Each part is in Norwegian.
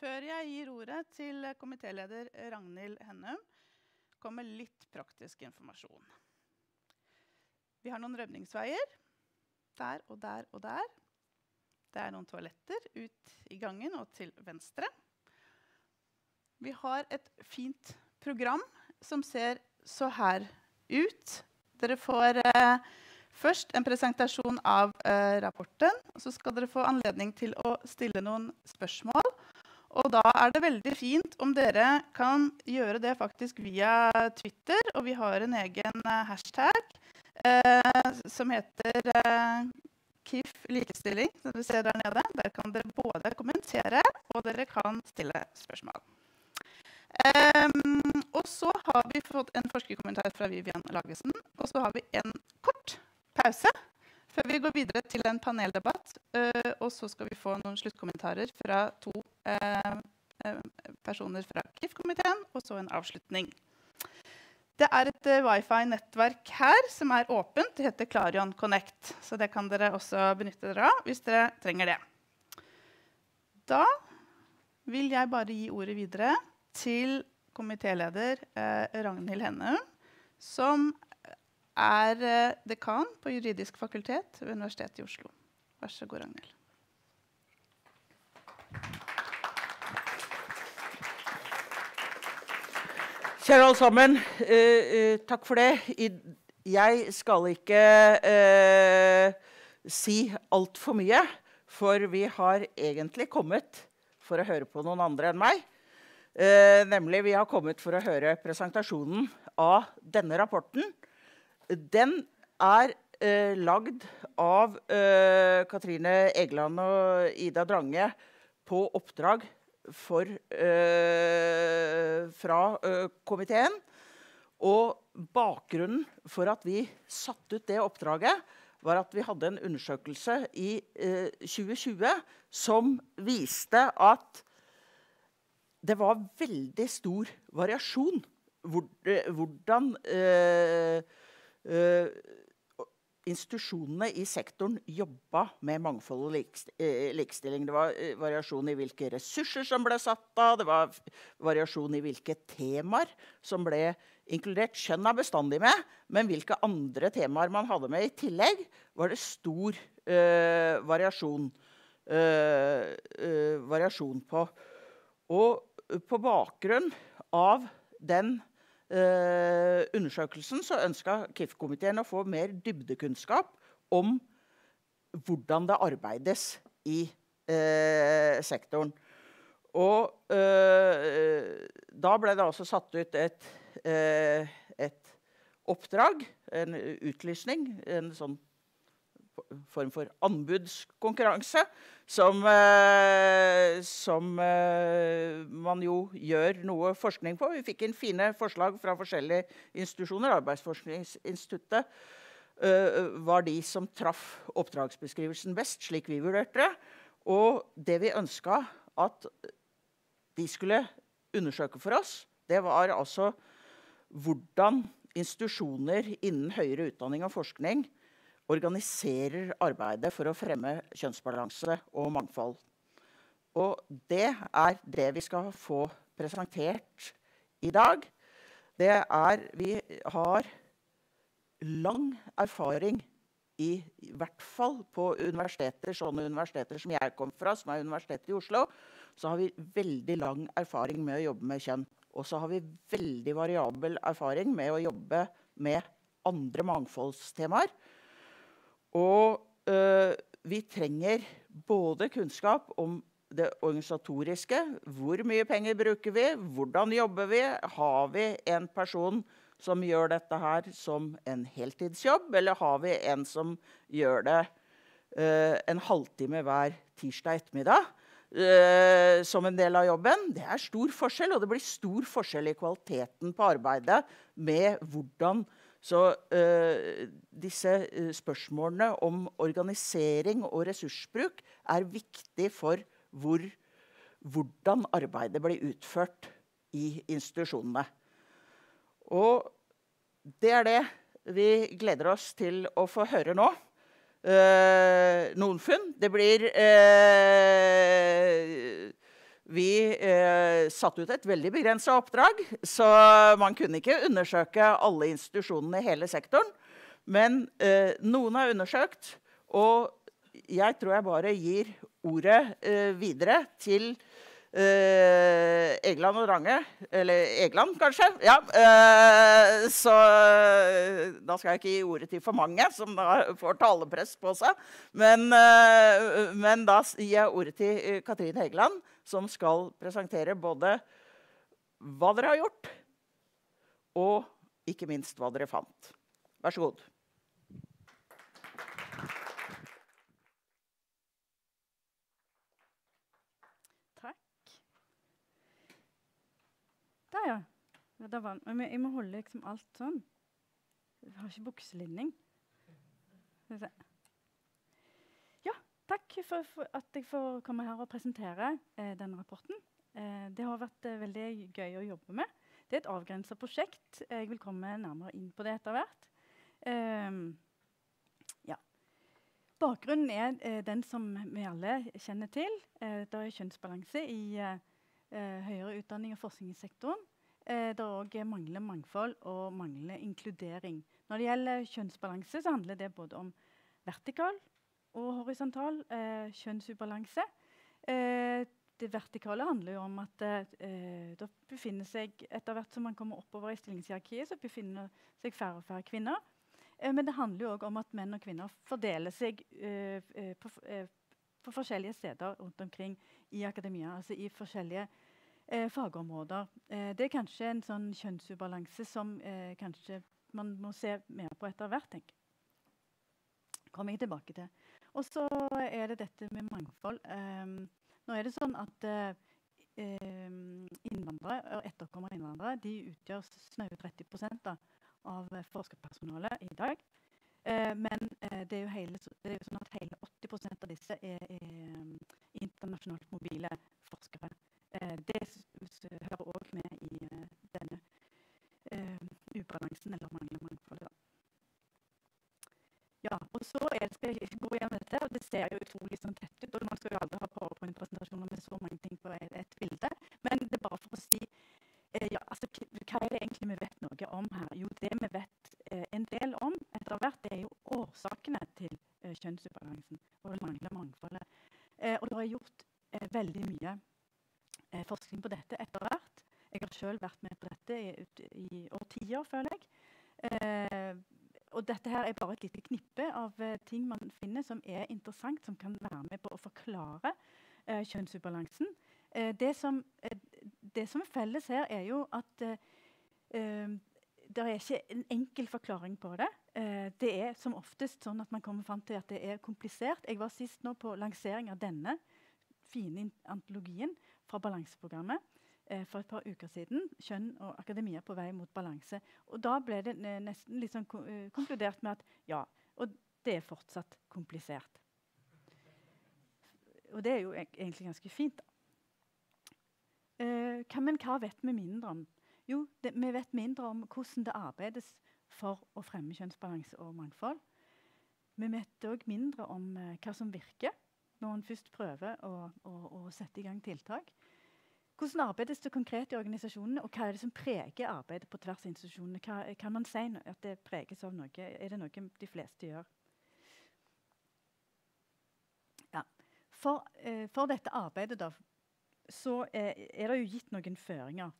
Før jeg gir ordet til komitéleder Ragnhild Hennum, kommer litt praktisk informasjon. Vi har noen rømningsveier der og der og der. Det er noen toaletter ut i gangen og til venstre. Vi har et fint program som ser så her ut. Dere får eh, først en presentasjon av eh, rapporten. Så skal dere få anledning til å stille noen spørsmål. Og da er det veldig fint om dere kan gjøre det faktisk via Twitter. Og vi har en egen uh, hashtag eh, som heter eh, KIF likestilling. som du ser Der nede. Der kan dere både kommentere og dere kan stille spørsmål. Um, og så har vi fått en forskerkommentar fra Vivian Lagesen. Og så har vi en kort pause før vi går videre til en paneldebatt. Uh, og så skal vi få noen sluttkommentarer fra to uh, personer fra KIF-komiteen, og så en avslutning. Det er et wifi-nettverk her som er åpent. Det heter Clarion Connect. Så det kan dere også benytte dere av hvis dere trenger det. Da vil jeg bare gi ordet videre til komitéleder Ragnhild Hennum, som er eh, dekan på juridisk fakultet ved Universitetet i Oslo. Vær så god, Ragnhild. Kjære alle sammen, Uh, uh, takk for det. I, jeg skal ikke uh, si altfor mye, for vi har egentlig kommet for å høre på noen andre enn meg. Nemlig vi har kommet for å høre presentasjonen av denne rapporten den er eh, lagd av eh, Katrine Egeland og Ida Drange på oppdrag for, eh, fra eh, komiteen. Og bakgrunnen for at vi satte ut det oppdraget, var at vi hadde en undersøkelse i 2020 eh, som viste at det var veldig stor variasjon eh, hvordan eh, institusjonene i sektoren jobba med mangfold og eh, likestilling. Det var uh, variasjon i hvilke ressurser som ble satt av, det var variasjon i hvilke temaer som ble inkludert. Kjønn er bestandig med, men hvilke andre temaer man hadde med i tillegg, var det stor uh, variasjon, variasjon på. Og på bakgrunn av den eh, undersøkelsen så ønska KIF-komiteen å få mer dybdekunnskap om hvordan det arbeides i eh, sektoren. Og eh, da ble det altså satt ut et, eh, et oppdrag, en utlysning, en sånn form for anbudskonkurranse, som, eh, som eh, man jo gjør noe forskning på. Vi fikk inn fine forslag fra forskjellige institusjoner. Arbeidsforskningsinstituttet eh, var de som traff oppdragsbeskrivelsen best, slik vi vurderte det. Og det vi ønska at de skulle undersøke for oss, det var altså hvordan institusjoner innen høyere utdanning og forskning organiserer arbeidet for å fremme kjønnsbalanse og mangfold. Og det er det vi skal få presentert i dag. Det er Vi har lang erfaring i, i hvert fall på universiteter, sånne universiteter som jeg kom fra, som er Universitetet i Oslo, så har vi veldig lang erfaring med å jobbe med kjønn. Og så har vi veldig variabel erfaring med å jobbe med andre mangfoldstemaer. Og øh, vi trenger både kunnskap om det organisatoriske. Hvor mye penger bruker vi? Hvordan jobber vi? Har vi en person som gjør dette her som en heltidsjobb, eller har vi en som gjør det øh, en halvtime hver tirsdag ettermiddag? Uh, som en del av jobben. Det er stor forskjell, og det blir stor forskjell i kvaliteten på arbeidet med hvordan så uh, disse uh, spørsmålene om organisering og ressursbruk er viktig for hvor, hvordan arbeidet blir utført i institusjonene. Og det er det vi gleder oss til å få høre nå. Uh, noen funn. Det blir Vi eh, satte ut et veldig begrensa oppdrag, så man kunne ikke undersøke alle institusjonene i hele sektoren. Men eh, noen er undersøkt, og jeg tror jeg bare gir ordet eh, videre til Uh, Egeland og Drange. Eller Egeland, kanskje. Ja, uh, så uh, da skal jeg ikke gi ordet til for mange, som da får talepress på seg. Men, men da gir jeg ordet til Katrine Egeland, som skal presentere både hva dere har gjort, og ikke minst hva dere fant. Vær så god. Der, ja. jeg må holde liksom alt sånn. Jeg har ikke bukselinning. Ja, takk for, for, at jeg får komme her og presentere eh, denne rapporten. Eh, det har vært eh, veldig gøy å jobbe med. Det er et avgrensa prosjekt. Jeg vil komme nærmere inn på det etter hvert. Ehm, ja. Bakgrunnen er eh, den som vi alle kjenner til. Eh, det er kjønnsbalanse i eh, høyere utdanning og forskningssektoren. Eh, det òg mangler mangfold og mangler inkludering. Når det gjelder kjønnsbalanse, så handler det både om vertikal og horisontal eh, kjønnsubalanse. Eh, det vertikale handler jo om at eh, det befinner seg, etter hvert som man kommer oppover i stillingshierarkiet, så befinner seg færre og færre kvinner. Eh, men det handler òg om at menn og kvinner fordeler seg på, på forskjellige steder rundt omkring i akademia, altså i forskjellige eh, fagområder. Eh, det er kanskje en sånn kjønnsubalanse som eh, kanskje man må se mer på etter hvert. tenker kommer jeg tilbake til. Og så er det dette med mangfold. Um, nå er det sånn at uh, innvandrere og etterkommere innvandrere de utgjør snaue 30 da, av forskerpersonalet i dag. Uh, men det, er hele, det, er jo sånn at hele 80% av disse er, er internasjonalt mobile forskere. Eh, det hører òg med i eh, denne eh, ubalansen eller manglende mangfoldet. Ja, og så det, skal jeg gå gjennom dette, og det ser jo utrolig sånn tett ut. og Man skal jo aldri ha powerpoint-presentasjoner med så mange ting på et, bilde. Men det er bare for å si eh, ja, altså, Hva er det egentlig vi vet noe om her? Jo, det vi vet eh, en del om etter hvert, det er jo årsakene til eh, kjønnsubalansen og det manglende mangfoldet. og det er gjort veldig mye eh, forskning på dette etter hvert. Jeg har selv vært med på dette i, i årtier, føler jeg. Eh, og dette her er bare et lite knippe av uh, ting man finner som er interessant, som kan være med på å forklare uh, kjønnsubalansen. Uh, det, som, det, som, er felles her, er jo at det er ikke en enkel forklaring på det. det er som oftest sånn at man kommer fram til at det er komplisert. Jeg var sist nå på lansering av denne fine antologien fra Balanseprogrammet eh, for et par uker siden. 'Kjønn og akademia på vei mot balanse'. Og Da ble det nesten liksom konkludert med at ja, og det er fortsatt komplisert. Og det er jo egentlig ganske fint. Eh, men hva vet vi mindre om? Jo, det, vi vet mindre om hvordan det arbeides for å fremme kjønnsbalanse og mangfold. Vi vet òg mindre om eh, hva som virker når en først prøver å, å, å, sette i gang tiltak. Hvordan arbeides det konkret i organisasjonene, og hva er det som preger arbeidet på tvers av institusjonene? Hva, kan man si at det preges av noe? Er det noe de fleste gjør? Ja. For, eh, for, dette arbeidet da, så eh, er det jo gitt noen føringer.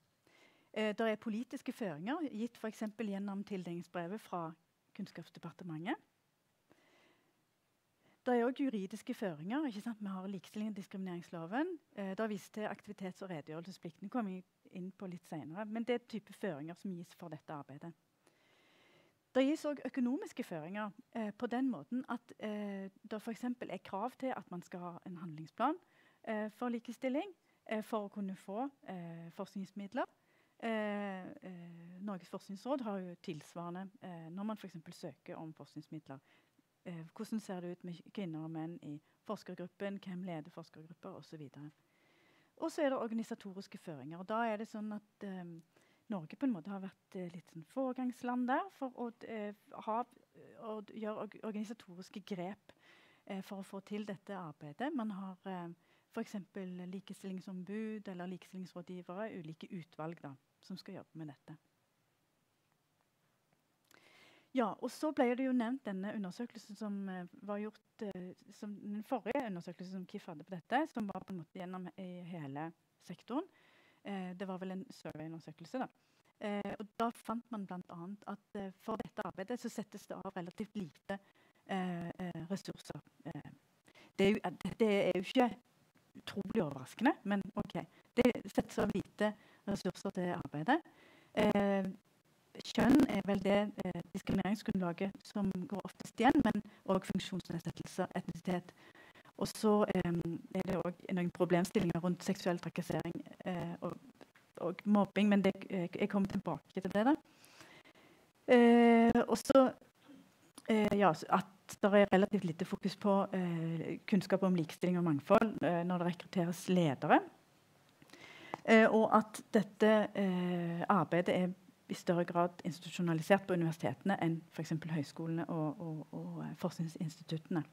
Eh, det er politiske føringer gitt f.eks. gjennom tildelingsbrevet fra Kunnskapsdepartementet. Det er òg juridiske føringer. Vi har likestilling og diskrimineringsloven. Eh, da viser til aktivitets- og redegjørelsesplikten. Det kommer jeg inn på litt senere. Men det er type føringer som gis for dette arbeidet. Det gis òg økonomiske føringer eh, på den måten at eh, det f.eks. er krav til at man skal ha en handlingsplan eh, for likestilling eh, for å kunne få eh, forskningsmidler. Eh, Norges forskningsråd har jo tilsvarende når man f.eks. søker om forskningsmidler eh, hvordan ser det ut med kvinner og menn i forskergruppen, hvem leder forskergrupper osv. Og så er det organisatoriske føringer. og da er det sånn at eh, Norge på en måte har vært eh, litt sånn foregangsland der for å, eh, ha, å gjøre organisatoriske grep eh, for å få til dette arbeidet. Man har eh, f.eks. likestillingsombud eller likestillingsrådgivere, ulike utvalg da, som skal jobbe med dette. Ja, og så ble det jo nevnt denne undersøkelsen som uh, var gjort uh, som Den forrige undersøkelsen som KIF hadde på dette, som var på en måte gjennom i hele sektoren. Uh, det var vel en survey-undersøkelse. da. og Da fant man bl.a. at for dette arbeidet så settes det av relativt lite ressurser. Det er, jo, det er jo ikke utrolig overraskende, men OK. Det settes av lite ressurser til arbeidet. Kjønn er vel det eh, diskrimineringsgrunnlaget som går oftest igjen, men òg funksjonsnedsettelser, etnisitet. Og så eh, er det òg noen problemstillinger rundt seksuell trakassering eh, og, og, mobbing, men det, jeg kommer tilbake til det. da. Eh, og så eh, ja, at det er relativt lite fokus på eh, kunnskap om likestilling og mangfold når det rekrutteres ledere. og at dette arbeidet er i større grad institusjonalisert på universitetene enn f.eks. høyskolene og, og, og eh, forskningsinstituttene.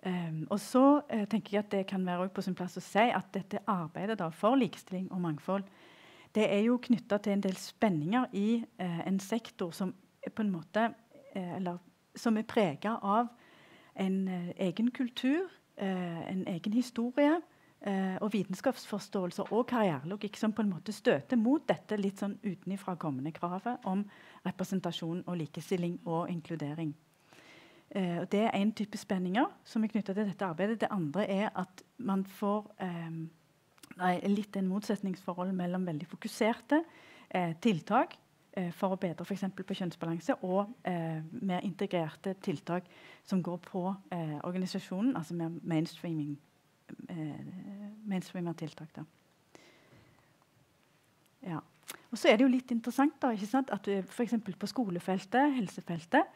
Um, og så uh, tenker jeg at Det kan være på sin plass å si at dette arbeidet da, for likestilling og mangfold det er jo knytta til en del spenninger i uh, en sektor som på en måte uh, eller, som er prega av en egen kultur, en egen historie, og vitenskapsforståelser og karrierelogikk som på en måte støter mot dette litt sånn utenifra kommende kravet om representasjon og likestilling og inkludering. Eh, det er én type spenninger som er knytta til dette arbeidet. Det andre er at man får eh, litt en motsetningsforhold mellom veldig fokuserte eh, tiltak eh, for å bedre f.eks. på kjønnsbalanse, og eh, mer integrerte tiltak som går på organisasjonen, altså mer mainstreaming eh, mainstreama tiltak. Da. Ja. Og så er det jo litt interessant da, ikke sant, at f.eks. på skolefeltet, helsefeltet,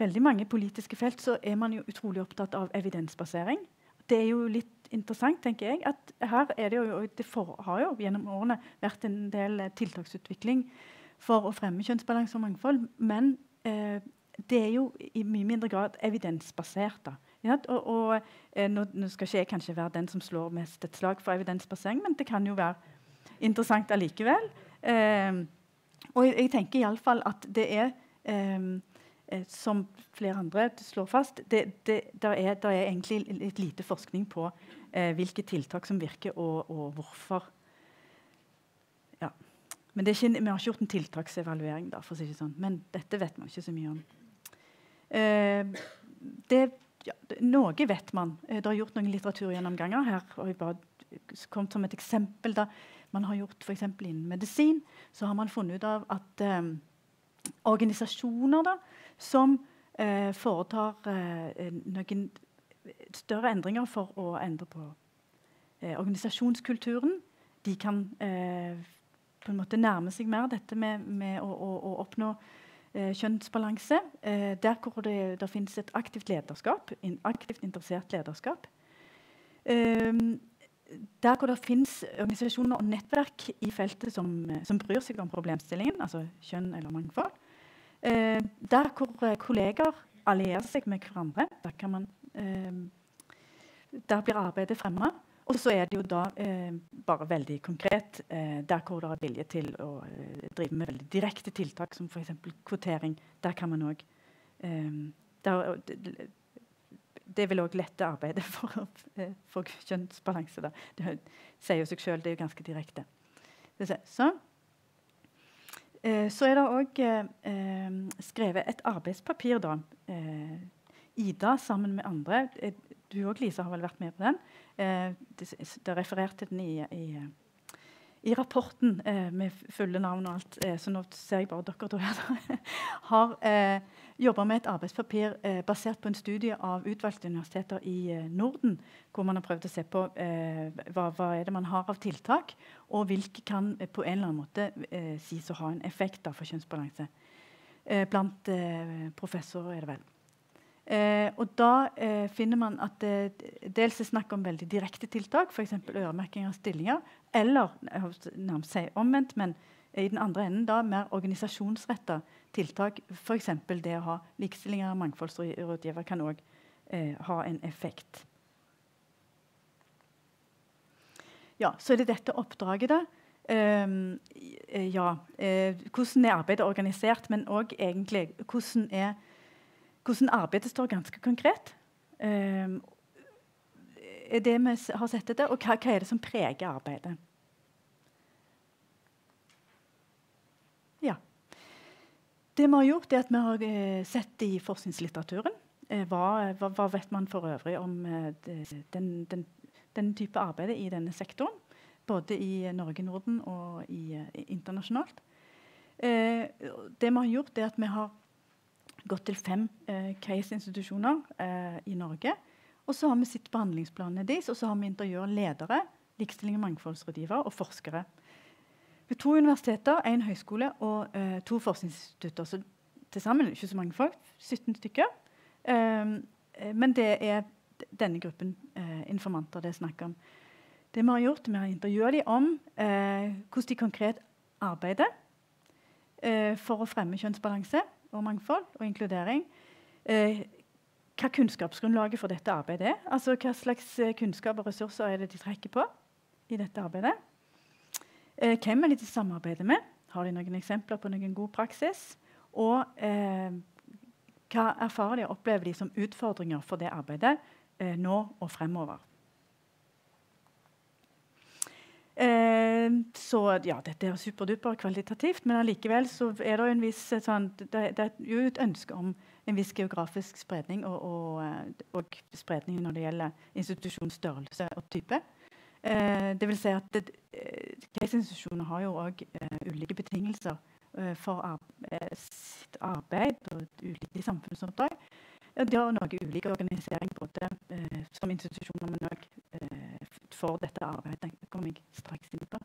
veldig mange politiske felt, så er man jo utrolig opptatt av evidensbasering. Det er jo litt interessant, tenker jeg, at her er det jo, det for, har jo gjennom årene vært en del tiltaksutvikling for å fremme kjønnsbalanse og mangfold, men eh, det er jo i mye mindre grad evidensbasert. da. Ja, og, og eh, nå, nå, skal ikke jeg kanskje være den som slår mest et slag for evidensbasering, men det kan jo være interessant allikevel. Eh, og jeg, jeg tenker iallfall at det er ehm, eh, Som flere andre slår fast, det, det der er, der er, egentlig litt lite forskning på eh, hvilke tiltak som virker, og, og hvorfor. Ja. Men ikke, vi har ikke gjort en tiltaksevaluering, da, for å si det sånn. Men dette vet man ikke så mye om. Eh, det ja, Noe vet man. Eh, det er gjort noen litteraturgjennomganger her. og jeg bare kom som et eksempel da man har gjort f.eks. innen medisin, så har man funnet ut av at eh, organisasjoner da, som eh, foretar eh, noen større endringer for å endre på eh, organisasjonskulturen, de kan eh, på en måte nærme seg mer dette med, med å, å, å oppnå kjønnsbalanse. Eh, der hvor det, det finnes et aktivt lederskap, en aktivt interessert lederskap. Eh, der hvor det finnes organisasjoner og nettverk i feltet som, som bryr seg om problemstillingen, altså kjønn eller mangfold. Eh, der hvor eh, kolleger allierer seg med hverandre, der, man, eh, der blir arbeidet fremma. Og så er det jo da eh, bare veldig konkret eh, der hvor det er vilje til å eh, drive med veldig direkte tiltak, som f.eks. kvotering. Der kan man òg eh, det, vil òg lette arbeidet for, eh, for kjønnsbalanse. Da. Det sier jo seg sjøl, det er jo ganske direkte. Så, eh, så er det òg skrevet et arbeidspapir, da. Ida sammen med andre. Du òg, Lisa, har vel vært med på den? Eh, det, refererte den i, i, i rapporten eh, med fulle navn og alt. Eh, så nå ser jeg bare dere to her. har eh, jobba med et arbeidspapir eh, basert på en studie av utvalgte universiteter i eh, Norden. Hvor man har prøvd å se på eh, hva, hva, er det man har av tiltak, og hvilke kan på en eller annen måte sies å ha en effekt da, for kjønnsbalanse. blant professorer, er det vel. Eh, og da eh, finner man at det dels er snakk om veldig direkte tiltak, f.eks. øremerking av stillinger, eller nærmest si omvendt, men i den andre enden da mer organisasjonsretta tiltak. F.eks. det å ha likestillinger og mangfoldsrådgiver kan òg eh, ha en effekt. Ja, så er det dette oppdraget, da. Um, ja, eh, hvordan er arbeidet organisert, men òg egentlig hvordan er hvordan arbeidet står ganske konkret. Um, er det vi har sett etter, og hva, hva, er det som preger arbeidet? Ja. Det vi har gjort, er at vi har eh, sett i forskningslitteraturen eh, hva, hva, hva, vet man for øvrig om den, den, den type arbeid i denne sektoren både i Norge, Norden og i, i internasjonalt. Eh, det vi har gjort, er at vi har gått til fem eh, case-institusjoner eh, i Norge. Og så har vi sett behandlingsplanene deres, og så har vi intervjuet ledere, likestilling- og mangfoldsrådgivere og forskere. Ved to universiteter, én høyskole og eh, to forskningsinstitutter. Så til sammen ikke så mange folk, 17 stykker. Eh, men det er denne gruppen eh, informanter det er snakk om. Det Vi har gjort, vi har intervjua dem om eh, hvordan de konkret arbeider for å fremme kjønnsbalanse og mangfold og inkludering. Eh, hva kunnskapsgrunnlaget for dette arbeidet er. Altså Hva slags eh, kunnskap og ressurser er det de trekker på i dette arbeidet. Eh, hvem er de samarbeider med? Har de noen eksempler på noen god praksis? Og eh, hva erfarer de og opplever de som utfordringer for det arbeidet nå og fremover? Eh, så ja, dette er superduper kvalitativt, men allikevel så er det en viss sånn, det, det, er jo et ønske om en viss geografisk spredning og, og, eh, og spredning når det gjelder institusjonsstørrelse og type. Eh, det vil si at Case-institusjoner har jo òg eh, ulike betingelser eh, for ar eh, sitt arbeid og ulike samfunnsoppdrag. De har noe ulik organisering både som institusjoner, men òg for dette arbeidet. Det kommer jeg straks inn på.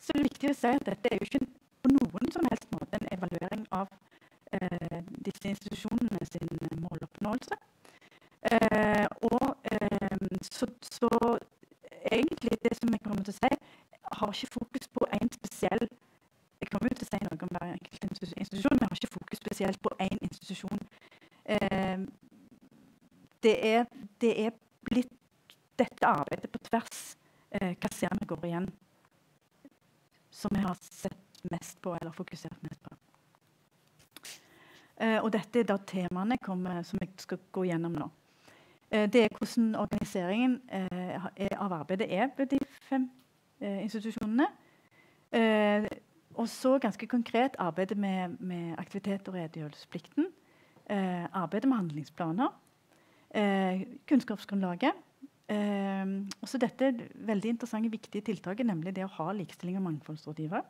Så det er viktig å si at dette er jo ikke på noen som helst måte en evaluering av eh, disse institusjonene sin måloppnåelse. Eh, og eh, så, så, egentlig det som jeg kommer til å si, har ikke fokus på én spesiell Jeg kommer til å si noe om hver enkelt institusjon, men jeg har ikke fokus spesielt på én institusjon. Eh, det er, det er blitt dette arbeidet på tvers eh, Hva går igjen, som vi har sett mest på eller fokusert mest på? Eh, og dette er da temaene kommer, som jeg skal gå gjennom nå. Eh, det er hvordan organiseringen eh, av arbeidet er ved de fem eh, institusjonene. Eh, og så ganske konkret arbeidet med, med aktivitet- og redegjørelsesplikten. arbeidet med handlingsplaner. kunnskapsgrunnlaget Um, også dette veldig interessante, viktige tiltaket, nemlig det å ha likestilling og mangfoldsrådgivere.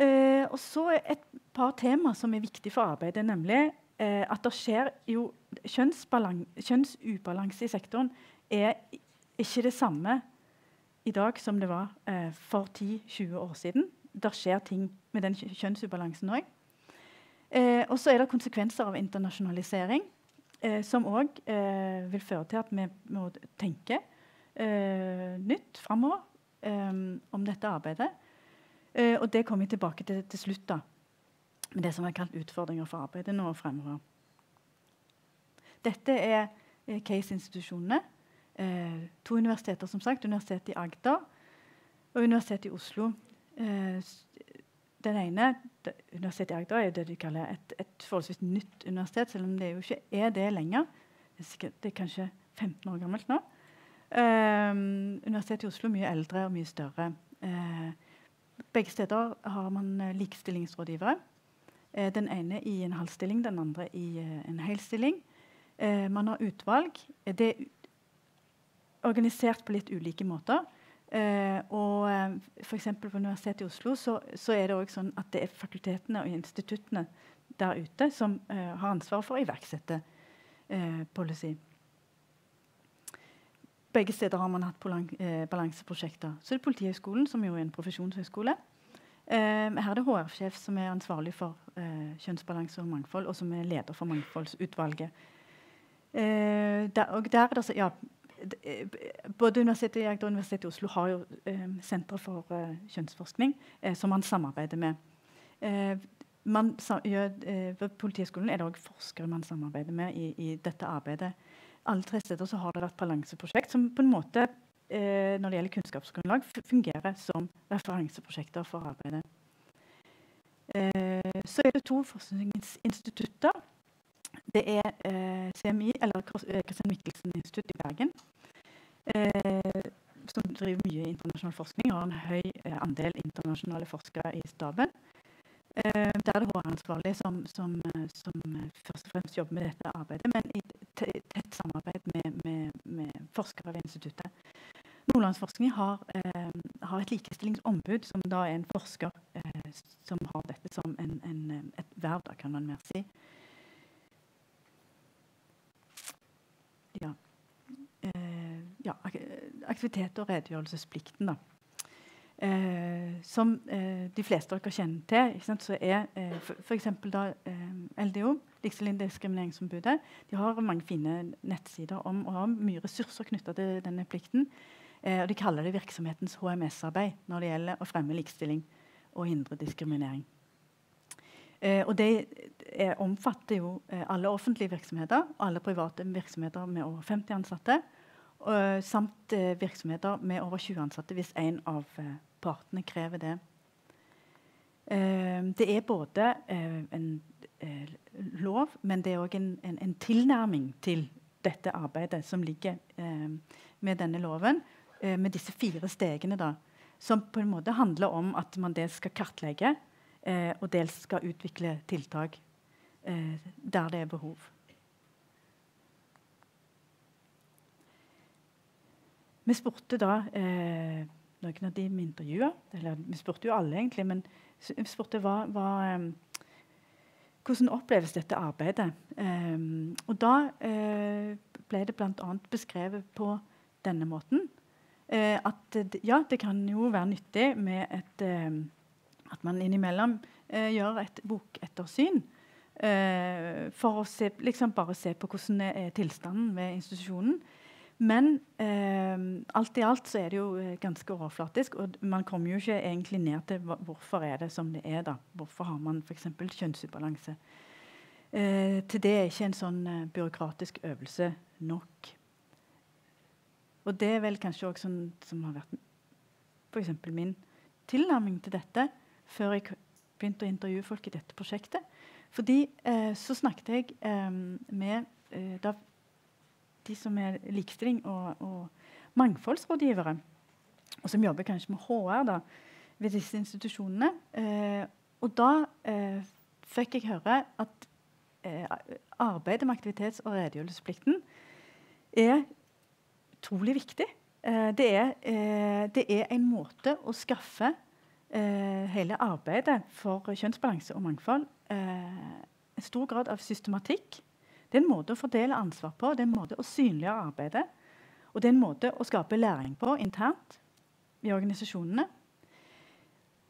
Eh, og så et par tema som er viktige for arbeidet, nemlig eh, at det skjer jo Kjønnsubalanse i sektoren er ikke det samme i dag som det var eh, for 10-20 år siden. Det skjer ting med den kjønnsubalansen òg. og så er det konsekvenser av internasjonalisering eh, som òg eh, vil føre til at vi må tenke eh, nytt framover eh, om dette arbeidet. Eh, og det kommer vi tilbake til til slutt, da, med det som er kalt utfordringer for arbeidet nå og fremover. Dette er eh, case-institusjonene. to universiteter, som sagt. Universitetet i Agder og Universitetet i Oslo. Den ene Universitetet i Agder er det de kaller et, et forholdsvis nytt universitet, selv om det jo ikke er det lenger. Det er, sikkert, det er kanskje 15 år gammelt nå. Um, Universitetet i Oslo er mye eldre og mye større. Uh, begge steder har man uh, likestillingsrådgivere. Uh, den ene i en halv stilling, den andre i en hel stilling. man har utvalg. Det er organisert på litt ulike måter. Uh, og eh, F.eks. på Universitetet i Oslo så, så, er det også sånn at det er fakultetene og instituttene der ute som uh, har ansvar for å iverksette uh, policy. Begge steder har man hatt balanseprosjekter. Så det er Politihøgskolen, som jo er en profesjonshøyskole. her er det HR-sjef som er ansvarlig for kjønnsbalanse og mangfold, og som er leder for Mangfoldsutvalget. Der, og der er det, ja, Eh, både Universitetet i Agder og Universitetet i Oslo har jo eh, sentre for eh, kjønnsforskning eh, som man samarbeider med. Eh, man, gjør, eh, ved Politihøgskolen er det òg forskere man samarbeider med i, i, dette arbeidet. Alle tre steder har det vært balanseprosjekt som på en måte eh, når det gjelder kunnskapsgrunnlag, fungerer som referanseprosjekter for arbeidet. Eh, så er det to forskningsinstitutter. Det er eh, CMI, eller Christian Michelsen institutt i Bergen, eh, som driver mye internasjonal forskning, har en høy eh, andel internasjonale forskere i staben. Eh, der er det HR-ansvarlig som, som, som, først og fremst jobber med dette arbeidet, men i tett samarbeid med, med, med forskere ved instituttet. Nordlandsforskning har, eh, har, et likestillingsombud, som da er en forsker eh, som har dette som en, en, et verv, kan man mer si. Ja. Eh, ja aktivitet- og redegjørelsesplikten. Eh, som eh, de fleste av dere kjenner til, sant, så er eh, f.eks. LDO, Likestillings- og diskrimineringsombudet, de har mange fine nettsider om og har mye ressurser knytta til denne plikten. Eh, og De kaller det virksomhetens HMS-arbeid når det gjelder å fremme likestilling og hindre diskriminering. Eh, og Det er, omfatter jo eh, alle offentlige virksomheter, alle private virksomheter med over 50 ansatte, og, samt eh, virksomheter med over 20 ansatte hvis en av eh, partene krever det. Eh, det er både en lov, men det er òg en, en, en, tilnærming til dette arbeidet som ligger med denne loven eh, med disse fire stegene, da, som på en måte handler om at man det skal kartlegge eh, og dels skal utvikle tiltak eh, der det er behov. Vi spurte da eh, noen av de vi intervjua, eller vi spurte jo alle egentlig, men vi spurte hva, hva um, hvordan oppleves dette arbeidet? Um, og da uh, ble det bl.a. beskrevet på denne måten eh, at ja, det kan jo være nyttig med et eh, At man innimellom eh, gjør et bokettersyn. Eh, for å se, liksom bare se på hvordan er tilstanden ved institusjonen. Men eh, alt i alt så er det jo eh, ganske overflatisk. Og man kommer jo ikke egentlig ned til hvorfor er det som det er. da. Hvorfor har man f.eks. kjønnsubalanse? Eh, til det er ikke en sånn eh, byråkratisk øvelse nok. Og det er vel kanskje òg sånn som har vært f.eks. min tilnærming til dette før jeg begynte å intervjue folk i dette prosjektet. Fordi eh, så snakket jeg eh, med eh, da, de som er likestilling- og, og mangfoldsrådgivere, og som jobber kanskje med HR da, ved disse institusjonene. Eh, og da eh, fikk jeg høre at eh, arbeidet med aktivitets- og redegjørelsesplikten er utrolig viktig. Det, er, det, er, en måte å skaffe eh, hele arbeidet for kjønnsbalanse og mangfold en stor grad av systematikk. Det er en måte å fordele ansvar på, det er en måte å synliggjøre arbeidet og det er en måte å skape læring på internt i organisasjonene.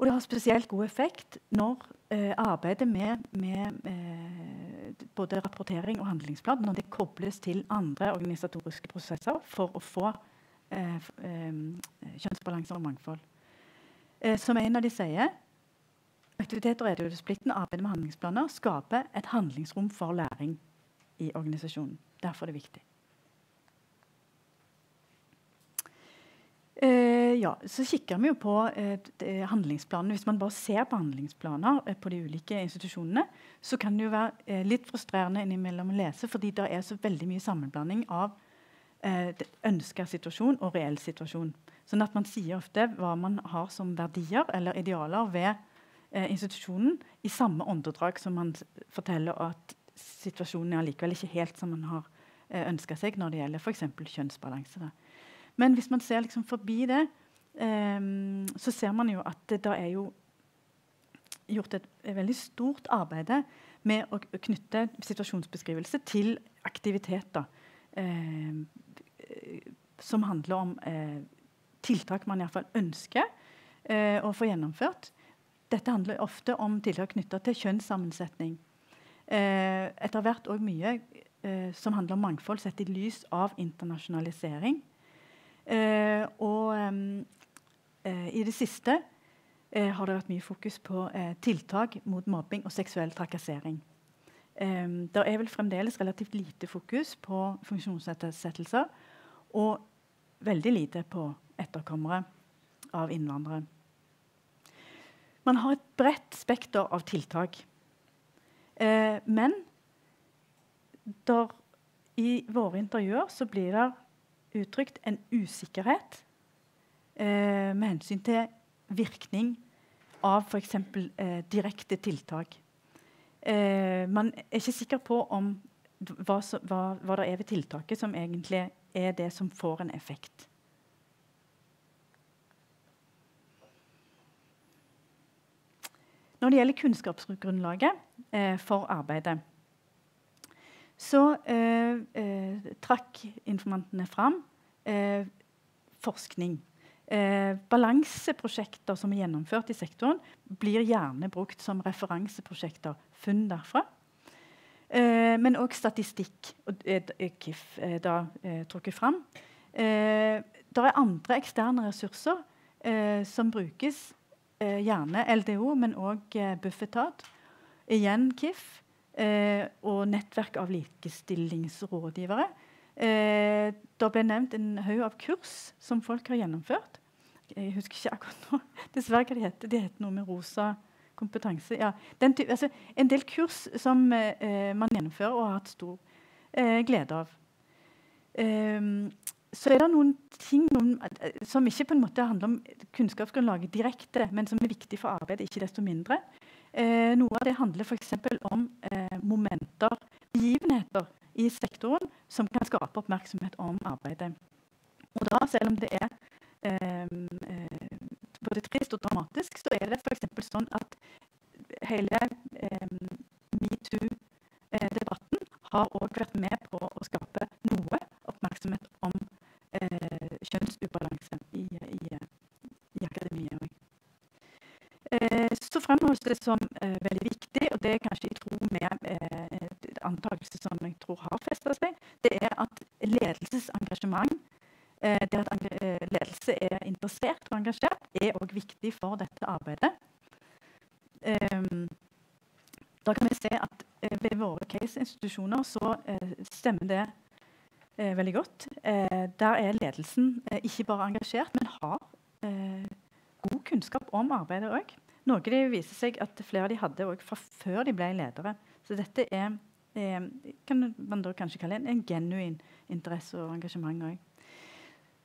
Og det har spesielt god effekt når eh, arbeidet med, med eh, både rapportering og handlingsplan når det kobles til andre organisatoriske prosesser for å få eh, eh kjønnsbalanse og mangfold. Eh, som en av de sier Aktivitet og redegjørelsesplikten arbeider med handlingsplaner skaper et handlingsrom for læring i organisasjonen. Derfor er det viktig. Eh, ja, så kikker vi jo på eh, handlingsplanene. Hvis man bare ser på handlingsplaner eh, på de ulike institusjonene, så kan det jo være eh, litt frustrerende innimellom å lese, fordi det er så veldig mye sammenblanding av eh, ønska situasjon og reell situasjon. Sånn at Man sier ofte hva man har som verdier eller idealer ved eh, institusjonen, i samme åndedrag som man forteller at situasjonen er allikevel ikke helt som man har eh, ønska seg når det gjelder f.eks. kjønnsbalanse. Da. Men hvis man ser liksom forbi det, eh, så ser man jo at det da er jo gjort et, et veldig stort arbeid med å knytte situasjonsbeskrivelse til aktiviteter eh, som handler om eh, tiltak man iallfall ønsker eh, å få gjennomført. Dette handler ofte om tiltak knytta til kjønnssammensetning. Eh, etter hvert òg mye eh, som handler om mangfold sett i lys av internasjonalisering. Eh, og eh, i det siste har det vært mye fokus på tiltak mot mobbing og seksuell trakassering. Um, det er vel fremdeles relativt lite fokus på funksjonsnedsettelser. Og veldig lite på etterkommere av innvandrere. Man har et bredt spekter av tiltak. Eh, men der, i våre intervjuer så blir det uttrykt en usikkerhet eh, med hensyn til virkning av f.eks. Eh, direkte tiltak. Eh, man er ikke sikker på om hva, hva, hva det er ved tiltaket som egentlig er det som får en effekt. Når det gjelder kunnskapsgrunnlaget eh, for arbeidet, så eh, eh, trakk informantene fram eh, forskning. Eh, balanseprosjekter som er gjennomført i sektoren, blir gjerne brukt som referanseprosjekter. Funn derfra. Eh, men òg statistikk og KIF da trukket fram. det er andre eksterne ressurser som brukes eh, gjerne LDO, men òg eh, Bufetat. Igjen KIF. Eh, og nettverk av likestillingsrådgivere. Eh, det ble nevnt en haug av kurs som folk har gjennomført. Jeg husker ikke akkurat nå. Dessverre hva de heter. De heter noe med rosa kompetanse. Ja, Ty, altså, en del kurs som eh, man gjennomfører og har hatt stor eh, glede av. Um, så er det noen ting noen, som ikke på en måte handler om kunnskapsgrunnlaget direkte, men som er viktig for arbeidet, ikke desto mindre. Eh, noe av det handler f.eks. om eh, momenter, begivenheter i sektoren som kan skape oppmerksomhet om arbeidet. Og da, selv om det er eh, eh både trist og dramatisk, så er det f.eks. sånn at hele eh, metoo-debatten har òg vært med på å skape noe oppmerksomhet om eh, kjønnsubalanse i, i, i akademia òg. Eh, så fremholdes det som eh, veldig viktig, og det er kanskje i tro med eh, antakelse som jeg tror har festa seg, det er at ledelsesengasjement eh, det at interessert og engasjert, er òg viktig for dette arbeidet. Um, da kan vi se at eh, ved våre case-institusjoner så eh, stemmer det eh, veldig godt. Der er ledelsen ikke bare engasjert, men har god kunnskap om arbeidet òg. Noe det viser seg at flere av de hadde fra før de ble ledere. Så dette er, kan man da kanskje kalle en, en genuin interesse og engasjement òg.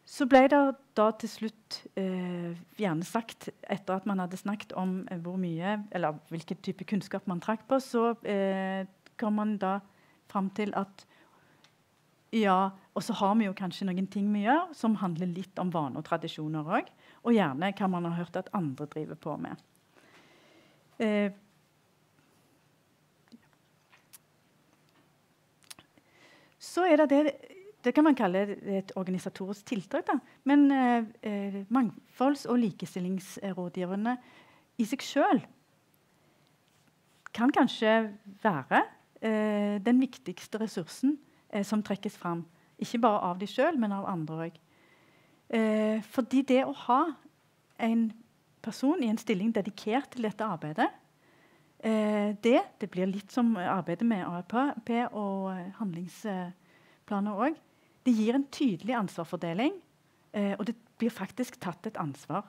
Så ble det da til slutt eh, gjerne sagt, etter at man hadde snakket om eh, hvor mye, eller hvilken type kunnskap man trakk på, så eh, kom man da fram til at ja, og så har vi jo kanskje noen ting vi gjør som handler litt om vaner og tradisjoner òg. Og gjerne hva man har hørt at andre driver på med. Eh, så er det det Det kan man kalle et organisatorisk tiltak. Da. Men eh, eh mangfolds- og likestillingsrådgiverne i seg sjøl kan kanskje være eh, den viktigste ressursen eh, som trekkes fram. Ikke bare av de sjøl, men av andre òg. Eh, fordi det å ha en person i en stilling dedikert til dette arbeidet eh, det, det, blir litt som arbeidet med AAP og handlingsplaner òg. Det gir en tydelig ansvarsfordeling, eh, og det blir faktisk tatt et ansvar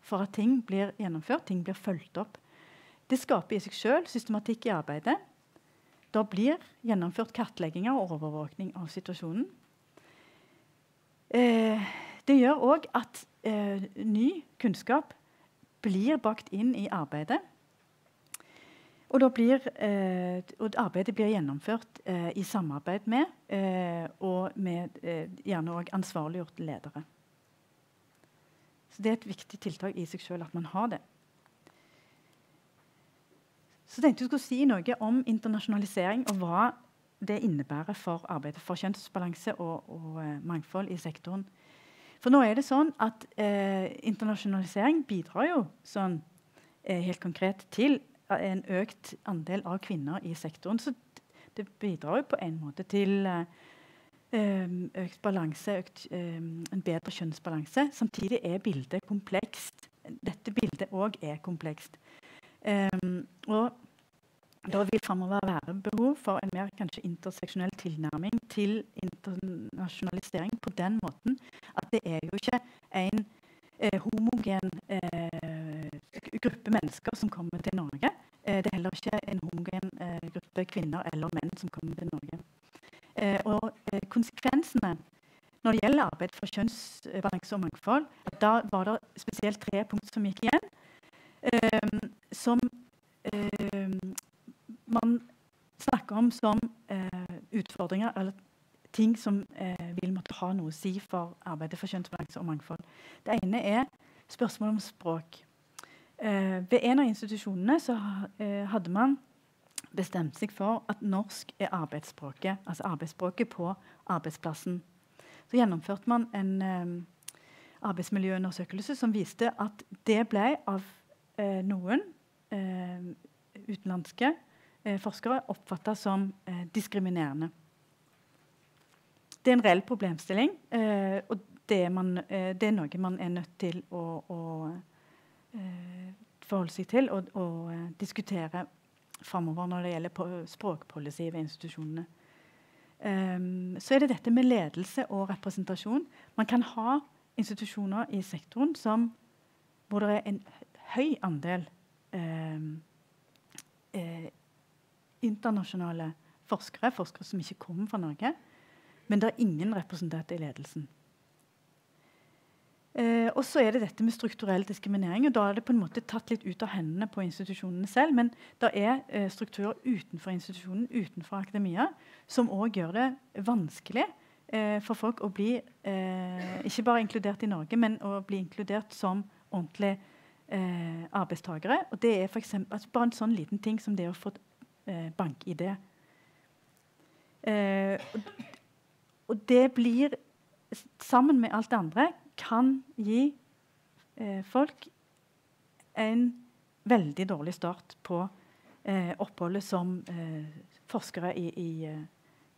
for at ting blir gjennomført, ting blir fulgt opp. Det skaper i seg sjøl systematikk i arbeidet. Da blir gjennomført kartlegginger og overvåkning av situasjonen. Eh, det gjør òg at eh, ny kunnskap blir bakt inn i arbeidet. Og, blir, eh, og arbeidet blir gjennomført eh, i samarbeid med eh, og med eh, gjerne òg ansvarliggjorte ledere. Så Det er et viktig tiltak i seg sjøl at man har det. Så tenkte jeg skulle si noe om internasjonalisering og hva det innebærer for arbeidet for kjønnsbalanse og, og uh, mangfold i sektoren. For nå er det sånn at uh, internasjonalisering bidrar jo sånn helt konkret til en økt andel av kvinner i sektoren. Så det bidrar jo på en måte til økt balanse, økt, en bedre kjønnsbalanse. Samtidig er bildet komplekst. Dette bildet òg er komplekst. Og det vil framover være behov for en mer kanskje interseksjonell tilnærming til internasjonalisering på den måten at det er jo ikke en eh, homogen eh, gruppe mennesker som kommer til Norge. Eh, det er heller ikke en homogen eh, gruppe kvinner eller menn som kommer til Norge. Eh, og konsekvensene når det gjelder arbeid for kjønnsbalanse og mangfold, da var det spesielt tre punkt som gikk igjen. som man snakker om som utfordringer eller ting som vil måtte ha noe å si for arbeidet for kjønnsbalanse og mangfold. Det ene er spørsmålet om språk. Eh, ved en av institusjonene så eh, hadde man bestemt seg for at norsk er arbeidsspråket, altså arbeidsspråket på arbeidsplassen. Så gjennomførte man en eh, arbeidsmiljøundersøkelse som viste at det ble av eh, noen eh, utenlandske forskere oppfatta som diskriminerende. Det er en reell problemstilling. Eh, og det er, man, eh, det er, noe man er nødt til å, å eh, forholde seg til og, og eh, diskutere framover når det gjelder språkpolicy ved institusjonene. Um, så er det dette med ledelse og representasjon. Man kan ha institusjoner i sektoren som, hvor det er en høy andel um, eh, internasjonale forskere, forskere som ikke kommer fra Norge, men det er ingen representert i ledelsen. Eh, og så er det dette med strukturell diskriminering. og Da er det på en måte tatt litt ut av hendene på institusjonene selv. Men det er eh, strukturer utenfor institusjonen, utenfor akademia, som òg gjør det vanskelig eh, for folk å bli eh, ikke bare inkludert i Norge, men å bli inkludert som ordentlige eh, arbeidstakere. Og det er for eksempel, altså bare en sånn liten ting som det å få eh, bank-ID. Eh, og det blir, sammen med alt det andre, kan gi eh, folk en veldig dårlig start på eh, oppholdet som eh, forskere i, i, eh,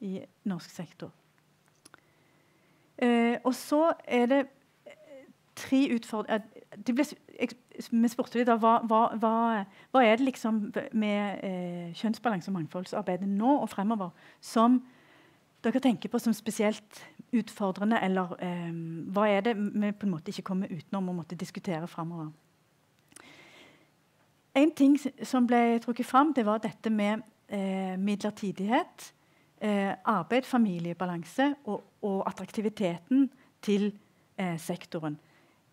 i, norsk sektor. Eh, og så er det eh, tre utfordringer de Vi spurte litt da, hva, hva, hva, hva, er det liksom med kjønnsbalanse og mangfoldsarbeidet nå og fremover som dere tenker på som spesielt utfordrende, eller eh, hva er det vi på en måte ikke kommer utenom å måtte diskutere framover? En ting som ble trukket fram, det var dette med eh, midlertidighet, eh, arbeid, familiebalanse og, og attraktiviteten til eh, sektoren.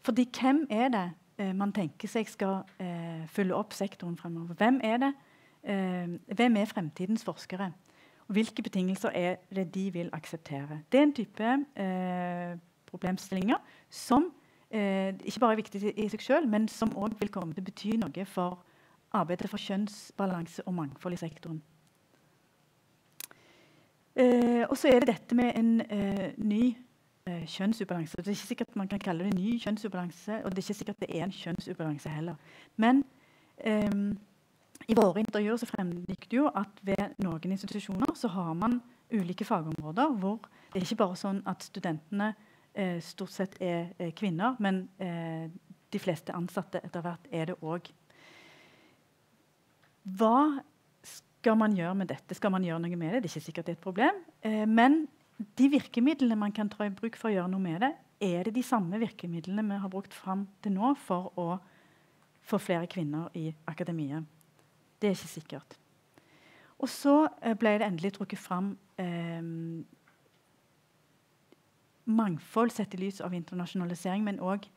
Fordi hvem er det eh, man tenker seg skal eh, følge opp sektoren fremover? Hvem er det? hvem er fremtidens forskere? Hvilke betingelser er det de vil akseptere? Det er en type eh, problemstillinger som eh, ikke bare er viktig i seg selv, men som òg vil komme til å bety noe for arbeidet for kjønnsbalanse og mangfold i sektoren. Eh, og så er det dette med en eh, ny eh, kjønnsubalanse. Det er ikke sikkert man kan kalle det ny kjønnsubalanse, og det er ikke sikkert det er en kjønnsubalanse heller. Men eh, i våre intervjuer så fremgikk det jo at ved noen institusjoner så har man ulike fagområder hvor det er ikke bare sånn at studentene eh, stort sett er, er kvinner, men eh, de fleste ansatte etter hvert er det òg. Hva skal man gjøre med dette? Skal man gjøre noe med det? Det er ikke sikkert det er et problem. Eh, men de virkemidlene man kan ta i bruk for å gjøre noe med det, er det de samme virkemidlene vi har brukt fram til nå for å få flere kvinner i akademiet. Det er ikke sikkert. Og så eh, ble det endelig trukket fram eh, mangfold sett i lys av internasjonalisering, men òg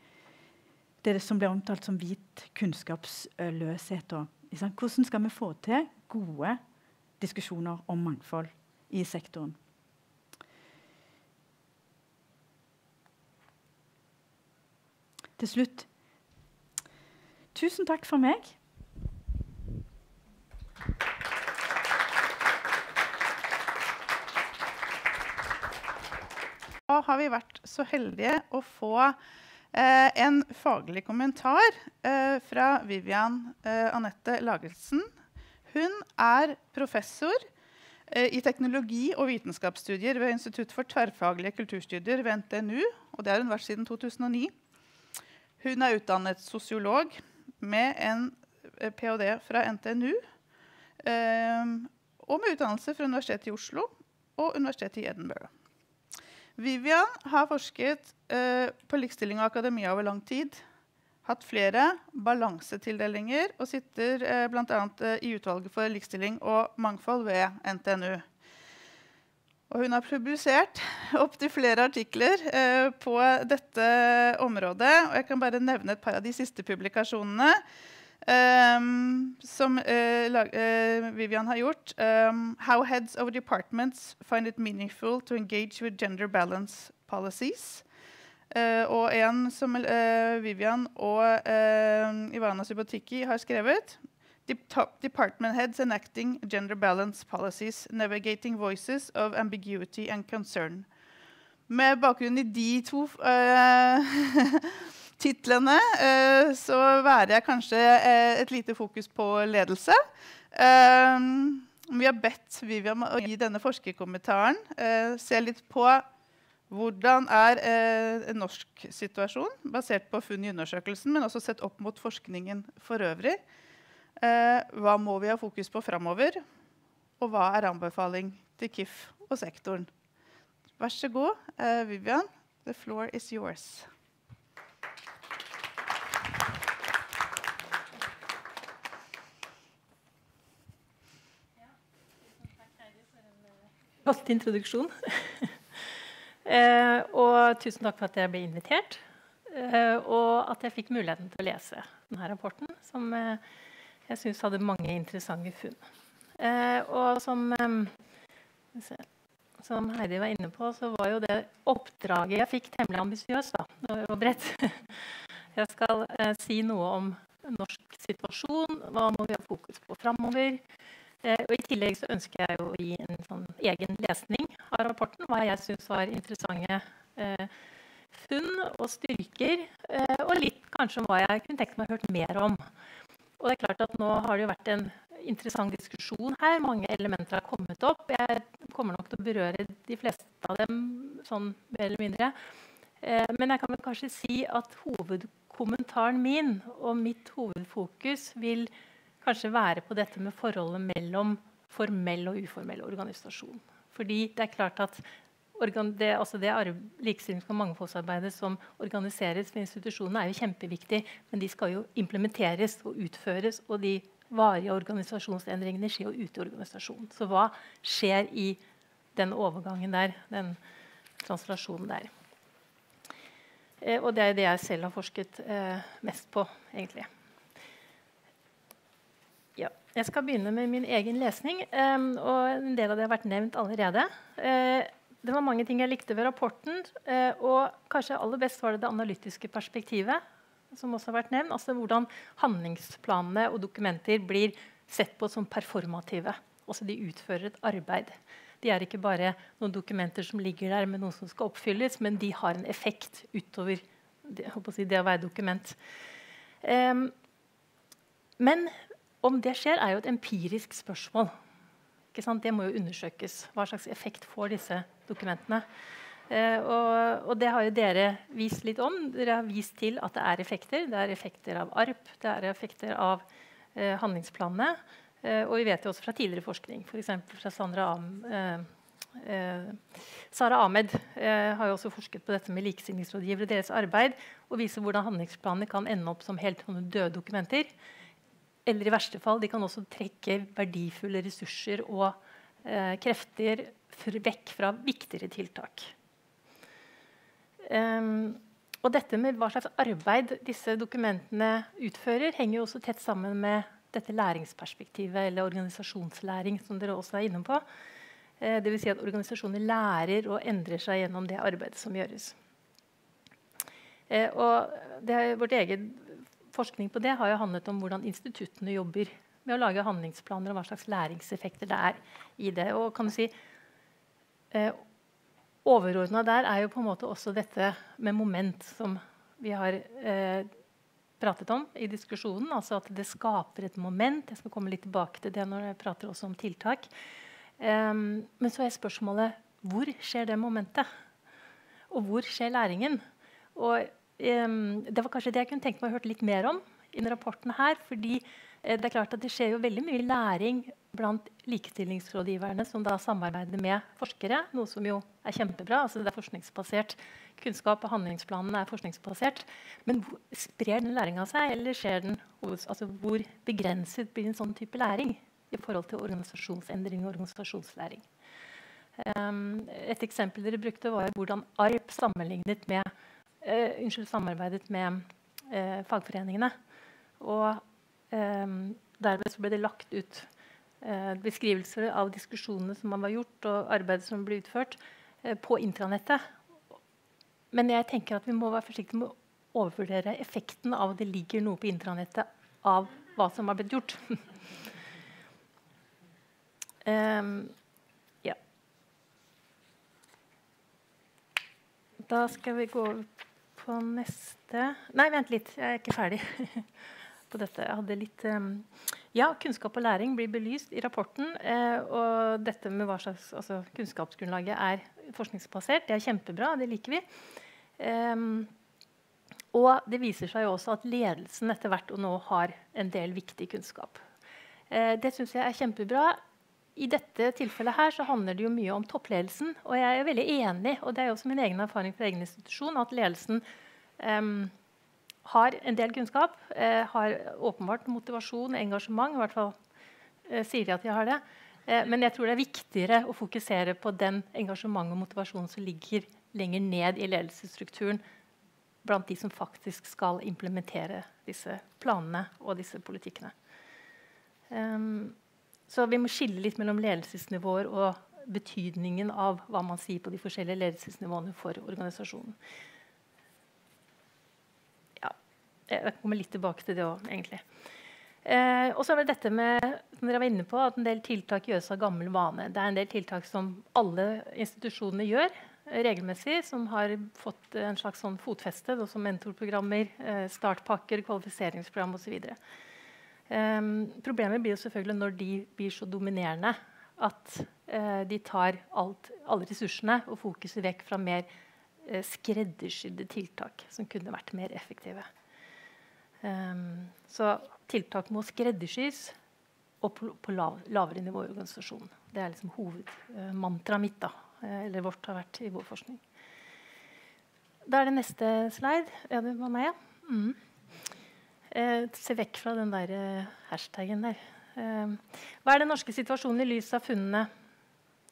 det som ble omtalt som hvit kunnskapsløshet. Hvordan skal vi få til gode diskusjoner om mangfold i sektoren? Til slutt Tusen takk for meg. Da har vi vært så heldige å få eh, en faglig kommentar eh, fra Vivian eh, Anette Lagelsen. Hun er professor eh, i teknologi og vitenskapsstudier ved Institutt for tverrfaglige kulturstudier ved NTNU. og Det har hun vært siden 2009. Hun er utdannet sosiolog med en eh, ph.d. fra NTNU. eh, og med utdannelse fra Universitetet i Oslo og Universitetet i Edinburgh. Vivian har forsket eh, på likestilling og akademia over lang tid. Hatt flere balansetildelinger og sitter eh, bl.a. Eh, i utvalget for likestilling og mangfold ved NTNU. Og hun har publisert opptil flere artikler eh, på dette området. Og jeg kan bare nevne et par av de siste publikasjonene eh, som uh, lag, uh, Vivian har gjort. Um, How heads of departments find it meaningful to engage with gender balance policies. Uh, og en som Vivian og uh, Ivana Subotiki har skrevet. Top Department heads enacting gender balance policies, navigating voices of ambiguity and concern. Med bakgrunn i de to titlene uh, så værer jeg kanskje uh, et lite fokus på ledelse. vi har bedt Vivian å gi denne forskerkommentaren se litt på hvordan er en norsk situasjon, basert på funn i undersøkelsen, men også sett opp mot forskningen for øvrig. Eh, hva må vi ha fokus på framover? Og hva er anbefaling til KIF og sektoren? Vær så god, eh, Vivian. The floor is yours. Flott introduksjon. eh, og tusen takk for at jeg ble invitert. Eh, og at jeg fikk muligheten til å lese denne rapporten, som eh, jeg syns hadde mange interessante funn. Eh, og som, eh, som, Heidi var inne på, så var jo det oppdraget jeg fikk, temmelig ambisiøst og bredt. Jeg skal eh, si noe om norsk situasjon, hva må vi ha fokus på framover. Eh, og I tillegg så ønsker jeg å gi en sånn egen lesning av rapporten. Hva jeg syns var interessante eh, funn og styrker. Eh, og litt kanskje om hva jeg kunne tenkt meg å hørt mer om. Og det er klart at Nå har det jo vært en interessant diskusjon her. Mange elementer har kommet opp. Jeg kommer nok til å berøre de fleste av dem sånn mer eller mindre. Eh, men jeg kan vel kanskje si at hovedkommentaren min og mitt hovedfokus vil kanskje være på dette med forholdet mellom formell og uformell organisasjon. Fordi det er klart at det, altså det likestillings- og mangfoldsarbeidet som organiseres ved institusjonene, er jo kjempeviktig, men de skal jo implementeres og utføres. Og de varige organisasjonsendringene skjer jo ute i organisasjonen. Så hva skjer i den overgangen der, den translasjonen der? Eh, og det er det jeg selv har forsket eh, mest på, egentlig. Jeg skal begynne med min egen lesning. Um, og en del av det har vært nevnt allerede. Uh, det var mange ting jeg likte ved rapporten. Uh, og kanskje aller best var det det analytiske perspektivet. som også har vært nevnt, altså Hvordan handlingsplanene og dokumenter blir sett på som performative. Altså De utfører et arbeid. De er ikke bare noen dokumenter som ligger der med noe som skal oppfylles, men de har en effekt utover det, å, si, det å være dokument. Um, men om det skjer, er jo et empirisk spørsmål. Det må jo undersøkes. Hva slags effekt får disse dokumentene? Eh, og, og, det har jo dere vist litt om. Dere har vist til at det er effekter. Det er effekter av ARP, det er effekter av eh, handlingsplanene. Eh, og vi vet jo også fra tidligere forskning, f.eks. For fra Sandra Am, eh, eh, Sara Ahmed eh, har jo også forsket på dette med likestillingsrådgivere og deres arbeid. Og viser hvordan handlingsplanene kan ende opp som helt døde dokumenter. Eller i verste fall, de kan også trekke verdifulle ressurser og eh, krefter vekk fra viktigere tiltak. Um, og dette med hva slags arbeid disse dokumentene utfører, henger jo også tett sammen med dette læringsperspektivet, eller organisasjonslæring, som dere også er inne på. Eh, Dvs. Si at organisasjoner lærer og endrer seg gjennom det arbeidet som gjøres. Eh, og det er vårt eget forskning på det har jo handlet om hvordan instituttene jobber med å lage handlingsplaner, og hva slags læringseffekter det er i det. Og kan du si, eh, Overordna der er jo på en måte også dette med moment, som vi har eh, pratet om i diskusjonen. Altså at det skaper et moment. Jeg skal komme litt tilbake til det når jeg prater også om tiltak. Um, men så er spørsmålet hvor skjer det momentet? Og hvor skjer læringen? Og det var kanskje det jeg kunne tenkt meg å høre litt mer om i rapporten her. fordi Eh, det er klart at det skjer jo veldig mye læring blant likestillingsrådgiverne som da samarbeider med forskere, noe som jo er kjempebra. altså Det er forskningsbasert kunnskap, og handlingsplanene er forskningsbasert. Men hvor, sprer den læringa seg, eller skjer den altså Hvor begrenset blir en sånn type læring i forhold til organisasjonsendring og organisasjonslæring? Et eksempel dere brukte, var hvordan ARP sammenlignet med uh, unnskyld, samarbeidet med uh, fagforeningene. Og um, derved ble det lagt ut uh, beskrivelser av diskusjonene som var gjort, og arbeidet som ble utført, på intranettet. Men jeg tenker at vi må være forsiktige med å overvurdere effekten av at det ligger noe på intranettet av hva som har blitt gjort. um, Da skal vi gå på neste Nei, vent litt. Jeg er ikke ferdig på dette. Jeg hadde litt um, Ja, kunnskap og læring blir belyst i rapporten. Eh, og dette med hva slags altså, kunnskapsgrunnlaget er forskningsbasert, det er kjempebra. Det liker vi. Um, og det viser seg jo også at ledelsen etter hvert og nå har en del viktig kunnskap. Eh, det syns jeg er kjempebra. I dette tilfellet her så handler det jo mye om toppledelsen. Og jeg er veldig enig, og det er også min egen erfaring fra egen institusjon, at ledelsen um, har en del kunnskap, uh, har åpenbart motivasjon, engasjement. I hvert fall uh, sier de at de har det. Uh, men jeg tror det er viktigere å fokusere på den engasjement og motivasjonen som ligger lenger ned i ledelsesstrukturen blant de som faktisk skal implementere disse planene og disse politikkene. Um, så vi må skille litt mellom ledelsesnivåer og betydningen av hva man sier på de forskjellige ledelsesnivåene for organisasjonen. Ja, jeg kommer litt tilbake til det òg, egentlig. Eh, og så er det dette med som dere var inne på, at en del tiltak gjøres av gammel vane. Det er en del tiltak som alle institusjonene gjør regelmessig, som har fått en slags sånn fotfeste, som mentorprogrammer, eh, startpakker, kvalifiseringsprogram osv. Um, problemet blir jo selvfølgelig når de blir så dominerende at uh, de tar alt, alle ressursene og fokuset vekk fra mer uh, skreddersydde tiltak som kunne vært mer effektive. Um, så tiltak må skreddersys og på, på lav, lavere nivå i organisasjonen. Det er liksom hovedmantraet mitt, da, eller vårt har vært i vår forskning. Da er det neste slide. Ja, det var meg, ja. Mm. Eh, se vekk fra den der eh, hashtagen der. Eh, hva er den norske situasjonen i lys av funnene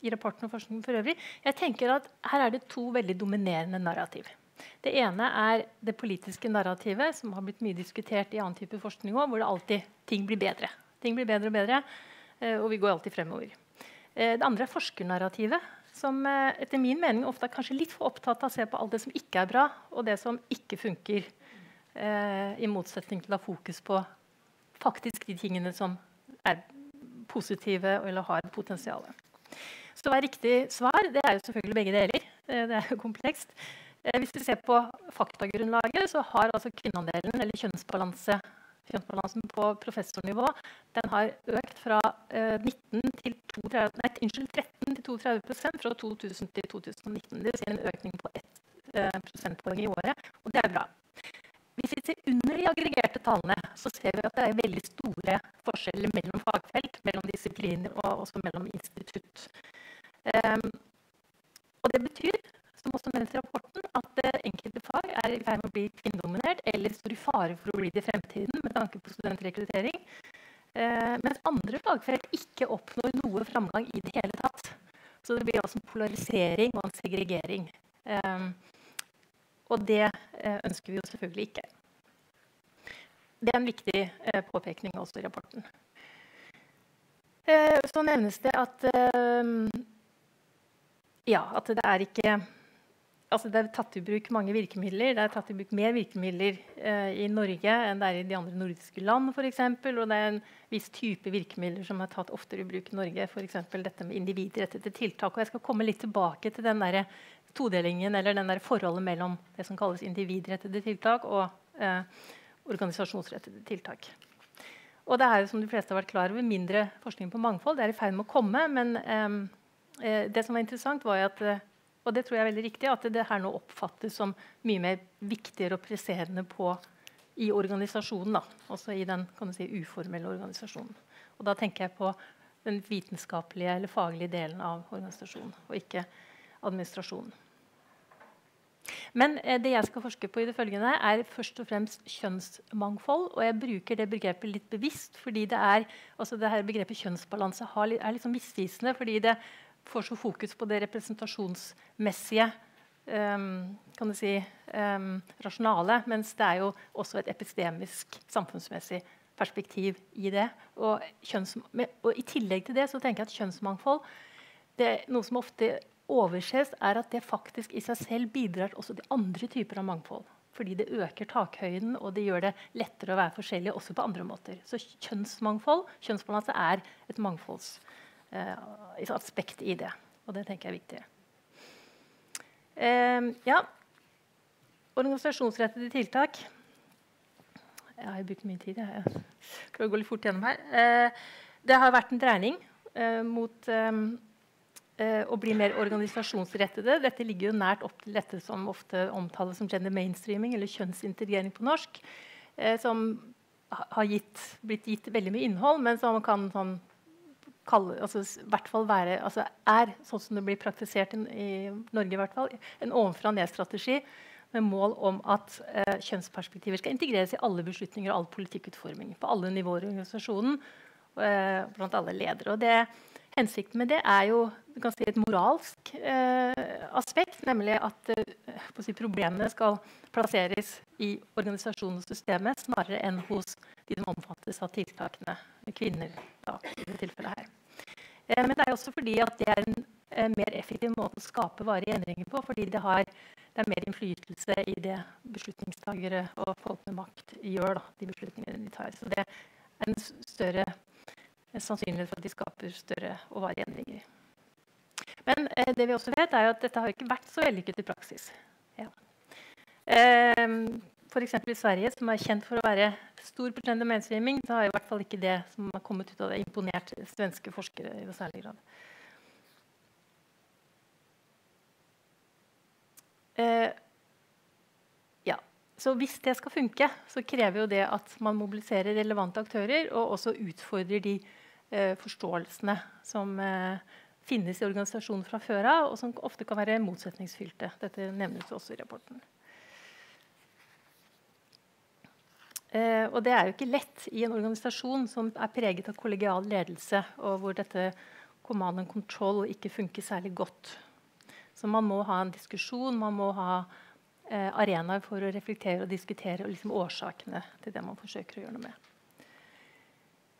i rapporten og forskningen for øvrig? Jeg tenker at Her er det to veldig dominerende narrativ. Det ene er det politiske narrativet, som har blitt mye diskutert i annen type forskning òg, hvor det alltid ting blir bedre. Ting blir bedre og bedre, eh, og vi går alltid fremover. Eh, det andre er forskernarrativet, som eh, etter min mening ofte er kanskje litt for opptatt av å se på alt det som ikke er bra, og det som ikke funker i motsetning til å ha fokus på faktisk de tingene som er positive eller har potensial. Så hva er riktig svar? Det er jo selvfølgelig begge deler. Eh, det er jo komplekst. Eh, hvis vi ser på faktagrunnlaget, så har altså kvinneandelen, eller kjønnsbalanse, kjønnsbalansen på professornivå den har økt fra eh, 19 til 32, nei, unnskyld, 13 til 32% fra 2000 til 2019. Det vil en økning på 1 eh, prosentpoeng i året, og det er bra. Hvis vi ser under de aggregerte tallene, så ser vi at det er veldig store forskjeller mellom fagfelt, mellom disipliner og også mellom institutt. Um, og det betyr, som også nevnt i rapporten, at uh, enkelte fag er i ferd med å bli kvinnedominert eller står i fare for å bli det i fremtiden med tanke på studentrekruttering. Uh, mens andre fagfelt ikke oppnår noe framgang i det hele tatt. Så det blir altså en polarisering og en segregering. Og det eh, ønsker vi jo selvfølgelig ikke. Det er en viktig eh, påpekning også i rapporten. Eh, så nevnes det at ja, at det er ikke altså Det er tatt i bruk mange virkemidler. Det er tatt i bruk mer virkemidler i Norge enn det er i de andre nordiske land. Eksempel, og det er en viss type virkemidler som er tatt oftere i bruk i Norge. F.eks. dette med individrettede tiltak. Og jeg skal komme litt tilbake til den der todelingen eller den der forholdet mellom det som kalles individrettede tiltak og eh, organisasjonsrettede tiltak. Og det er som de fleste har vært klar over, mindre forskning på mangfold. Det er i ferd med å komme. Men eh, eh det som var interessant, var at eh, og det tror jeg er veldig riktig, at det her nå oppfattes som mye mer viktigere og presserende på i organisasjonen. Da. Også i den si, uformelle organisasjonen. Og da tenker jeg på den vitenskapelige eller faglige delen av organisasjonen, og ikke administrasjonen. Men eh, det jeg skal forske på i det følgende, er først og fremst kjønnsmangfold. Og jeg bruker det begrepet litt bevisst, fordi det er, altså det her begrepet kjønnsbalanse er litt sånn misvisende. Fordi det får så fokus på det representasjonsmessige um, kan du si, um, rasjonale, mens det er jo også et epistemisk, samfunnsmessig perspektiv i det. Og, og, I tillegg til det så tenker jeg at kjønnsmangfold det er noe som ofte overses, er at det faktisk i seg selv bidrar også til andre typer av mangfold. Fordi det øker takhøyden, og det gjør det lettere å være forskjellig også på andre måter. Så kjønnsmangfold, kjønnsbalanse, er et mangfoldsaspekt eh, i det. Og det tenker jeg er viktig. Eh, ja. Organisasjonsrettede tiltak. Jeg har brukt mye tid. Jeg prøver å gå litt fort gjennom her. Eh, det har vært en dreining eh, mot eh, å bli mer organisasjonsrettede. Dette ligger jo nært opp til dette som ofte omtales som gender mainstreaming, eller kjønnsintegrering på norsk. Eh, som har gitt, blitt gitt veldig mye innhold, men som kan sånn, kalle, altså, hvert fall være, altså, er, sånn som det blir praktisert i, i Norge, i hvert fall, en ovenfra-ned-strategi med mål om at eh, kjønnsperspektiver skal integreres i alle beslutninger og all politikkutforming. På alle nivåer i organisasjonen, eh, blant alle ledere. Og det, hensikten med det er jo si, et moralsk eh, aspekt, nemlig at eh, si, problemene skal plasseres i organisasjonen og systemet snarere enn hos de som omfattes av tiltakene, kvinner. Da, i dette tilfellet her. Eh, men det er også fordi at det er en, en mer effektiv måte å skape varige endringer på. fordi det har det er mer innflytelse i det beslutningstagere og folk med makt gjør. Da, de beslutningene de tar. Så det er en større sannsynlighet for at de skaper større og varige endringer. Men eh, det vi også vet, er at dette har ikke vært så vellykket i praksis. Ja. Eh, F.eks. i Sverige, som er kjent for å være stor på gender mainstreaming, så har i hvert fall ikke det som har kommet ut av det, imponert svenske forskere i særlig grad. Eh. Så hvis det skal funke, så krever jo det at man mobiliserer relevante aktører og også utfordrer de eh, forståelsene som eh, finnes i organisasjonen fra før av, og som ofte kan være motsetningsfylte. Dette nevnes også i rapporten. Eh, og det er jo ikke lett i en organisasjon som er preget av kollegial ledelse, og hvor dette command and control ikke funker særlig godt. Så man må ha en diskusjon, man må ha arenaer for å reflektere og diskutere og liksom årsakene til det man forsøker å gjøre noe med.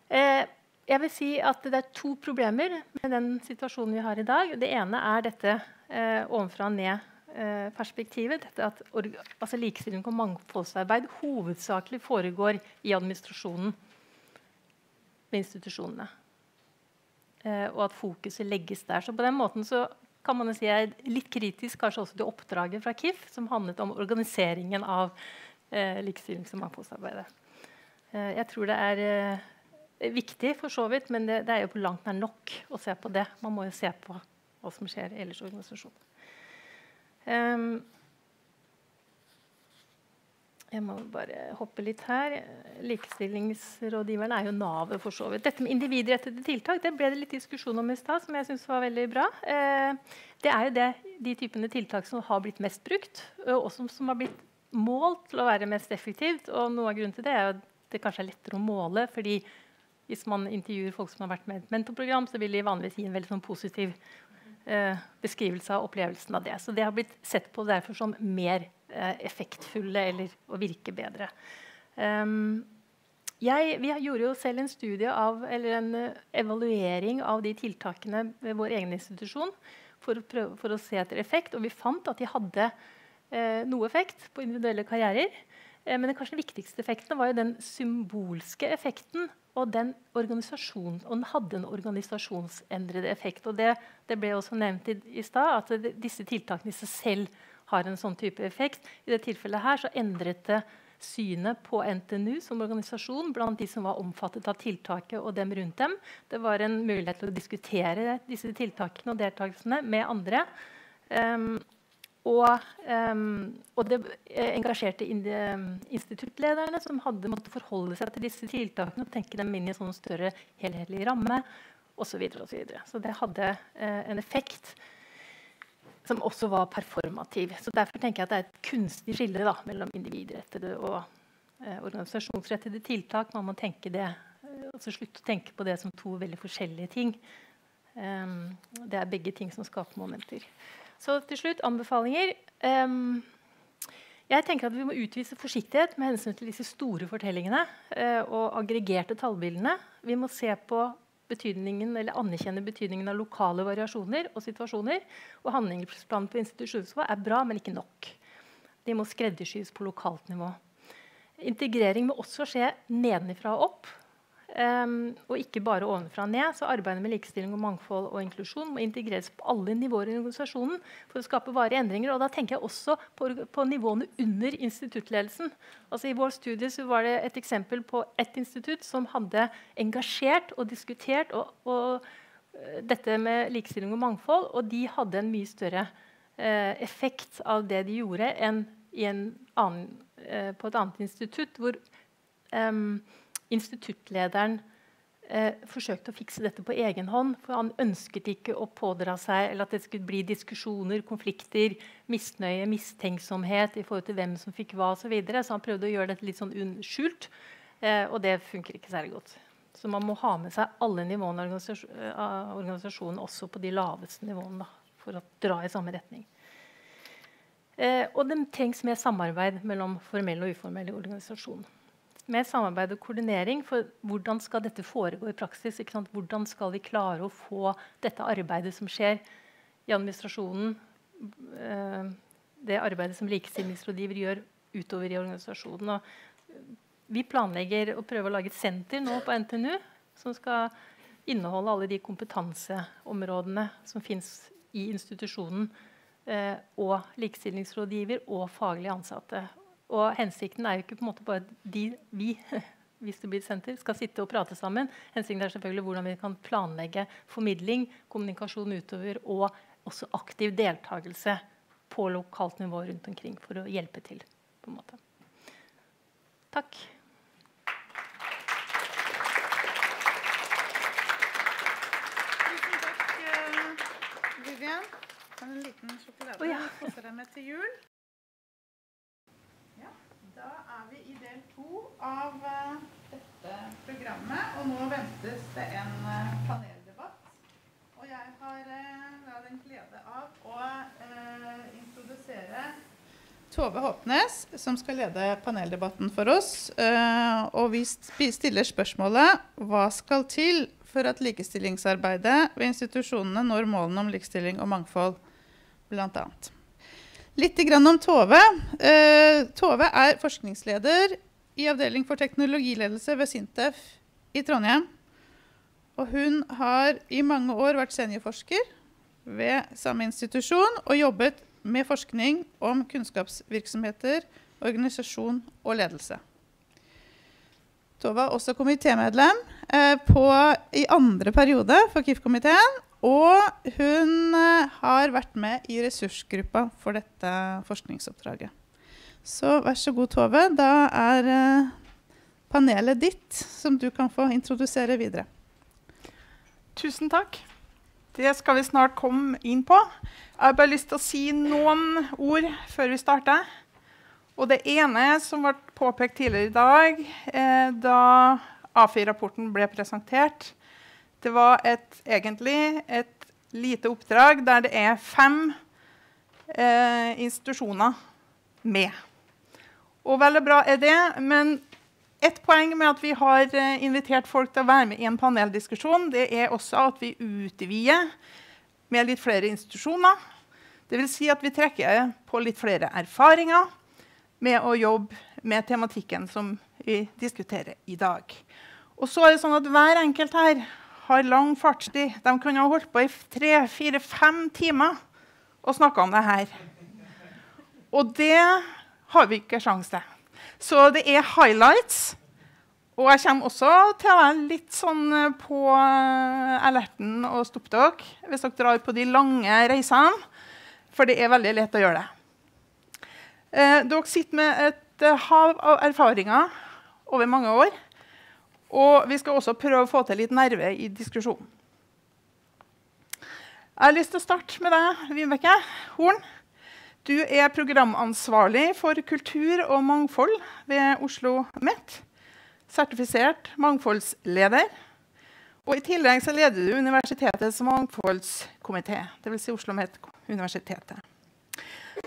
Eh, jeg vil si at Det er to problemer med den situasjonen vi har i dag. Det ene er dette eh, ovenfra og ned-perspektivet. Eh, at altså Likestilling og mangfoldsarbeid hovedsakelig foregår i administrasjonen ved institusjonene. Eh, og at fokuset legges der. Så på den måten så kan man jo si er litt kritisk kanskje også til oppdraget fra KIF, som handlet om organiseringen av eh, likestillings- og mangfoldsarbeidet. Eh, jeg tror det er eh, viktig, for så vidt, men det, det, er jo på langt nær nok å se på det. Man må jo se på hva som skjer ellers i organisasjonen. Um, jeg må bare hoppe litt her. Likestillingsrådgiveren er jo navet, for så vidt. Dette med individrettede tiltak det ble det litt diskusjon om i stad, som jeg syns var veldig bra. Eh, det er jo det, de typene tiltak som har blitt mest brukt, og som, som, har blitt målt til å være mest effektivt. Og noe av grunnen til det er at det kanskje er lettere å måle. fordi hvis man intervjuer folk som har vært med i et mentorprogram, så vil de vanligvis gi en veldig sånn positiv eh, beskrivelse av opplevelsen av det. Så det har blitt sett på derfor som mer Eh, effektfulle eller å virke bedre. Um, jeg, vi gjorde jo selv en studie av, eller en uh, evaluering av de tiltakene ved vår egen institusjon for å, prøve, for å se etter effekt, og vi fant at de hadde eh, noe effekt på individuelle karrierer. Eh, men den kanskje viktigste effekten var jo den symbolske effekten. Og den, og den hadde en organisasjonsendrede effekt. og Det, det ble også nevnt i, i stad at disse tiltakene i seg selv har en sånn type effekt. I det tilfellet her så endret det synet på NTNU som organisasjon blant de som var omfattet av tiltaket og dem rundt dem. Det var en mulighet til å diskutere disse tiltakene og deltakelsene med andre. Um, og, um, og, det engasjerte instituttlederne, som hadde måttet forholde seg til disse tiltakene og tenke dem inn i en sånn større helhetlig ramme osv. Så, og så, videre. så det hadde uh, en effekt som også var performativ. Så Derfor tenker jeg at det er et kunstig skille da, mellom individrettede og eh, organisasjonsrettede tiltak. Man må tenke det, altså og så slutte å tenke på det som to veldig forskjellige ting. Um, det er begge ting som skaper momenter. Så til slutt anbefalinger. Um, jeg tenker at Vi må utvise forsiktighet med hensyn til disse store fortellingene uh, og aggregerte tallbildene. Vi må se på betydningen, eller anerkjenne betydningen av lokale variasjoner og situasjoner. Og Handlingsplanen på institusjonsnivå er bra, men ikke nok. De må skreddersys på lokalt nivå. Integrering må også skje nedenifra og opp. Um, og ikke bare ovenfra og ned. Så arbeidet med likestilling og mangfold og inklusjon må integreres på alle nivåer i organisasjonen for å skape varige endringer. Og da tenker jeg også på, på nivåene under instituttledelsen. Altså I vår studie så var det et eksempel på et institutt som hadde engasjert og diskutert og, og, uh, dette med likestilling og mangfold, og de hadde en mye større uh, effekt av det de gjorde, enn annen, uh, på et annet institutt hvor um, instituttlederen eh, forsøkte å fikse dette på egen hånd. For han ønsket ikke å pådra seg eller at det skulle bli diskusjoner, konflikter, misnøye, mistenksomhet i forhold til hvem som fikk hva osv. Så, så han prøvde å gjøre dette litt sånn skjult, eh, og det funker ikke særlig godt. Så man må ha med seg alle nivåene av uh, organisasjonen også på de laveste nivåene, da, for å dra i samme retning. Eh, og det trengs mer samarbeid mellom formell og uformell organisasjon med samarbeid og koordinering. For hvordan skal dette foregå i praksis? Hvordan skal vi klare å få dette arbeidet som skjer i administrasjonen, eh, det arbeidet som likestillingsrådgiver gjør utover i organisasjonen. Og vi planlegger å prøve å lage et senter nå på NTNU som skal inneholde alle de kompetanseområdene som fins i institusjonen. Eh, og likestillingsrådgiver og faglig ansatte. Og hensikten er jo ikke på en måte bare at de, vi hvis det blir senter, skal sitte og prate sammen. Hensikten er selvfølgelig hvordan vi kan planlegge formidling, kommunikasjon utover og også aktiv deltakelse på lokalt nivå rundt omkring for å hjelpe til. på en måte. Takk. Tusen takk, eh, Vivian. En liten sjokolade oh, ja. koser deg med til jul. Da er vi i del to av uh, dette programmet, og nå ventes det en uh, paneldebatt. Og jeg har uh, den glede av å introdusere Tove Håpnes, som skal lede paneldebatten for oss. og vi stiller spørsmålet hva skal til for at likestillingsarbeidet ved institusjonene når målene om likestilling og mangfold, bl.a. Litt om Tove. Tove er forskningsleder i avdeling for teknologiledelse ved Sintef i Trondheim. Og hun har i mange år vært seniorforsker ved samme institusjon og jobbet med forskning om kunnskapsvirksomheter, organisasjon og ledelse. Tova er også komitémedlem eh, i andre periode for KIF-komiteen og hun eh, har vært med i ressursgruppa for dette forskningsoppdraget. Så vær så god, Tove. Da er eh, panelet ditt, som du kan få introdusere videre. Tusen takk. Det skal vi snart komme inn på. Jeg har bare lyst til å si noen ord før vi starter. Og det ene som ble påpekt tidligere i dag, eh, da AFI-rapporten ble presentert, det var et, egentlig et lite oppdrag der det er fem eh, institusjoner med. Og veldig bra er det, men et poeng med at vi har eh, invitert folk til å være med i en paneldiskusjon, det er også at vi utvider med litt flere institusjoner. Dvs. Si at vi trekker på litt flere erfaringer med å jobbe med tematikken som vi diskuterer i dag. Og så er det sånn at Hver enkelt her har lang fartstid. De kunne ha holdt på i tre-fire-fem timer og snakka om det her. Og det har vi ikke sjanse til. Så det er highlights. Og jeg kommer også til å være litt sånn eh, på eh, alerten og stoppe dere hvis dere drar på de lange reisene. For det er veldig lett å gjøre det. Eh, dere sitter med et eh, hav av erfaringer over mange år. Og vi skal også prøve å få til litt nerve i diskusjonen. Jeg har lyst til å starte med deg, Vibeke Horn. Du er programansvarlig for kultur og mangfold ved Oslo OsloMet. Sertifisert mangfoldsleder. Og I tillegg så leder du universitetets mangfoldskomité, dvs. Si OsloMet-universitetet.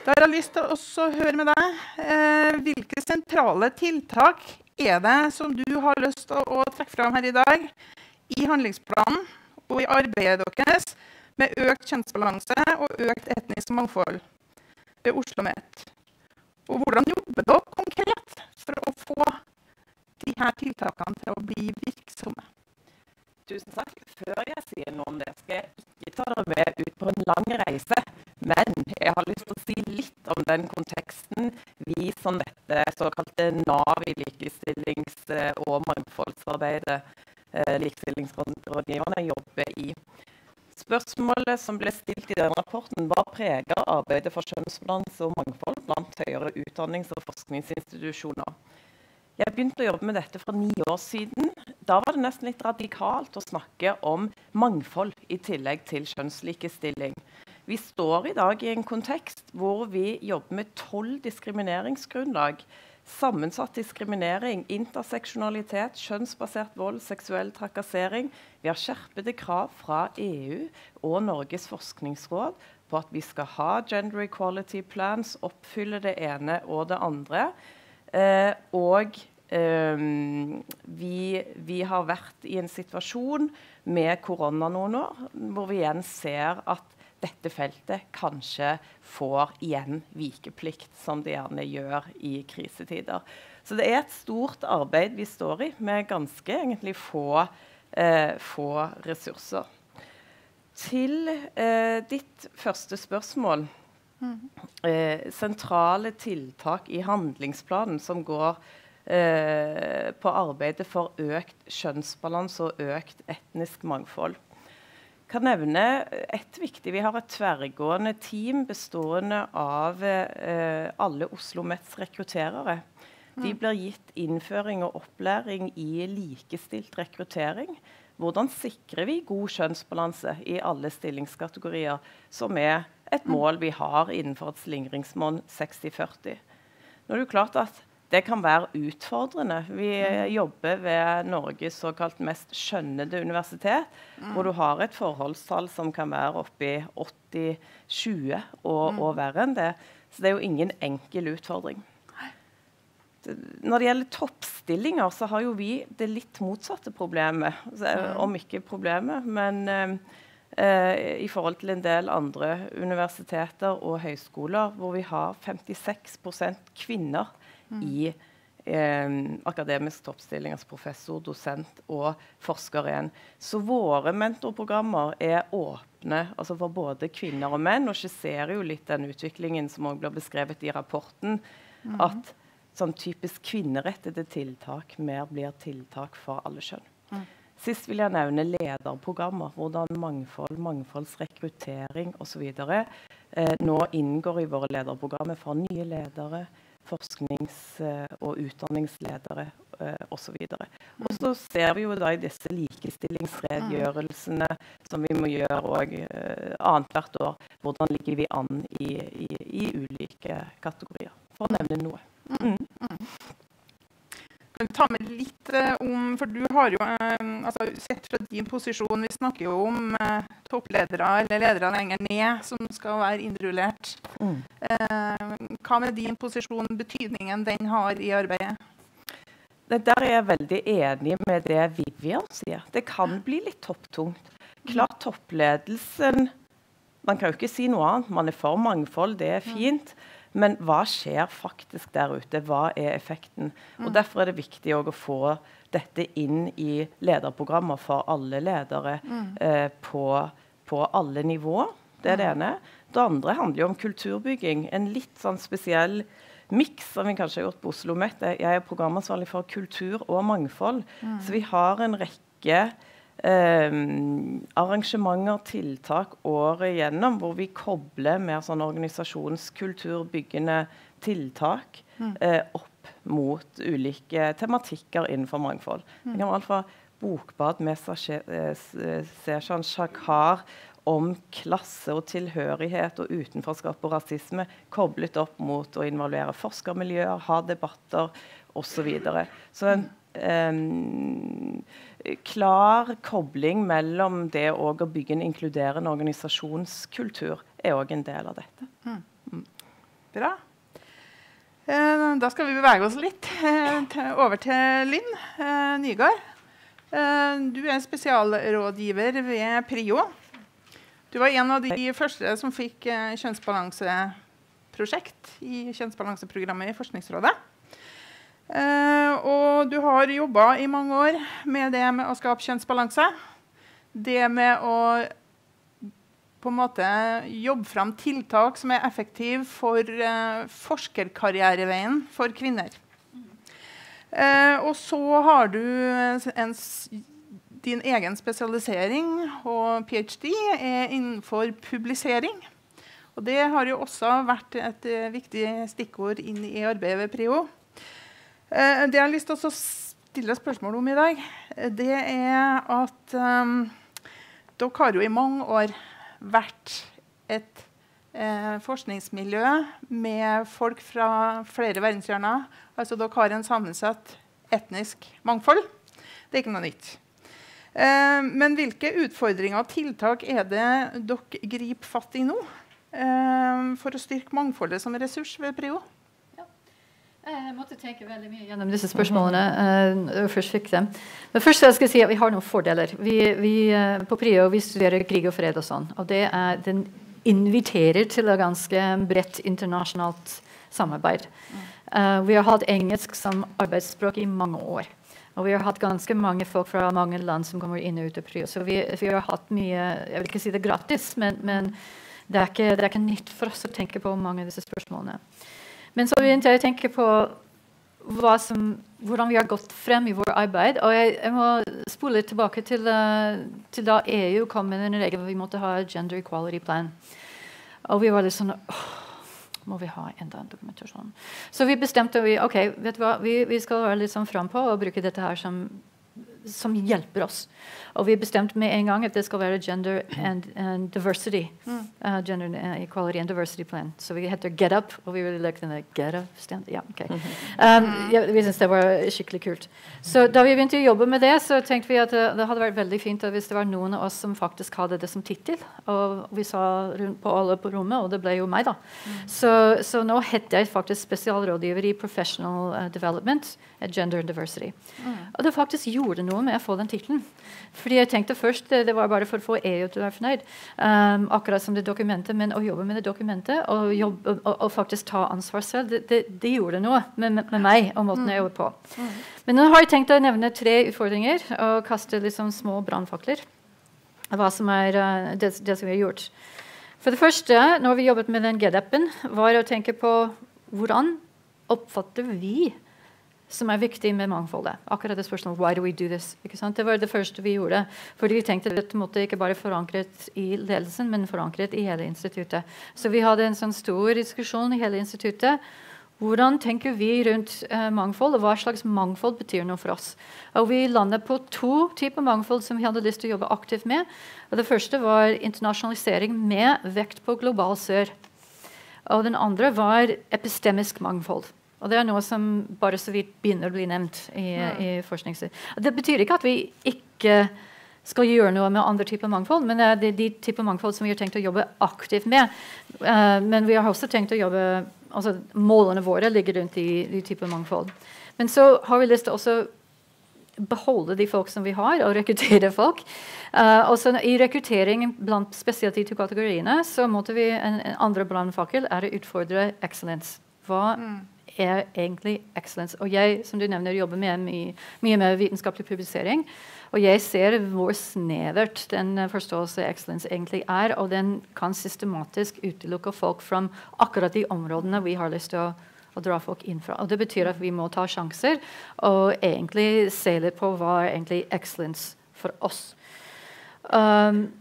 Da har jeg lyst til å høre med deg eh, hvilke sentrale tiltak er det som du har lyst til å, å trekke fram her i dag i handlingsplanen og i arbeidet deres med økt kjønnsbalanse og økt etnisk mangfold Oslo OsloMet? Og hvordan jobber dere konkret for å få de her tiltakene til å bli virksomme? Tusen takk. Før jeg sier noe om det, skal jeg ikke ta dere med ut på en lang reise. Men jeg har lyst til å si litt om den konteksten vi som dette såkalte Nav i likestillings- og mangfoldsarbeidet, eh, likestillingsrådgiverne, jobber i. Spørsmålet som ble stilt i den rapporten, var preget arbeidet for kjønnsbalanse og mangfold blant høyere utdannings- og forskningsinstitusjoner. Jeg begynte å jobbe med dette for ni år siden. Da var det nesten litt radikalt å snakke om mangfold i tillegg til kjønnslikestilling. Vi står i dag i en kontekst hvor vi jobber med tolv diskrimineringsgrunnlag. Sammensatt diskriminering, interseksjonalitet, kjønnsbasert vold, seksuell trakassering. Vi har skjerpede krav fra EU og Norges forskningsråd på at vi skal ha gender equality plans, oppfylle det ene og det andre. Eh, og eh, vi, vi, har vært i en situasjon med korona noen år hvor vi igjen ser at dette feltet kanskje får igjen vikeplikt, som det gjerne gjør i krisetider. Så det er et stort arbeid vi står i, med ganske egentlig få, eh, få ressurser. Til eh, ditt første spørsmål. Mm. Eh, sentrale tiltak i handlingsplanen som går Eh, på arbeidet for økt kjønnsbalanse og økt etnisk mangfold. Kan nevne et viktig, Vi har et tverrgående team bestående av eh, alle Oslo Mets rekrutterere. De mm. blir gitt innføring og opplæring i likestilt rekruttering. Hvordan sikrer vi god kjønnsbalanse i alle stillingskategorier, som er et mm. mål vi har innenfor et slingringsmål 60-40. Nå er det jo klart at det kan være utfordrende. Vi mm. jobber ved Norges såkalt mest skjønnede universitet, mm. hvor du har et forholdstall som kan være oppi 80-20 og, mm. og, verre enn det. Så det er jo ingen enkel utfordring. Når det gjelder toppstillinger, så har jo vi det litt motsatte problemet. Altså, om ikke problemet, men eh, eh, i forhold til en del andre universiteter og høyskoler, hvor vi har 56% kvinner mm. i eh, akademisk toppstilling, altså professor, dosent og forsker igjen. Så våre mentorprogrammer er åpne altså for både kvinner og menn, og skisserer jo litt den utviklingen som også blir beskrevet i rapporten. Mm. At sånn typisk kvinnerettede tiltak mer blir tiltak for alle kjønn. Mm. Sist vil jeg nevne lederprogrammer. Hvordan mangfold, mangfoldsrekruttering osv. Eh, nå inngår i våre lederprogrammer for nye ledere, forsknings- eh, og utdanningsledere eh, osv. Og så ser vi jo da i disse likestillingsredegjørelsene som vi må gjøre òg eh, annethvert år, hvordan ligger vi an i, i, i, ulike kategorier, for å nevne noe. Mm. Mm ta med litt eh, om For du har jo eh, altså, sett fra din posisjon Vi snakker jo om eh, toppledere eller ledere lenger ned som skal være innrullert. Mm. Hva med din posisjon, betydningen den har i arbeidet? Det der er jeg veldig enig med det Vivian sier. Det kan bli litt topptungt. Klart toppledelsen Man kan jo ikke si noe annet. Man er for mangfold, det er fint. Men hva skjer faktisk der ute? Hva er effekten? Og mm. Derfor er det viktig å få dette inn i lederprogrammer for alle ledere mm. eh, på, på, alle nivåer. Det er det mm. ene. Det andre handler jo om kulturbygging. En litt sånn spesiell miks som vi kanskje har gjort på Oslo OsloMet. Jeg er programansvarlig for kultur og mangfold. Så vi har en rekke eh, arrangementer, tiltak året igjennom, hvor vi kobler mer sånn organisasjonskulturbyggende tiltak eh, opp mot ulike tematikker innenfor mangfold. Det kan være alt fra bokbad med Seshan Shakar om klasse og tilhørighet og utenforskap og rasisme koblet opp mot å involvere forskermiljøer, ha debatter osv. Så, videre. så en um, klar kobling mellom det å bygge en inkluderende organisasjonskultur er òg en del av dette. Mm. Bra. Eh, da skal vi bevege oss litt eh, over til Linn eh, Nygaard. Du er spesialrådgiver ved PRIO. Du var en av de første som fikk kjønnsbalanseprosjekt i kjønnsbalanseprogrammet i Forskningsrådet. Og du har jobba i mange år med det med å skape kjønnsbalanse. Det med å på en måte jobbe fram tiltak som er effektive for eh, forskerkarriereveien for kvinner. Eh, og så har du en, din egen spesialisering og ph.d. innenfor publisering. Og det har jo også vært et uh, viktig stikkord inn i arbeidet ved PRIO. Det jeg har lyst til å stille spørsmål om i dag, det er at um, dere har jo i mange år vært et eh, forskningsmiljø med folk fra flere verdenshjørner. Altså dere har en sammensatt etnisk mangfold. Det er ikke noe nytt. Eh, men hvilke utfordringer og tiltak er det dere griper fatt i nå eh, for å styrke mangfoldet som ressurs ved PRIO? Jeg måtte tenke veldig mye gjennom disse spørsmålene. Uh, først fikk dem. Men først skal jeg si at vi har noen fordeler. Vi, vi, uh, på PRIO vi studerer krig og fred og sånn. Og det er, den inviterer til et ganske bredt internasjonalt samarbeid. Vi har hatt engelsk som arbeidsspråk i mange år. Og vi har hatt ganske mange folk fra mange land som kommer inn og ut av PRIO. Så vi, vi, har hatt mye Jeg vil ikke si det gratis, men, men det, er ikke, det er ikke nytt for oss å tenke på mange av disse spørsmålene. Men så begynte jeg å tenke på som, hvordan vi har gått frem i vår arbeid. Og jeg, jeg må spole tilbake til, uh, til, da EU kom med en regel vi måtte ha gender equality plan. Og vi var litt sånn åh, må vi ha enda en dokumentasjon? Så vi bestemte vi, ok, vet du hva, vi, vi skal være litt sånn frampå og bruke dette her som som hjelper oss. Og vi bestemte med en gang at det skal være gender and, and diversity. Mm. Uh, gender uh, equality and diversity plan. Så vi heter Get Up, og vi ville lage denne Get Up-stand. Ja, okay. um, ja, vi syntes det var skikkelig kult. Så da vi begynte å jobbe med det, så tenkte vi at det, det hadde vært veldig fint hvis det var noen av oss som faktisk hadde det som tittel. Og vi sa rundt på alle på rommet, og det ble jo meg, da. Mm. Så, så, nå heter jeg faktisk spesialrådgiver i Professional uh, Development, Gender and Diversity. Mm. Og det faktisk gjorde noe med å få den tittelen. Fordi jeg tenkte først det, det, var bare for å få EU til å være fornøyd. Um, akkurat som det dokumentet, Men å jobbe med det dokumentet og, jobbe, og, og faktisk ta ansvar selv, det, det, det gjorde noe med, med, meg og måten jeg jobber på. Mm. Men nå har jeg tenkt å nevne tre utfordringer og kaste liksom små brannfakler. Hva som er uh, det, det, som vi har gjort. For det første, når vi jobbet med den GDAP-en, var å tenke på hvordan oppfatter vi som er viktig med mangfoldet. Akkurat det spørsmålet why do we do this? Det var det første vi gjorde. Fordi vi tenkte at dette måtte ikke bare forankret i ledelsen, men forankret i hele instituttet. Så vi hadde en sånn stor diskusjon i hele instituttet. Hvordan tenker vi rundt eh, mangfold, og hva slags mangfold betyr noe for oss? Og Vi landet på to typer mangfold som vi hadde lyst til å jobbe aktivt med. Og det første var internasjonalisering med vekt på global sør. Og den andre var epistemisk mangfold. Og det er noe som bare så vidt begynner å bli nevnt i, mm. i forsknings... Det betyr ikke at vi ikke skal gjøre noe med andre typer mangfold, men det er de typer mangfold som vi har tenkt å jobbe aktivt med. Uh, men vi har også tenkt å jobbe altså Målene våre ligger rundt de, de typer mangfold. Men så har vi lyst til også beholde de folk som vi har, og rekruttere folk. Uh, også I rekruttering blant spesielt de to kategoriene så måtte vi en, en andre brannfakkel er å utfordre excellence. Hva mm er egentlig excellence. Og jeg som du nevner, jobber med, mye, mye med vitenskapelig publisering. Og jeg ser hvor snevert den forståelse excellence egentlig er. Og den kan systematisk utelukke folk fra akkurat de områdene vi har lyst til å, å dra folk inn fra. Og Det betyr at vi må ta sjanser og egentlig se litt på hva er egentlig excellence for oss. Um,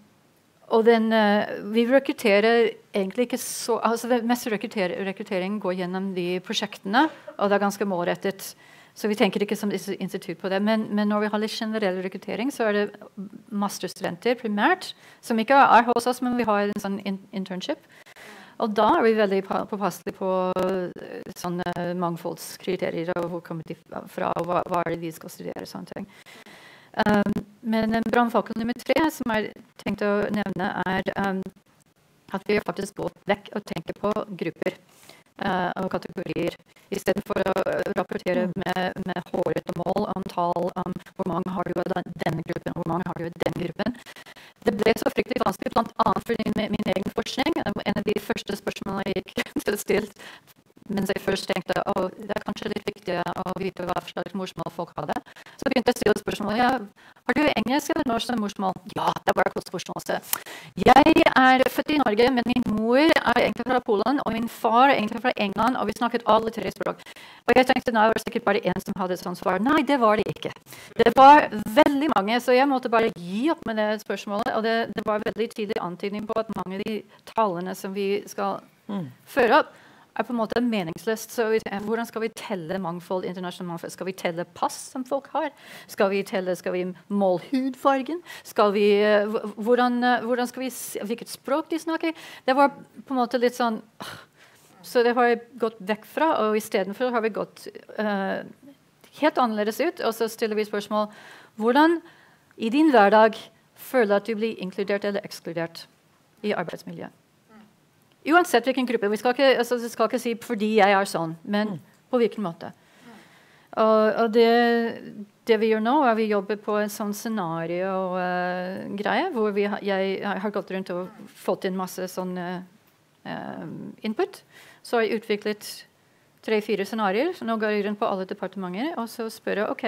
og den, eh, vi rekrutterer egentlig ikke så altså det rekrutter, rekruttering går gjennom de prosjektene, og det er ganske målrettet. Så vi tenker ikke som institutt på det. Men, men, når vi har litt generell rekruttering, så er det masterstudenter primært, som ikke er hos oss, men vi har en sånn in internship. Og da er vi veldig påpasselige på eh, sånne mangfoldskriterier. og Hvor kommer de fra, og hva, hva er det vi skal studere. og sånne ting. Um, men brannfakkel nummer tre som jeg tenkte å nevne, er um, at vi faktisk går vekk og tenker på grupper uh, og kategorier. Istedenfor å rapportere mm. med, med hårete mål om tall om hvor mange har du av denne gruppen hvor mange har du av den gruppen. Det ble så fryktelig vanskelig, bl.a. fordi min, min egen forskning. En av de første spørsmålene jeg gikk til stilt mens jeg først tenkte å, det er kanskje litt viktig å vite hva slags morsmål folk hadde. Så begynte jeg å stille spørsmål. Ja, har du engelsk eller norsk som morsmål? Ja, det var kostforståelse. spørsmål. Jeg er født i Norge, men min mor er egentlig fra Polen, og min far er egentlig fra England, og vi snakket alle tre språk. Og jeg tenkte nei, det var sikkert bare én som hadde et sånt svar. Nei, det var det ikke. Det var veldig mange, så jeg måtte bare gi opp med det spørsmålet. Og det, det var veldig tidlig antydning på at mange av de tallene som vi skal mm. føre opp, er på en måte meningsløst. Så hvordan skal vi telle mangfold, mangfold? Skal vi telle pass som folk har? Skal vi telle, skal vi måle hudfargen? Skal vi, eh, hvordan, eh, hvordan, skal vi Hvilket språk de snakker? Det var på en måte litt sånn Så det har jeg gått vekk fra, og istedenfor har vi gått uh, helt annerledes ut. Og så stiller vi spørsmål hvordan i din hverdag føler du at du blir inkludert eller ekskludert i arbeidsmiljøet? Uansett hvilken gruppe. Vi skal ikke, altså, vi skal ikke si 'fordi jeg er sånn', men mm. på hvilken måte. Og, og det, det, vi gjør nå, er vi jobber på en sånn scenario-greie. Uh, hvor vi, jeg, har gått rundt og fått inn masse sånn uh, input. Så har jeg utviklet tre-fire scenarioer. Så nå går jeg rundt på alle departementer og så spør jeg ok,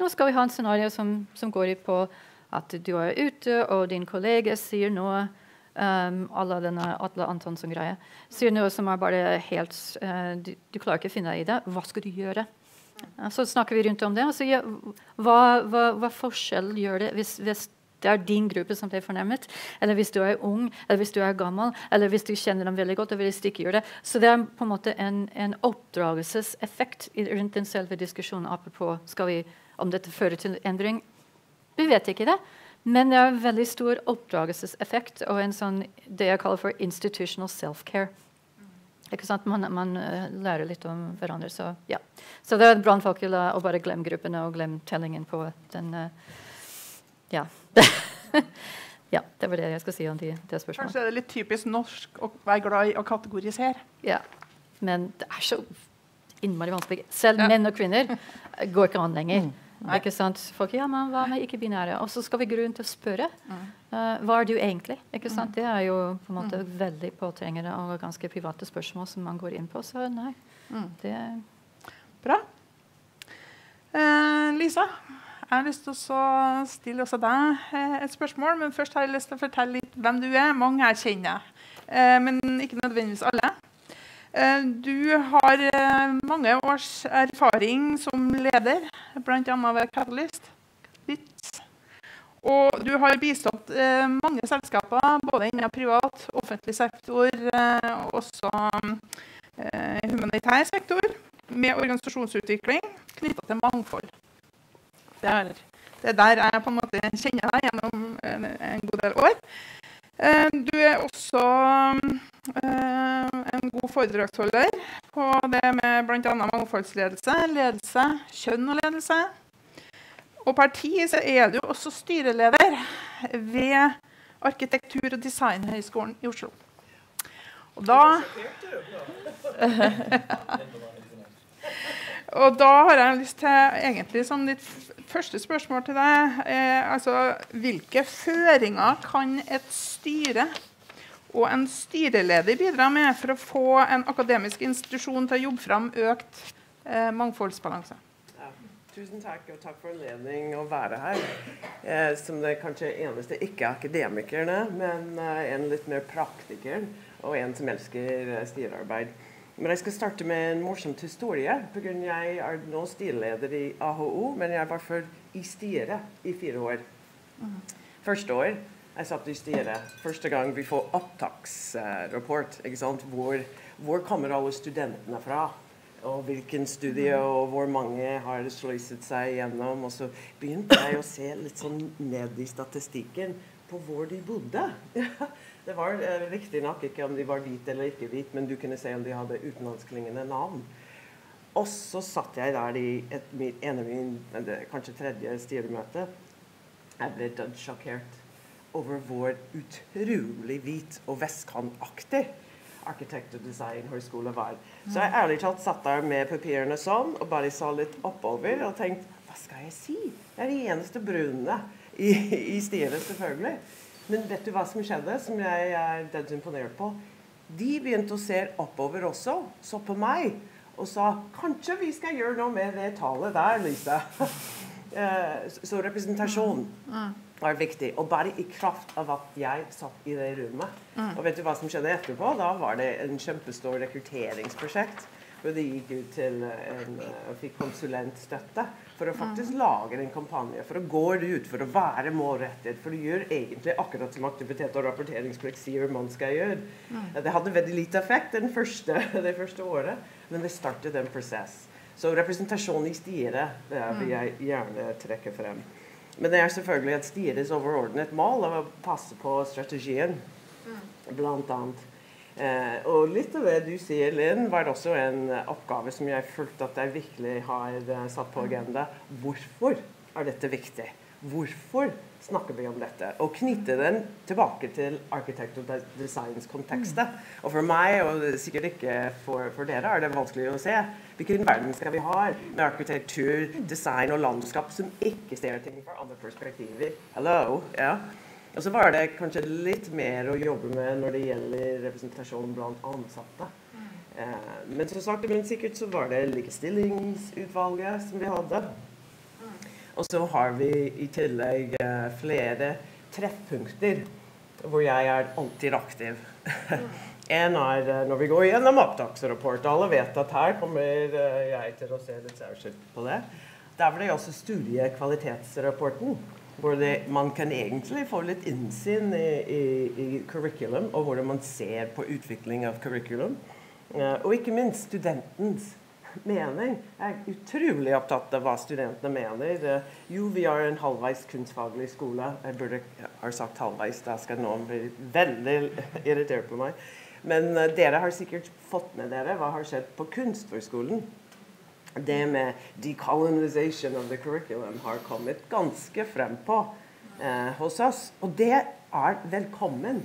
nå skal vi ha en scenario som, som går på at du er ute, og din kollega sier noe Um, alle denne Atle Antonsen-greia. Sier noe som er bare helt uh, du, du, klarer ikke å finne deg i det. Hva skal du gjøre? Så snakker vi rundt om det. Altså, ja, hva, hva, hva, forskjell gjør det hvis, hvis, det er din gruppe som blir fornærmet, eller hvis du er ung, eller hvis du er gammel, eller hvis du kjenner dem veldig godt, og hvis ikke gjør det. Så det er på en måte en, en oppdragelseseffekt rundt den selve diskusjonen. Apropos skal vi, om dette fører til endring. Vi vet ikke det. Men det har en veldig stor oppdragelseseffekt og en sånn, det jeg kaller for institutional self-care. Ikke sant? Man, man uh, lærer litt om hverandre. Så, ja. så det er brannfakkel å bare glemme gruppene og glemme tellingen på den uh, Ja. ja, det var det jeg skal si om de, det spørsmålet. Kanskje er det litt typisk norsk å være glad i å kategorisere. Ja, men det er så innmari vanskelig. Selv ja. menn og kvinner går ikke an lenger. Mm. Ikke sant? Folk, ja, men Hva med ikke-binære? Og så skal vi grunn til å spørre. Mm. Uh, hva er du egentlig? Ikke sant? Mm. Det er jo på en måte mm. veldig påtrengende og ganske private spørsmål som man går inn på. Så nei. Mm. Det Bra. Uh, Lisa, jeg har lyst til å stille også deg eh, et spørsmål. Men først har jeg lyst til å fortelle litt hvem du er. Mange her kjenner uh, men ikke nødvendigvis alle. Eh, du har eh, mange års erfaring som leder, bl.a. ved Catalyst. Og du har bistått eh, mange selskaper, både innen privat, offentlig sektor og også humanitær sektor, med organisasjonsutvikling knytta til mangfold. Det er, det er, der jeg på en måte kjenner deg gjennom en, en god del år. Du er også Eh, en god foredragsholder på det med bl.a. mangfoldsledelse, ledelse, kjønn og ledelse. Og per så er du også styreleder ved Arkitektur- og designhøgskolen i Oslo. Og da Og da har jeg lyst til egentlig som ditt første spørsmål til deg. Eh, altså, hvilke føringer kan et styre og en styreleder bidra med for å få en akademisk institusjon til å jobbe fram økt eh, mangfoldsbalanse. Tusen takk, og takk for anledning å være her. Eh, som det kanskje eneste ikke-akademikerne, men eh, en litt mer praktiker, og en som elsker eh, styrearbeid. Men jeg skal starte med en morsom historie. på grunn Jeg er nå styreleder i AHO, men jeg var før i styret i fire år. Mm. Første år Jeg satt i styret første gang vi får opptaksrapport. Hvor, hvor kommer alle studentene fra? Og hvilken studie og hvor mange har sløyset seg gjennom. Og så begynte jeg å se litt sånn ned i statistikken på hvor de bodde. det var eh, riktignok ikke om de var hvite eller ikke hvite, men du kunne se om de hadde utenlandsklingende navn. Og så satt jeg der i et, ene av mine, kanskje tredje styremøte. Jeg ble dødt sjokkert over hvor utrolig hvit og vestkantaktig arkitekt- og designhøyskole var. Så jeg ærlig talt satt der med papirene sånn og bare så litt oppover og tenkte Hva skal jeg si? Jeg er de eneste brune i, i styret, selvfølgelig. Men vet du hva som skjedde, som jeg er dead imponert på? De begynte å se oppover også, så på meg, og sa Kanskje vi skal gjøre noe med det tallet der, Lise. Eh, så representasjon var viktig. Og bare i kraft av at jeg satt i det rommet. Mm. Og vet du hva som skjedde etterpå? Da var det en kjempestor rekrutteringsprosjekt. Hvor de gikk ut til en, og fikk konsulentstøtte for å faktisk mm. lage en kampanje. For å gå ut, for å være målrettet. For å gjøre egentlig akkurat som aktivitet og rapporteringsplikt sier man skal gjøre. Mm. Det hadde veldig lite effekt første, det første året, men det startet en prosess. Så representasjon i styret vil jeg gjerne trekke frem. Men det er selvfølgelig et styrets overordnet mål å passe på strategien, blant annet. Eh, og litt av det du sier, Linn, var også en oppgave som jeg følte at jeg virkelig har uh, satt på agenda. Hvorfor er dette viktig? Hvorfor snakker vi om dette? Og knytte den tilbake til arkitekt- og designs-kontekstet. Og for meg, og sikkert ikke for, for, dere, er det vanskelig å se hvilken verden skal vi ha med arkitektur, design og landskap som ikke ser ting fra andre perspektiver. Hello, ja. Og så var det kanskje litt mer å jobbe med når det gjelder representasjon blant ansatte. Eh, men så sakte, men sikkert så var det likestillingsutvalget som vi hadde. Og så har vi i tillegg uh, flere treffpunkter hvor jeg er alltid aktiv. en er uh, når vi går gjennom opptaksrapport. Alle vet at her kommer uh, jeg til å se litt særskilt på det. Der blir også studiekvalitetsrapporten. Hvor det, man kan egentlig få litt innsyn i, i, i curriculum, og hvordan man ser på utvikling av curriculum. og ikke minst studentens mening. Jeg er utrolig opptatt av hva studentene mener. Jo, vi har en halvveis kunstfaglig skole. Jeg burde ha sagt halvveis, da skal noen bli veldig irritert på meg. Men uh, dere har sikkert fått med dere hva har skjedd på Kunsthøgskolen. Det med decolonization of the curriculum har kommet ganske frem på uh, hos oss. Og det er velkommen.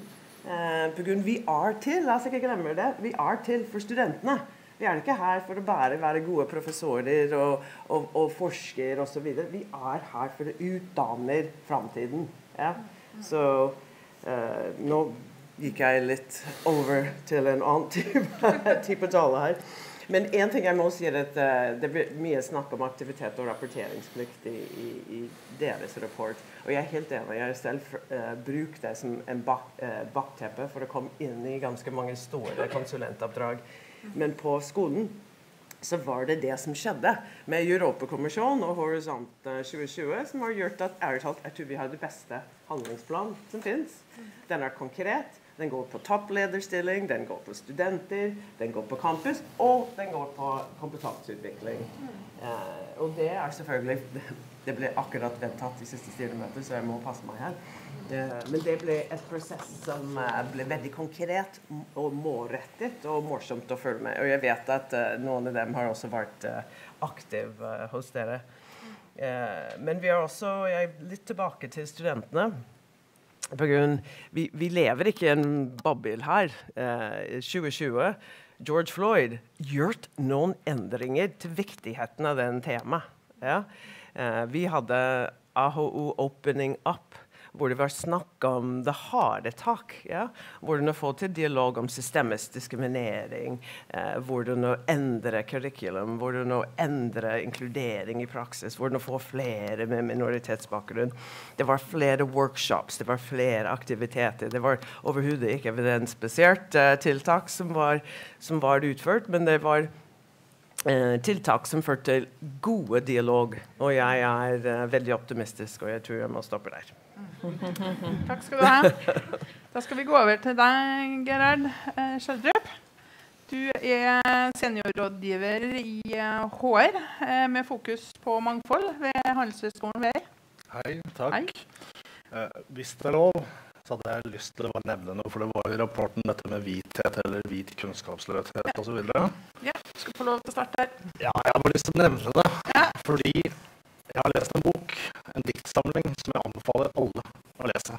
Eh, på grunn vi er til, la oss ikke glemme det, vi er til for studentene. Vi er ikke her for å bare være gode professorer og, og, og forskere osv. Vi er her for å utdanne framtiden. Ja? Så eh, nå gikk jeg litt over til en annen type, type tale her. Men én ting jeg må si er at uh, det blir mye snakk om aktivitet og rapporteringsplikt i, i, i, deres rapport. Og jeg er helt enig. Jeg har selv uh, brukt det som en bak, uh, bakteppe for å komme inn i ganske mange store konsulentoppdrag men på skolen så var det det som skjedde med Europakommisjonen og Horisont 2020, som har gjort at ærlig talt, jeg tror vi har det beste handlingsplanen som fins. Den er konkret. Den går på topplederstilling, den går på studenter, den går på campus, og den går på kompetanseutvikling. Eh, og det er selvfølgelig Det ble akkurat vedtatt i siste styremøte, så jeg må passe meg her. Men det ble et prosess som eh, ble veldig konkret og målrettet og morsomt å følge med. Og jeg vet at eh, noen av dem har også vært uh, aktive uh, hos dere. men vi er også jeg, litt tilbake til studentene. Grunn, vi, vi, lever ikke i en boble her. 2020 George Floyd gjort noen endringer til viktigheten av den temaet. Ja? vi hadde AHO Opening Up hvor det var snakk om det harde tak. Ja? Hvordan å få til dialog om systemisk diskriminering. Eh, hvordan å endre curriculum, hvordan å endre inkludering i praksis. Hvordan å få flere med minoritetsbakgrunn. Det var flere workshops, det var flere aktiviteter. Det var overhodet ikke evidensbasert eh, tiltak som var, som var utført, men det var eh, tiltak som førte til gode dialog. Og jeg er eh, veldig optimistisk, og jeg tror jeg må stoppe der. Takk skal du ha. Da skal vi gå over til deg, Gerhard eh, Schjelderup. Du er seniorrådgiver i eh, HR eh, med fokus på mangfold ved Handelshøyskolen BI. Hei, takk. Hei. Eh, hvis det er lov, så hadde jeg lyst til å nevne noe, for det var i rapporten dette med hvithet eller hvit kunnskapsløshet osv. Ja, du skal få lov til å starte her. Ja, jeg har bare lyst til å nevne det, Ja. fordi jeg har lest en bok, en diktsamling, som jeg anbefaler alle å lese.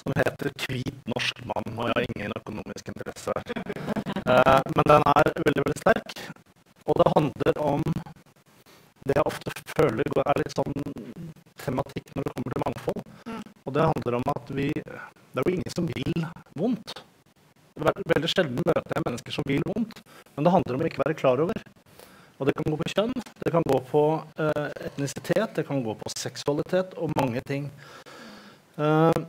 Som heter 'Hvit norsk mann', og jeg har ingen økonomisk interesse her. Eh, men den er veldig, veldig sterk, og det handler om det jeg ofte føler er litt sånn tematikk når det kommer til mangfold. Og det handler om at vi Det er jo ingen som vil vondt. Veldig sjelden møter jeg mennesker som vil vondt, men det handler om å ikke være klar over. Og det kan gå på kjønn, det kan gå på eh, etnisitet, det kan gå på seksualitet og mange ting. Eh,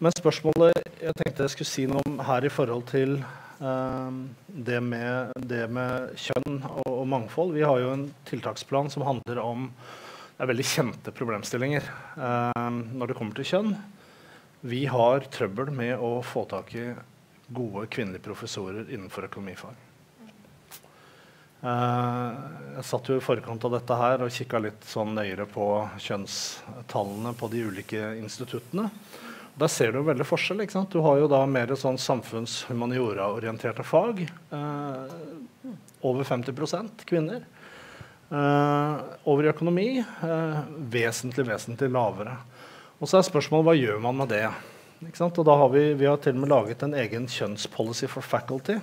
men spørsmålet jeg tenkte jeg skulle si noe om her i forhold til eh, det, med, det med kjønn og, og mangfold Vi har jo en tiltaksplan som handler om det er veldig kjente problemstillinger eh, når det kommer til kjønn. Vi har trøbbel med å få tak i gode kvinnelige professorer innenfor økonomifag. Eh, jeg satt jo i forkant av dette her og kikka litt sånn nøyere på kjønnstallene på de ulike instituttene. Der ser du jo veldig forskjell. ikke sant? Du har jo da mer sånn samfunns-humaniora-orienterte fag. Eh, over 50 kvinner. Eh, over i økonomi eh, vesentlig, vesentlig lavere. Og så er spørsmålet hva gjør man med det? Ikke sant? Og da har vi, vi har til og med laget en egen kjønnspolicy for faculty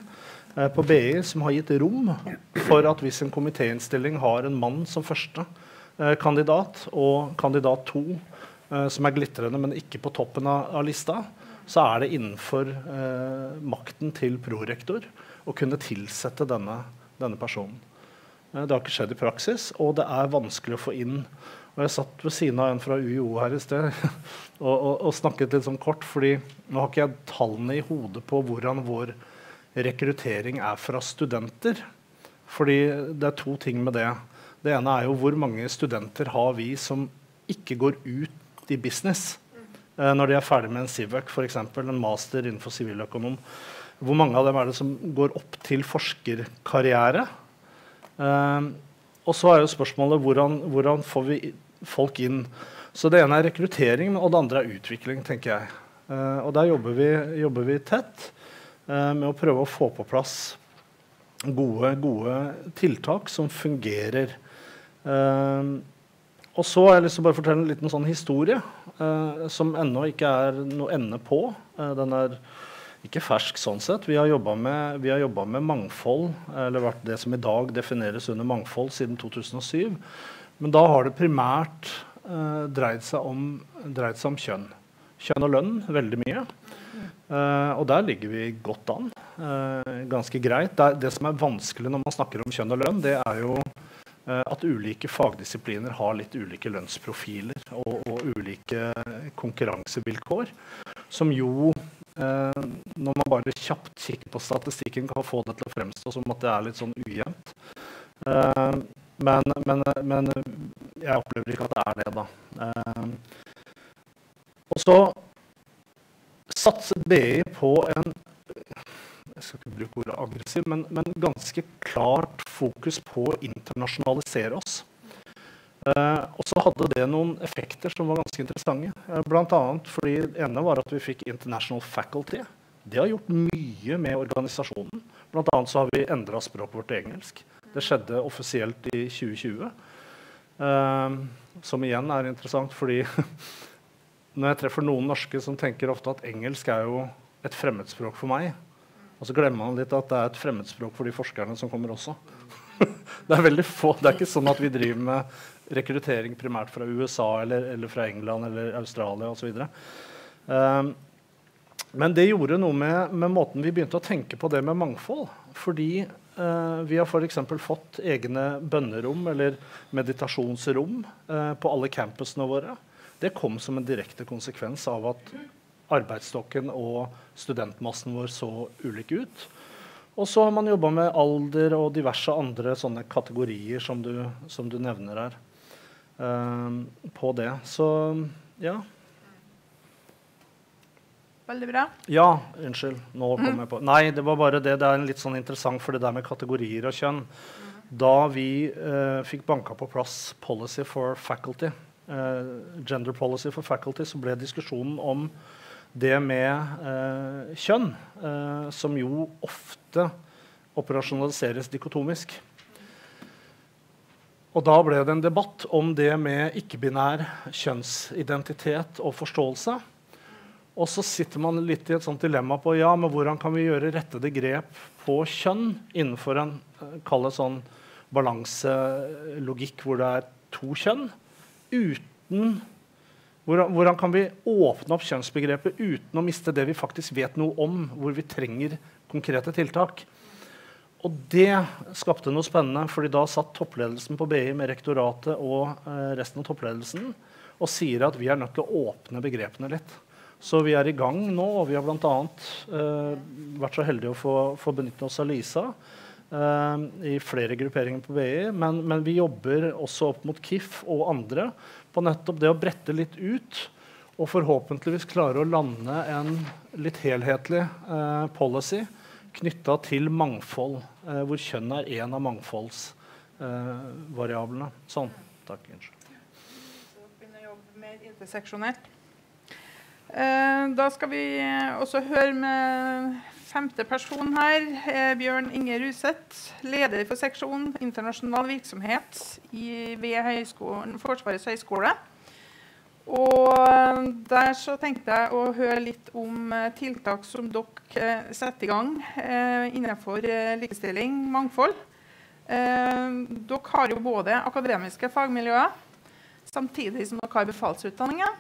på BI som har gitt rom for at hvis en komitéinnstilling har en mann som første eh, kandidat og kandidat to eh, som er glitrende, men ikke på toppen av, lista, så er det innenfor eh, makten til prorektor å kunne tilsette denne, denne personen. Eh, Det har ikke skjedd i praksis, og det er vanskelig å få inn. Og Jeg satt ved siden av en fra UiO her i sted og, og, og snakket litt sånn kort, fordi nå har ikke jeg tallene i hodet på hvordan vår rekruttering er fra studenter. Fordi det er to ting med det. Det ene er jo hvor mange studenter har vi som ikke går ut i business eh, når de er ferdig med en CIVEC, f.eks. en master innenfor siviløkonom. Hvor mange av dem er det som går opp til forskerkarriere? Eh, og så er jo spørsmålet hvordan, hvordan får vi folk inn. Så det ene er rekruttering, og det andre er utvikling, tenker jeg. Eh, og der jobber vi, jobber vi tett med å prøve å få på plass gode, gode tiltak som fungerer. Eh, og så har jeg lyst til å bare fortelle en liten sånn historie eh, som ennå ikke er noe ende på. Eh, den er ikke fersk sånn sett. Vi har jobba med, med mangfold, eller vært det som i dag defineres under mangfold, siden 2007. Men da har det primært eh, dreid, seg om, dreid seg om kjønn. Kjønn og lønn veldig mye. Eh, og der ligger vi godt an. Eh, ganske greit. Det, som er vanskelig når man snakker om kjønn og lønn, det er jo eh, at ulike fagdisipliner har litt ulike lønnsprofiler og, og ulike konkurransevilkår. Som jo, når man bare kjapt kikker på statistikken, kan få det til å fremstå som at det er litt sånn ujevnt. Men, men, men jeg opplever ikke at det er det, da. Og så satset BI på en jeg skal ikke bruke ordet aggressiv, men, men ganske klart fokus på å internasjonalisere oss. Eh, og så hadde det noen effekter som var ganske interessante. Eh, blant annet fordi det ene var at vi fikk International Faculty. Det har gjort mye med organisasjonen. Blant annet så har vi endra språket vårt til engelsk. Det skjedde offisielt i 2020. Eh, som igjen er interessant fordi når jeg treffer noen norske som tenker ofte at engelsk er jo et fremmedspråk for meg, og så glemmer man litt at det er et fremmedspråk for de forskerne som kommer også. det er veldig få. Det er ikke sånn at vi driver med rekruttering primært fra USA eller, eller fra England eller Australia osv. Um, men det gjorde noe med, med måten vi begynte å tenke på det med mangfold. Fordi eh, vi har f.eks. fått egne bønnerom eller meditasjonsrom eh, på alle campusene våre. Det kom som en direkte konsekvens av at arbeidsstokken og studentmassen vår så ulik ut. Og så har man jobba med alder og diverse andre sånne kategorier som du, som du nevner her. eh, på det. Så ja. Veldig bra. Ja, unnskyld. Nå kom jeg på Nei, det var bare det. Det er litt sånn interessant for det der med kategorier og kjønn. Da vi uh, fikk banka på plass policy for faculty, gender policy for faculty, så ble diskusjonen om det med eh, kjønn, eh, som jo ofte operasjonaliseres dikotomisk. Og da ble det en debatt om det med ikke-binær kjønnsidentitet og forståelse. Og så sitter man litt i et sånt dilemma på ja, men hvordan kan vi gjøre rettede grep på kjønn innenfor en eh, sånn balanselogikk hvor det er to kjønn, uten hvordan, hvordan kan vi åpne opp kjønnsbegrepet uten å miste det vi faktisk vet noe om, hvor vi trenger konkrete tiltak? Og det skapte noe spennende, fordi da satt toppledelsen på BI med rektoratet og eh, resten av toppledelsen og sier at vi er nødt til å åpne begrepene litt. Så vi er i gang nå, og vi har bl.a. Eh, vært så heldige å få, få benytte oss av Lisa i flere grupperinger på BI. Men, men, vi jobber også opp mot KIF og andre på nettopp det å brette litt ut. Og forhåpentligvis klare å lande en litt helhetlig eh, policy knytta til mangfold, eh, hvor kjønn er en av mangfoldsvariablene. sånn. Takk. Unnskyld. Så begynner å jobbe mer interseksjonelt. Eh, da skal vi også høre med femte person her. Eh, Bjørn Inge Ruseth, leder for seksjon internasjonal virksomhet i, ved høyskolen, Forsvarets høgskole. Og der så tenkte jeg å høre litt om eh, tiltak som dere setter i gang innenfor likestilling, mangfold. Dere har jo både akademiske fagmiljøer, samtidig som dere har befalsutdanninger.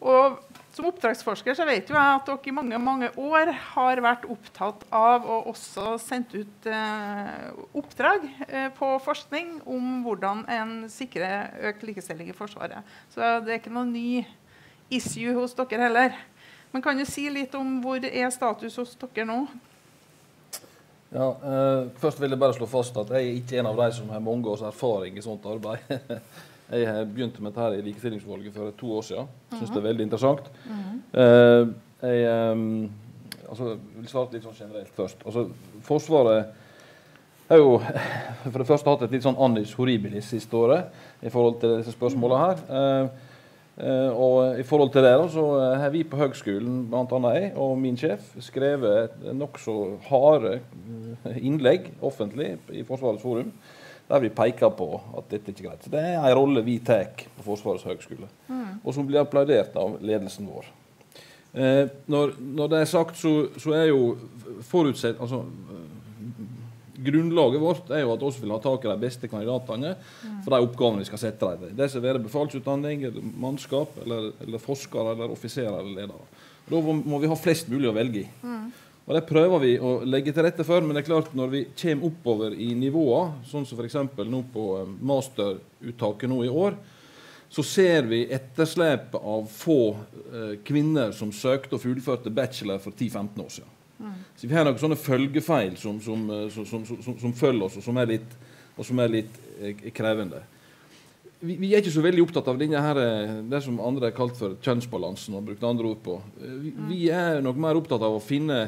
Og som oppdragsforsker så vet jo jeg at dere i mange mange år har vært opptatt av og også sendt ut eh, oppdrag eh, på forskning om hvordan en sikrer økt likestilling i Forsvaret. Så det er ikke noe ny issue hos dere heller. Men kan du si litt om hvor er status hos dere nå? Ja, eh, først vil jeg bare slå fast at jeg er ikke en av de som har mange års erfaring i sånt arbeid. Jeg begynte med dette i Likestillingsvalget for to år siden. Syns det er veldig interessant. Uh, jeg um, altså, vil svare litt sånn generelt først. Altså, forsvaret har jo for det første hatt et litt sånn annus horribilis siste året i forhold til disse spørsmålene her. Uh, Uh, og I forhold til det da, så har vi på høgskolen, bl.a. jeg og min sjef, skrevet nokså harde innlegg offentlig i Forsvarets forum der vi peker på at dette ikke er greit. Så Det er en rolle vi tar på Forsvarets høgskole, mm. og som blir applaudert av ledelsen vår. Eh, når, når, det er sagt, så, så er jo forutsett altså, Grunnlaget vårt er jo at vi vil ha tak i de beste kandidatene mm. for de oppgavene vi skal sette dem i. Det skal være befalsutdanning, mannskap, eller, eller forskere, eller offiserer eller ledere. Da må vi ha flest mulig å velge i. Mm. Og Det prøver vi å legge til rette for, men det er klart når vi kommer oppover i nivåer, sånn som f.eks. nå på eh, masteruttaket nå i år, så ser vi etterslep av få eh, kvinner som søkte og fullførte bachelor for 10-15 år siden. Mm. Så vi har noen sånne følgefeil som, som, eh, som, som følger oss, og som er litt, som er litt eh, krevende. Vi, vi, er ikke så veldig opptatt av denne her, eh, det som andre har kalt for kjønnsbalansen. og brukt andre ord på. Vi, vi er nok mer opptatt av å finne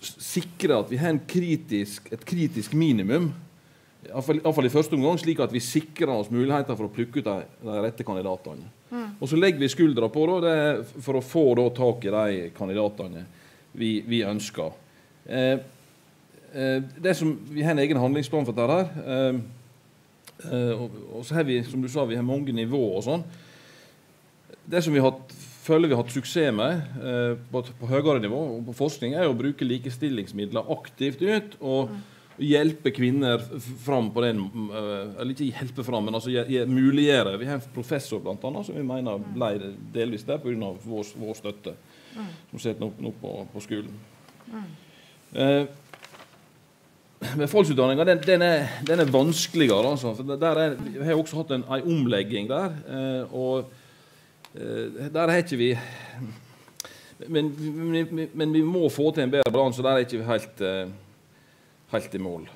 sikre at vi har kritisk, et kritisk minimum, iallfall i første omgang, slik at vi sikrer oss muligheter for å plukke ut de, de rette kandidatene. Mm. Og så legger vi skuldra på da, for å få da, tak i de kandidatene vi, vi ønsker. Eh, eh, det som, vi har en egen handlingsplan for dette. her, eh, eh, og, og, så har vi som du sa, vi har mange nivåer og sånn. Det som vi har hatt føler vi har hatt suksess med eh, på, på, høyere nivå og på forskning, er å bruke likestillingsmidler aktivt ut. og mm. Hjelpe kvinner fram på den uh, Eller ikke hjelpe fram, men altså muliggjøre. Vi har en professor blant annet, som vi mener ble delvis der pga. Vår, vår støtte. Mm. Som sitter nå, nå på, på, skolen. Mm. Med den, den, den, er vanskeligere. Altså. Der er, vi har også hatt en, en omlegging der. Eh, og Eh, der har ikke vi men, men, men, vi må få til en bedre balanse. Der er ikke vi helt, uh, helt i mål.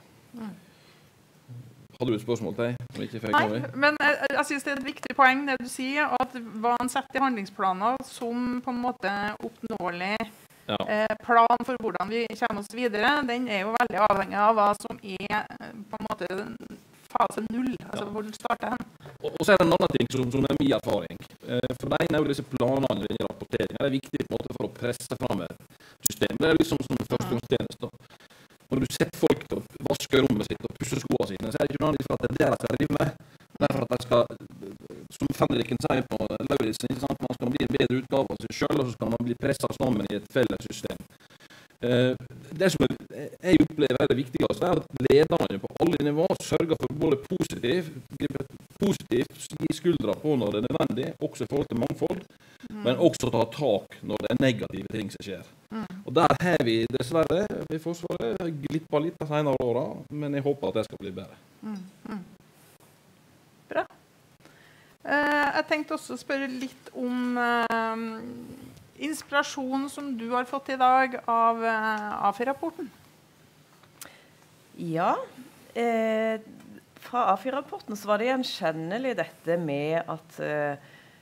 Hadde du et spørsmål til deg? Nei, men jeg, jeg synes det er et viktig poeng det du sier, at hva en setter i handlingsplaner som på en måte oppnåelig Ja. eh, plan for hvordan vi kommer oss videre, den er jo veldig avhengig av hva som er eh, på en måte fase null, altså hvor den starter hen. Og, og så er det en annen ting som, som er min erfaring. Eh, for det ene er jo disse planene i denne rapporteringen. Det er viktig på en måte for å presse fram et system. Det er liksom som førstegangstjeneste. Når du setter folk til å vaske rommet sitt og pusse skoene sine, så er det ikke nødvendigvis for at det er det de skal drive med. Det er for at de skal, som fenriken sier på Lauritzen, man skal bli en bedre utgave av seg sjøl, og så skal man bli pressa sammen i et felles system. Eh, Det som jeg opplever er det viktigste, er at lederne på alle nivå sørger for både positivt, positivt gi skuldra på når det er nødvendig, også i forhold til mangfold, men også ta tak når det er negative ting som skjer. Og Der har vi dessverre i Forsvaret glippa litt de senere åra, men jeg håper at det skal bli bedre. Bra. Uh, jeg tenkte også å spørre litt om eh, inspirasjonen som du har fått i dag av uh, AFI-rapporten. Ja. Eh, fra AFI-rapporten så var det gjenkjennelig dette med at eh,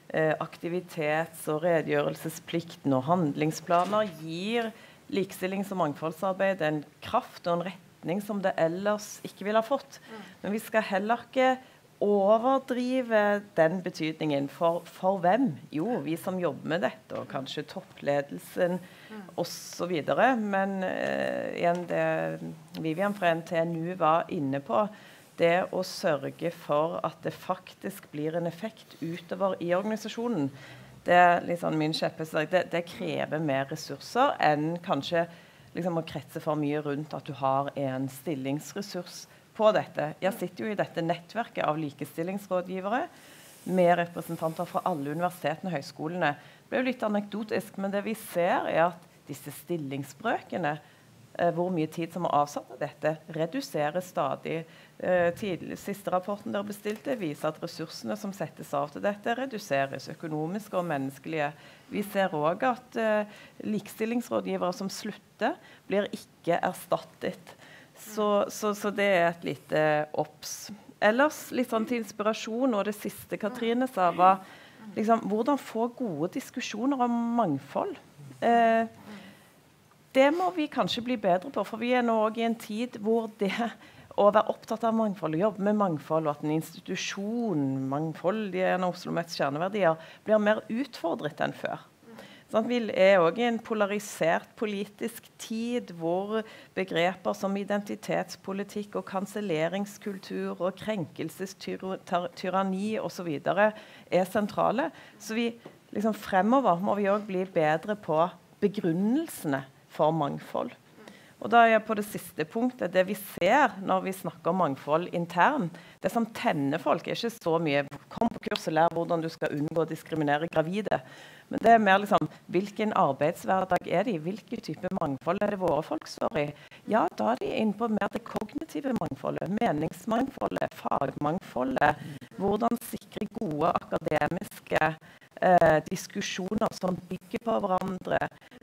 eh, aktivitets- og redegjørelsesplikten og handlingsplaner gir likestillings- og mangfoldsarbeid en kraft og en retning som det ellers ikke ville ha fått. Men vi skal heller ikke overdrive den betydningen. For, for hvem? Jo, vi som jobber med dette, og kanskje toppledelsen osv. Men eh, igjen det Vivian fra NTNU var inne på, det å sørge for at det faktisk blir en effekt utover i organisasjonen, det er liksom min kjepphest. Det, det krever mer ressurser enn kanskje liksom å kretse for mye rundt at du har en stillingsressurs på dette. Jeg sitter jo i dette nettverket av likestillingsrådgivere med representanter fra alle universitetene og høyskolene. Det ble jo litt anekdotisk, men det vi ser, er at disse stillingsbrøkene eh, hvor mye tid som er avsatt av dette, reduseres stadig. Eh, tidlig, siste rapporten dere bestilte, viser at ressursene som settes av til dette, reduseres. Økonomiske og menneskelige. Vi ser òg at eh, likestillingsrådgivere som slutter, blir ikke erstattet. Så, så, så det er et lite obs. Ellers litt sånn til inspirasjon, og det siste Katrine sa, var liksom, hvordan få gode diskusjoner om mangfold. Eh, det må vi kanskje bli bedre på, for vi er nå òg i en tid hvor det å være opptatt av mangfold og jobbe med mangfold, og at en institusjon, mangfoldige en av Oslo Mets kjerneverdier, blir mer utfordret enn før. Sånn, vi er òg i en polarisert politisk tid hvor begreper som identitetspolitikk og kanselleringskultur og krenkelsestyranni osv. er sentrale. Så vi, liksom, fremover må vi òg bli bedre på begrunnelsene for mangfold. Og da er jeg på det siste punktet. Det vi ser når vi snakker om mangfold internt, det som tenner folk, er ikke så mye Kom på kurs og lær hvordan du skal unngå å diskriminere gravide. Men det er mer liksom Hvilken arbeidshverdag er de? Hvilken type mangfold er det våre folk står i? Ja, da er de inne på mer det kognitive mangfoldet. Meningsmangfoldet, fagmangfoldet. Hvordan sikre gode akademiske eh, diskusjoner som bygger på hverandre.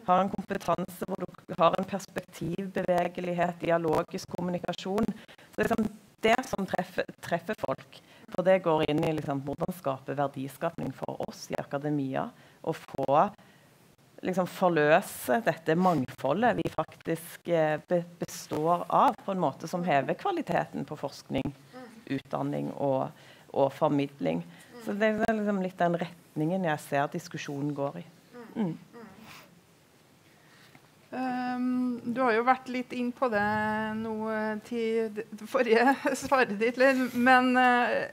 Har en kompetanse hvor du har en perspektivbevegelighet, dialogisk kommunikasjon. Så liksom det som treffer, treffer folk. For det går inn i liksom, hvordan skape verdiskapning for oss i akademia. Og få liksom forløse dette mangfoldet vi faktisk eh, be består av, på en måte som hever kvaliteten på forskning, utdanning og, og formidling. Så det er liksom litt den retningen jeg ser diskusjonen går i. Mm. Um, du har jo vært litt inn på det nå eh, til det forrige svaret ditt, men uh,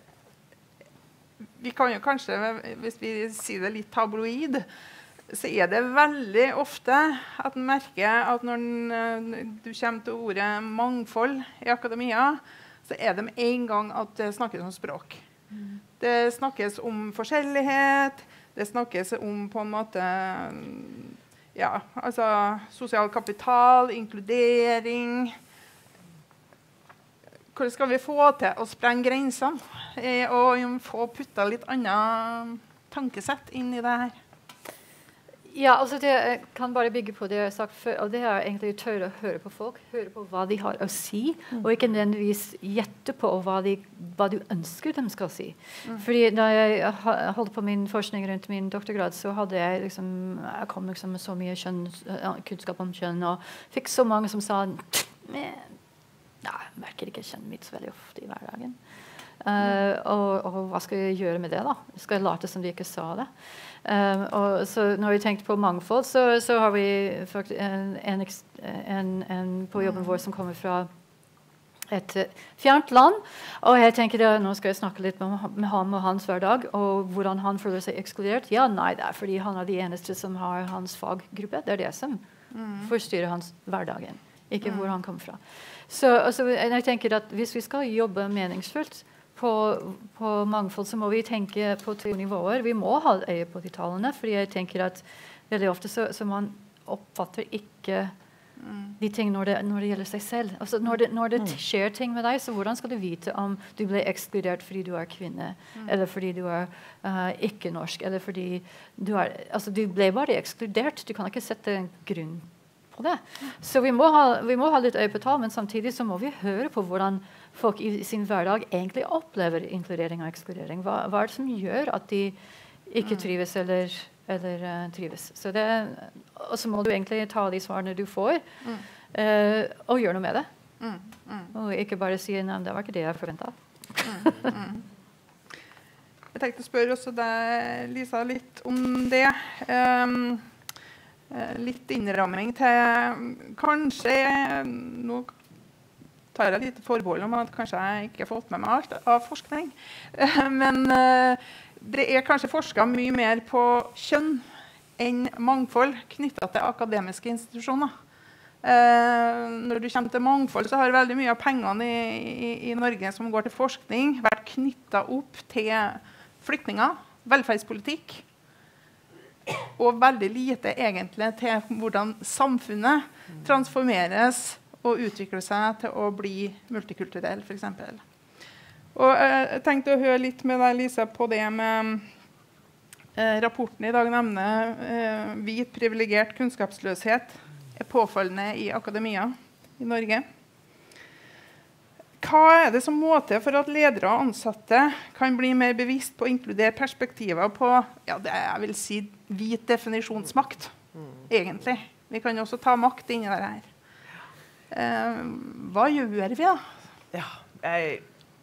vi kan jo kanskje, hvis vi sier det litt tabloid, så er det veldig ofte at en merker at når en, uh, du kommer til ordet mangfold i akademia, så er det med en gang at det snakkes om språk. Mm. Det snakkes om forskjellighet, det snakkes om på en måte ja, altså sosial kapital, inkludering. Hvordan skal vi få til? Å sprenge grensene og få putta litt annet tankesett inn i det her? Ja, altså det jeg kan bare bygge på det jeg har sagt før. og det er egentlig å tørre å høre på folk. Høre på hva de har å si, og ikke nødvendigvis gjette på hva, de, hva du ønsker de skal si. Mm. Fordi Da jeg holdt på min forskning rundt min doktorgrad, så hadde jeg liksom, jeg kom liksom med så mye kjønn, kunnskap om kjønn, og fikk så mange som sa Nei, jeg merker ikke kjønnet mitt så veldig ofte i hverdagen. Eh, og, og hva skal jeg gjøre med det? da? Skal jeg late som de ikke sa det? Um, og så når vi tenkte på mangfold, så, så har vi en, en, en, på jobben vår som kommer fra et eh, fjernt land. Og jeg tenker da, nå skal jeg snakke litt med, ham og hans hverdag, og hvordan han føler seg ekskludert. Ja, nei, det er fordi han er de eneste som har hans faggruppe. Det er det som forstyrrer hans hverdagen, ikke hvor han kommer fra. Så altså, jeg tenker at Hvis vi skal jobbe meningsfullt på, på mangfold, så må vi tenke på to nivåer. Vi må ha øye på de tallene, fordi jeg tenker at veldig ofte så, så man oppfatter ikke de ting når det, når det gjelder seg selv. Altså når, det, når det skjer ting med deg, så hvordan skal du vite om du ble ekskludert fordi du er kvinne, eller fordi du er uh, ikke norsk, eller fordi du er Altså, du ble bare ekskludert. Du kan ikke sette en grunn på det. Så vi må, ha, vi må ha litt øye på tall, men samtidig så må vi høre på hvordan folk i sin hverdag egentlig opplever inkludering og ekskludering. Hva, hva er det som gjør at de ikke trives eller, eller uh, trives? Så det, og så må du egentlig ta de svarene du får, eh, og gjøre noe med det. Og ikke bare si nei, det var ikke det jeg forventa. Jeg tenkte å spørre også deg, Lisa, litt om det. Eh, litt innramming til Kanskje Nå tar jeg litt forbehold om at kanskje jeg ikke har fått med meg alt av forskning. Eh, Men eh, det er kanskje forska mye mer på kjønn enn mangfold knytta til akademiske institusjoner. Eh, når du kommer til mangfold, så har veldig mye av pengene i, i, i Norge som går til forskning, vært knytta opp til flyktninger, velferdspolitikk, og veldig lite egentlig til hvordan samfunnet transformeres og utvikle seg til å bli multikulturell, f.eks. Og eh, jeg tenkte å høre litt med deg, Lisa, på det med eh, Rapporten i dag nevner eh, hvit, privilegert kunnskapsløshet er påfallende i akademia i Norge. Hva er det som må til for at ledere og ansatte kan bli mer bevisst på å inkludere perspektiver på ja, det jeg vil si hvit definisjonsmakt? egentlig. Vi kan jo også ta makt inni det her. Eh, hva gjør vi, da? Ja, jeg,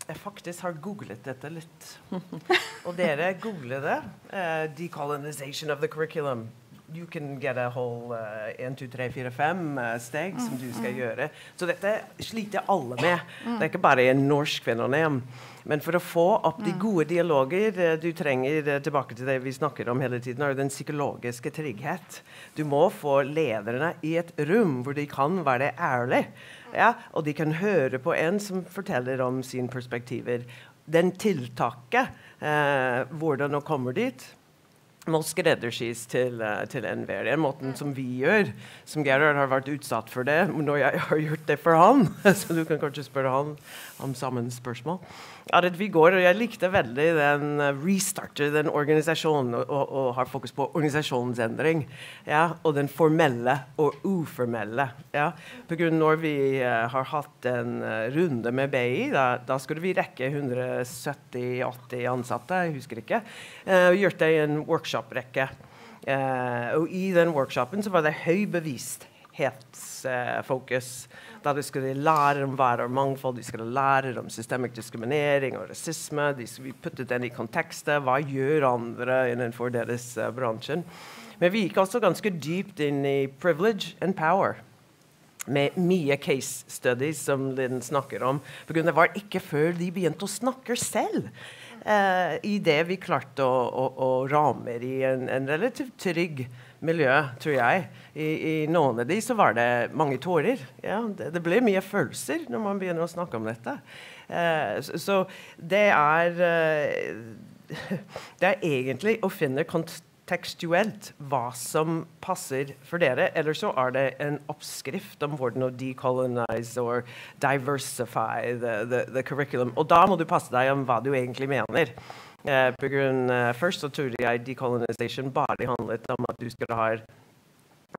jeg faktisk har googlet dette litt. Og dere googler det. Uh, 'Decolonization of the curriculum'. You can get a whole uh, 1, 2, 3, 4, 5 uh, steg som du skal gjøre. Så dette sliter alle med. Det er ikke bare en norsk fenomen. Men for å få opp de gode dialoger eh, du trenger eh, tilbake til det vi snakker om hele tiden, er den psykologiske trygghet. Du må få lederne i et rom hvor de kan være ærlige. Ja, og de kan høre på en som forteller om sine perspektiver. Den tiltaket, eh, hvordan å komme dit, må skreddersys til, uh, til enhver. Den måten som vi gjør, som Gerhard har vært utsatt for det når jeg har gjort det for han, så du kan kanskje spørre han om samme spørsmål, vi går, og jeg likte veldig den uh, restarter den organisasjonen og, og, har fokus på organisasjonsendring. Ja, og den formelle og uformelle. Ja. På grunn når vi uh, har hatt en uh, runde med BI, da, da skulle vi rekke 170-80 ansatte, jeg husker ikke, uh, og gjort det i en workshop-rekke. Uh, og i den workshopen så var det høy bevissthetsfokus. Da de skulle lære om hver og mangfold, de skulle lære om systemisk diskriminering og rasisme. De skulle putte den i kontekster. Hva gjør andre innenfor deres uh, bransjen? Men vi gikk også ganske dypt inn i privilege and power med mye case studies som Linn snakker om. For det var ikke før de begynte å snakke selv. Eh, I det vi klarte å, å, å ramme i en, en relativt trygg miljø, tror jeg. I, I, noen av de så var det mange tårer. Ja, det, det, ble mye følelser når man begynner å snakke om dette. Eh, så, så, det er eh, Det er egentlig å finne kontekstuelt hva som passer for dere. Eller så er det en oppskrift om hvordan å decolonize or diversify the, the, the curriculum. Og da må du passe deg om hva du egentlig mener. Eh, på grunn, eh, først så trodde jeg decolonization bare handlet om at du skulle ha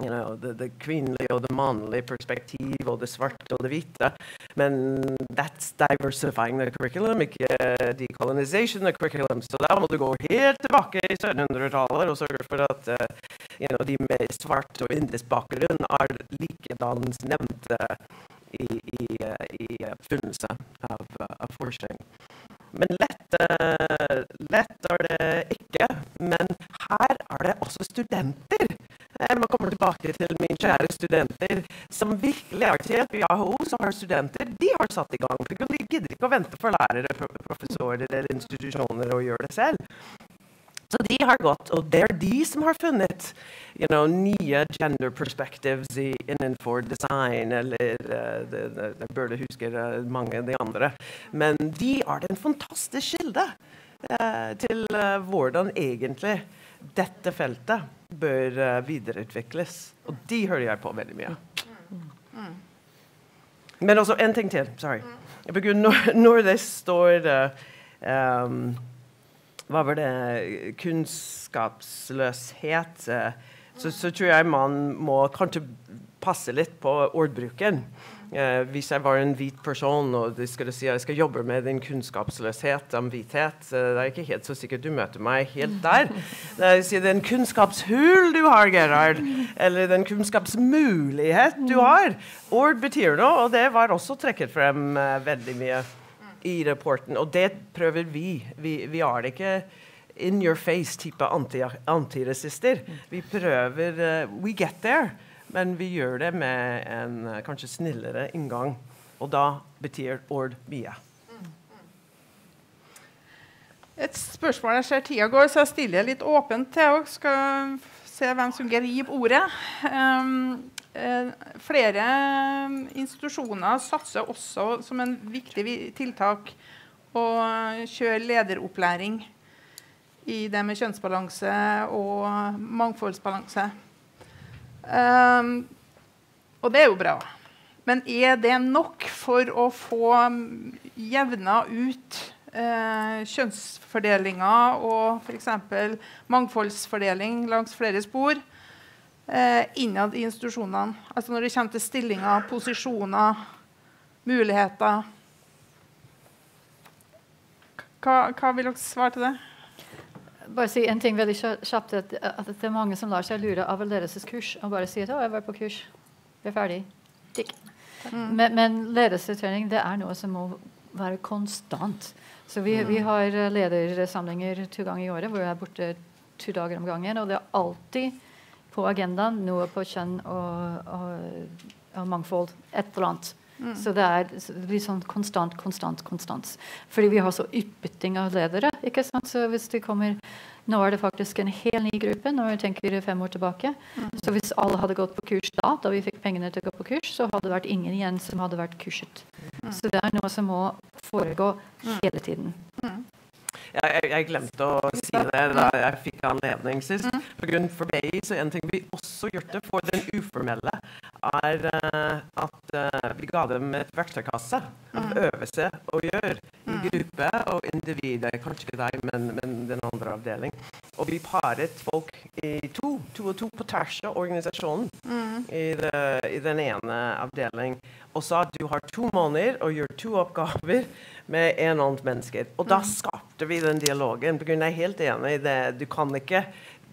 you know, det, det kvinnelige og det mannlige perspektiv og det svarte og det hvite. Men that's diversifying the curriculum, ikke uh, decolonization the curriculum. Så da må du gå helt tilbake i 1700-tallet og sørge for at uh, you know, de med svart og indisk bakgrunn er likedan nevnte i, i, uh, i oppfyllelse av, av forskning. Men lett, lett er det ikke. Men her er det også studenter jeg kommer tilbake til mine kjære studenter, som virkelig er til at AHO, som har studenter, de har satt i gang. De gidder ikke å vente for lærere, professorer eller institusjoner å gjøre det selv. Så de har gått, og det er de som har funnet you know, nye gender perspectives i, innenfor design, eller uh, det, det, Jeg burde huske uh, mange av de andre. Men de er en fantastisk kilde uh, til hvordan egentlig dette feltet bør uh, videreutvikles. Og de hører jeg på veldig mye. Men også en ting til. Sorry. Når, når det står um, Hva var det Kunnskapsløshet. Uh, så, så, tror jeg man må kanskje passe litt på ordbruken. Eh, hvis jeg var en hvit person og de skulle si at jeg skal jobbe med din kunnskapsløshet om hvithet, eh, det er ikke helt så sikkert du møter meg helt der. Det er, si, den kunnskapshul du har, Gerhard, eller den kunnskapsmulighet du har. Ord betyr noe, og det var også trekket frem eh, veldig mye i rapporten. Og det prøver vi. Vi, vi det ikke in your face-type antirasister. Vi prøver uh, We get there. Men vi gjør det med en uh, kanskje snillere inngang. Og da betyr ord mye. Et spørsmål jeg ser tida går, så jeg stiller litt åpent til og skal se hvem som griper ordet. Um, flere institusjoner satser også som en viktig tiltak å kjøre lederopplæring i det med kjønnsbalanse og mangfoldsbalanse. Um, og det er jo bra. Men er det nok for å få jevna ut eh, kjønnsfordelinga og f.eks. mangfoldsfordeling langs flere spor eh, innad i institusjonene? Altså når det kommer til stillinger, posisjoner, muligheter. Hva, hva vil dere svare til det? bare si en ting veldig kjapt. At, at, det er mange som lar seg lure av ledelseskurs og bare sier at 'å, jeg var på kurs'. Vi er ferdig. Mm. Men, men ledelsestrening det er noe som må være konstant. Så vi, vi mm. har ledersamlinger to ganger i året hvor jeg er borte to dager om gangen. Og det er alltid på agendaen noe på kjønn og, og, og mangfold. Et eller annet. Mm. Så det, er, det blir sånn konstant, konstant, konstant. Fordi vi har så utbytting av ledere. ikke sant? Så hvis det kommer Nå er det faktisk en hel ny gruppe når vi tenker fem år tilbake. Mm. Så hvis alle hadde gått på kurs da, da vi fikk pengene til å gå på kurs, så hadde det vært ingen igjen som hadde vært kurset. Mm. Så det er noe som må foregå mm. hele tiden. Mm. Jeg, jeg, glemte å si det da jeg fikk anledning sist. Mm. For BI så en ting vi også gjorde for den uformelle, er uh, at uh, vi ga dem et verktøykasse å øve seg å gjøre gruppe og individer. Kanskje ikke deg, men, men den andre avdeling. Og vi paret folk i to, to og to på tvers av organisasjonen mm. i, det, i, den ene avdeling. Og sa at du har to måneder og gjør to oppgaver med en annen menneske. Og da mm. skapte vi den dialogen. Jeg er helt enig i det. Du kan ikke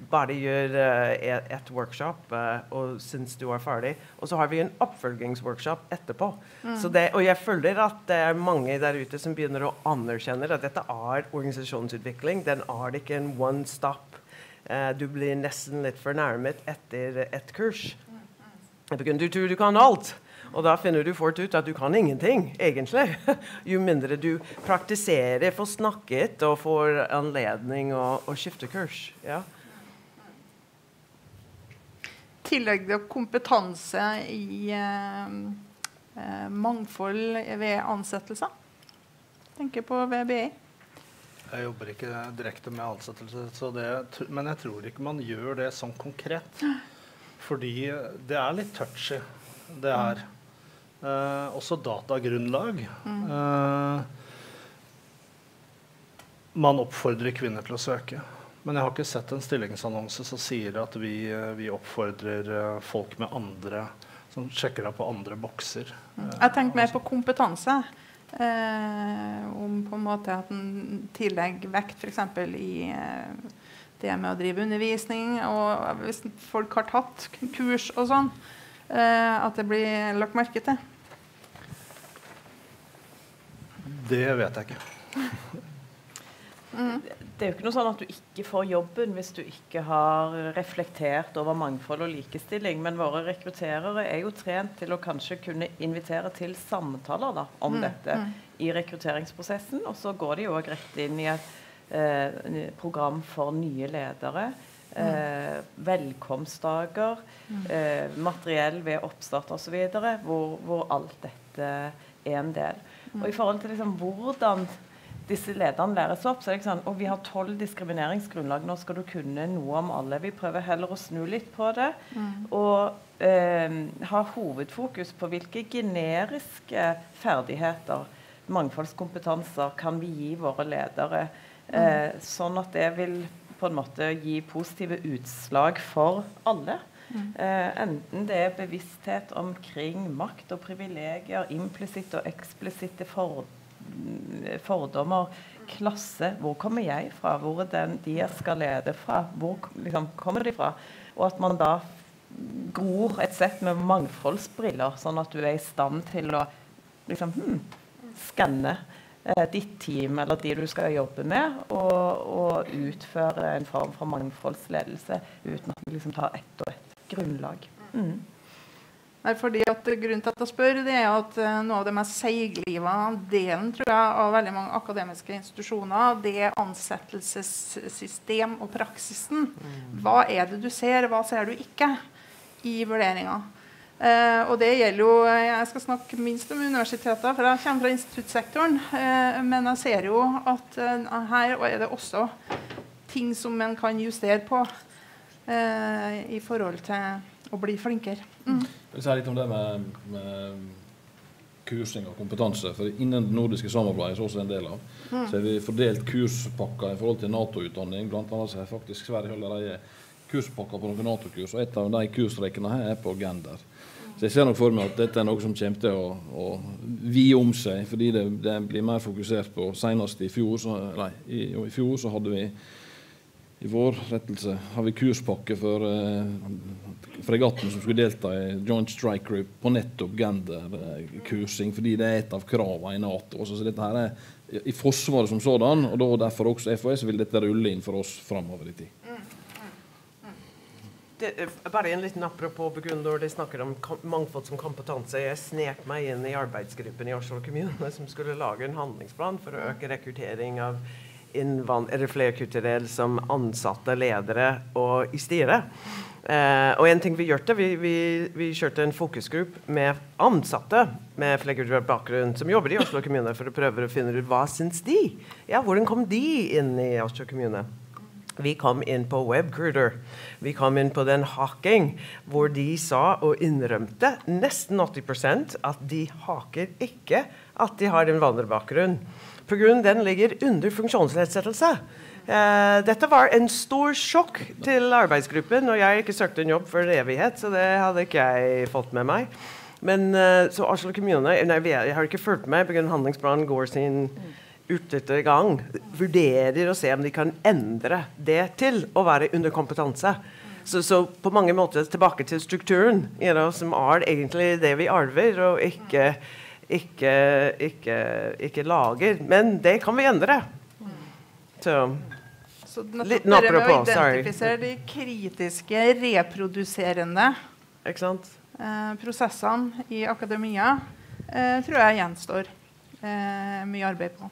bare gjør uh, et workshop uh, og syns du er ferdig. Og så har vi en oppfølgingsworkshop etterpå. Mm. Det, og jeg føler at det er mange der ute som begynner å anerkjenne at dette er organisasjonsutvikling. Den er ikke en one stop. Uh, du blir nesten litt fornærmet etter et kurs. Du tror du kan alt. Og da finner du fort ut at du kan ingenting, egentlig. Jo mindre du praktiserer, får snakket og får anledning å skifte kurs. Ja. Tillegg til kompetanse i eh, eh, mangfold ved ansettelser. Tenker på VBI. Jeg jobber ikke direkte med ansettelse, det, men jeg tror ikke man gjør det sånn konkret. Fordi det er litt touchy, det er. Eh, også datagrunnlag. Mm. Uh, man oppfordrer kvinner til å søke. Men jeg har ikke sett en stillingsannonse som sier at vi, eh, vi oppfordrer eh, folk med andre som sjekker av på andre bokser. Jeg tenkte mer på kompetanse. Eh, om på en måte at en tillegger vekt f.eks. i eh, det med å drive undervisning. Og hvis folk har tatt kurs og sånn, eh, at det blir lagt merke til. Det vet jeg ikke. Det er jo ikke noe sånn at du ikke får jobben hvis du ikke har reflektert over mangfold og likestilling. Men våre rekrutterere er jo trent til å kanskje kunne invitere til samtaler da, om Mm, dette mm. i rekrutteringsprosessen. Og så går de òg rett inn i et eh, program for nye ledere. Eh, velkomstdager, eh, materiell ved oppstart osv. Hvor, hvor alt dette er en del. Og i forhold til liksom, hvordan disse lederne læres opp, så er det ikke sånn og vi har tolv diskrimineringsgrunnlag, nå skal du kunne noe om alle. Vi prøver heller å snu litt på det. Og eh, ha hovedfokus på hvilke generiske ferdigheter, mangfoldskompetanser, kan vi gi våre ledere. Eh, sånn at det vil på en måte gi positive utslag for alle. Eh, enten det er bevissthet omkring makt og privilegier, implisitte og eksplisitte for, fordommer, klasse Hvor kommer jeg fra? Hvor er den de jeg skal lede fra? Hvor liksom, kommer de fra? Og at man da gror et sett med mangfoldsbriller, sånn at du er i stand til å liksom, hmm, skanne eh, ditt team eller de du skal jobbe med, og, og utføre en form for mangfoldsledelse uten at vi liksom tar ett og ett grunnlag. Mm. Nei, fordi at Grunnen til at jeg spør, det er at eh, noe av det mest seigliva delen tror jeg, av veldig mange akademiske institusjoner, det er ansettelsessystem og praksisen. Hva er det du ser, hva ser du ikke i vurderinga? Eh, og det gjelder jo Jeg skal snakke minst om universiteter, for jeg kommer fra instituttsektoren. Eh, men jeg ser jo at eh, her er det også ting som en kan justere på eh, i forhold til å bli flinkere. Mm. Jeg vil si litt om det med, med kursing og kompetanse. for Innen det nordiske samarbeidet, som også er en del av, Mm. så har vi fordelt kurspakker i forhold til Nato-utdanning. Blant annet så har faktisk Sverige allerede kurspakker på noen Nato-kurs, og et av de kursrekkene her er på gender. Så jeg ser nok for meg at dette er noe som kommer til å, å vie om seg, fordi det, det blir mer fokusert på. Senest i fjor, så, nei, i, jo, i fjor så hadde vi i vår rettelse har vi kurspakke for eh, fregatten som skulle delta i Joint Strike Group på nettopp genderkursing, fordi det er et av kravene i Nato. Også, så dette her er i Forsvaret som sådan, og da derfor også FHS vil dette rulle inn for oss framover i tid. Det, er bare en liten apropos når de snakker om mangfold som kompetanse. Jeg snek meg inn i arbeidsgruppen i Oslo kommune som skulle lage en handlingsplan for å øke rekruttering av eller flerkulturelle som ansatte ledere og i styret. Eh, og en ting vi gjorde, vi, vi, vi kjørte en fokusgruppe med ansatte med flerkulturell bakgrunn som jobber i Oslo kommune, for å prøve å finne ut hva syns de? Ja, hvordan kom de inn i Oslo kommune? Vi kom inn på Webcruiter. Vi kom inn på den haking hvor de sa og innrømte nesten 80% at de haker ikke at de har innvandrerbakgrunn. Pga. den ligger under funksjonsnedsettelse. Eh, dette var en stor sjokk til arbeidsgruppen, og jeg ikke søkte en jobb en evighet, så det hadde ikke jeg fått med meg. Men eh, så Oslo kommune nei, Jeg har ikke fulgt med, pga. handlingsplanen går sin urtete gang. Vurderer å se om de kan endre det til å være under kompetanse. Så, så på mange måter tilbake til strukturen, you know, som er egentlig det vi arver, og ikke, ikke, ikke, ikke lager. Men det kan vi endre. Så Så Litt apropos, sorry. identifisere de kritiske, reproduserende eh, prosessene i akademia eh, tror jeg gjenstår eh, mye arbeid på.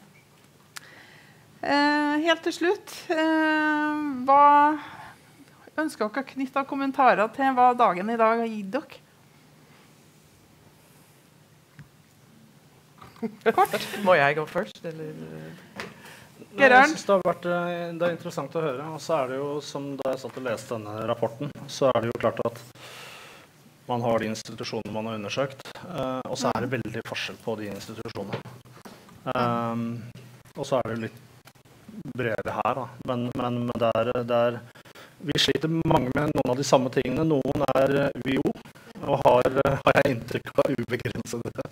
Eh, helt til slutt eh, Hva ønsker dere å knytte kommentarer til hva dagen i dag har gitt dere? Må jeg gå først, eller? Synes det har vært eh, det er interessant å høre. Og så er det jo, som da jeg satt og leste denne rapporten, så er det jo klart at man har de institusjonene man har undersøkt, eh, og så er det veldig forskjell på de institusjonene. Um, og så er det litt bredere her. Da. Men, men det er, det er, vi sliter mange med noen av de samme tingene. Noen er UiO og har, har jeg inntrykk av ubegrensede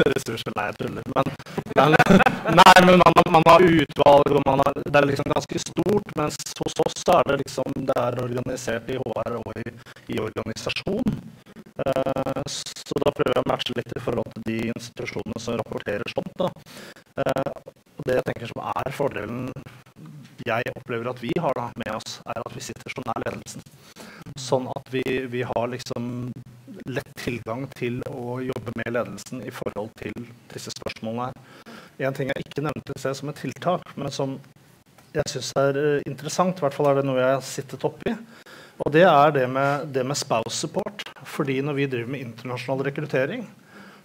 ressurser. Nei, jeg tuller. Men, men, nei, men man, man, har utvalg, og man har, det er liksom ganske stort. Mens hos oss er det liksom det er organisert i HR og i, i organisasjon. Uh, så da prøver jeg å matche litt i forhold til de institusjonene som rapporterer sånt. da. Uh, og det jeg tenker som er fordelen jeg opplever at vi har da med oss, er at vi sitter så nær ledelsen. Sånn at vi, vi har liksom lett tilgang til å jobbe med ledelsen i forhold til disse spørsmålene. En ting jeg ikke nevnte sted som et tiltak, men som jeg syns er eh, interessant, i hvert fall er det noe jeg har sittet oppi, og det er det med, det med spouse support. Fordi når vi driver med internasjonal rekruttering,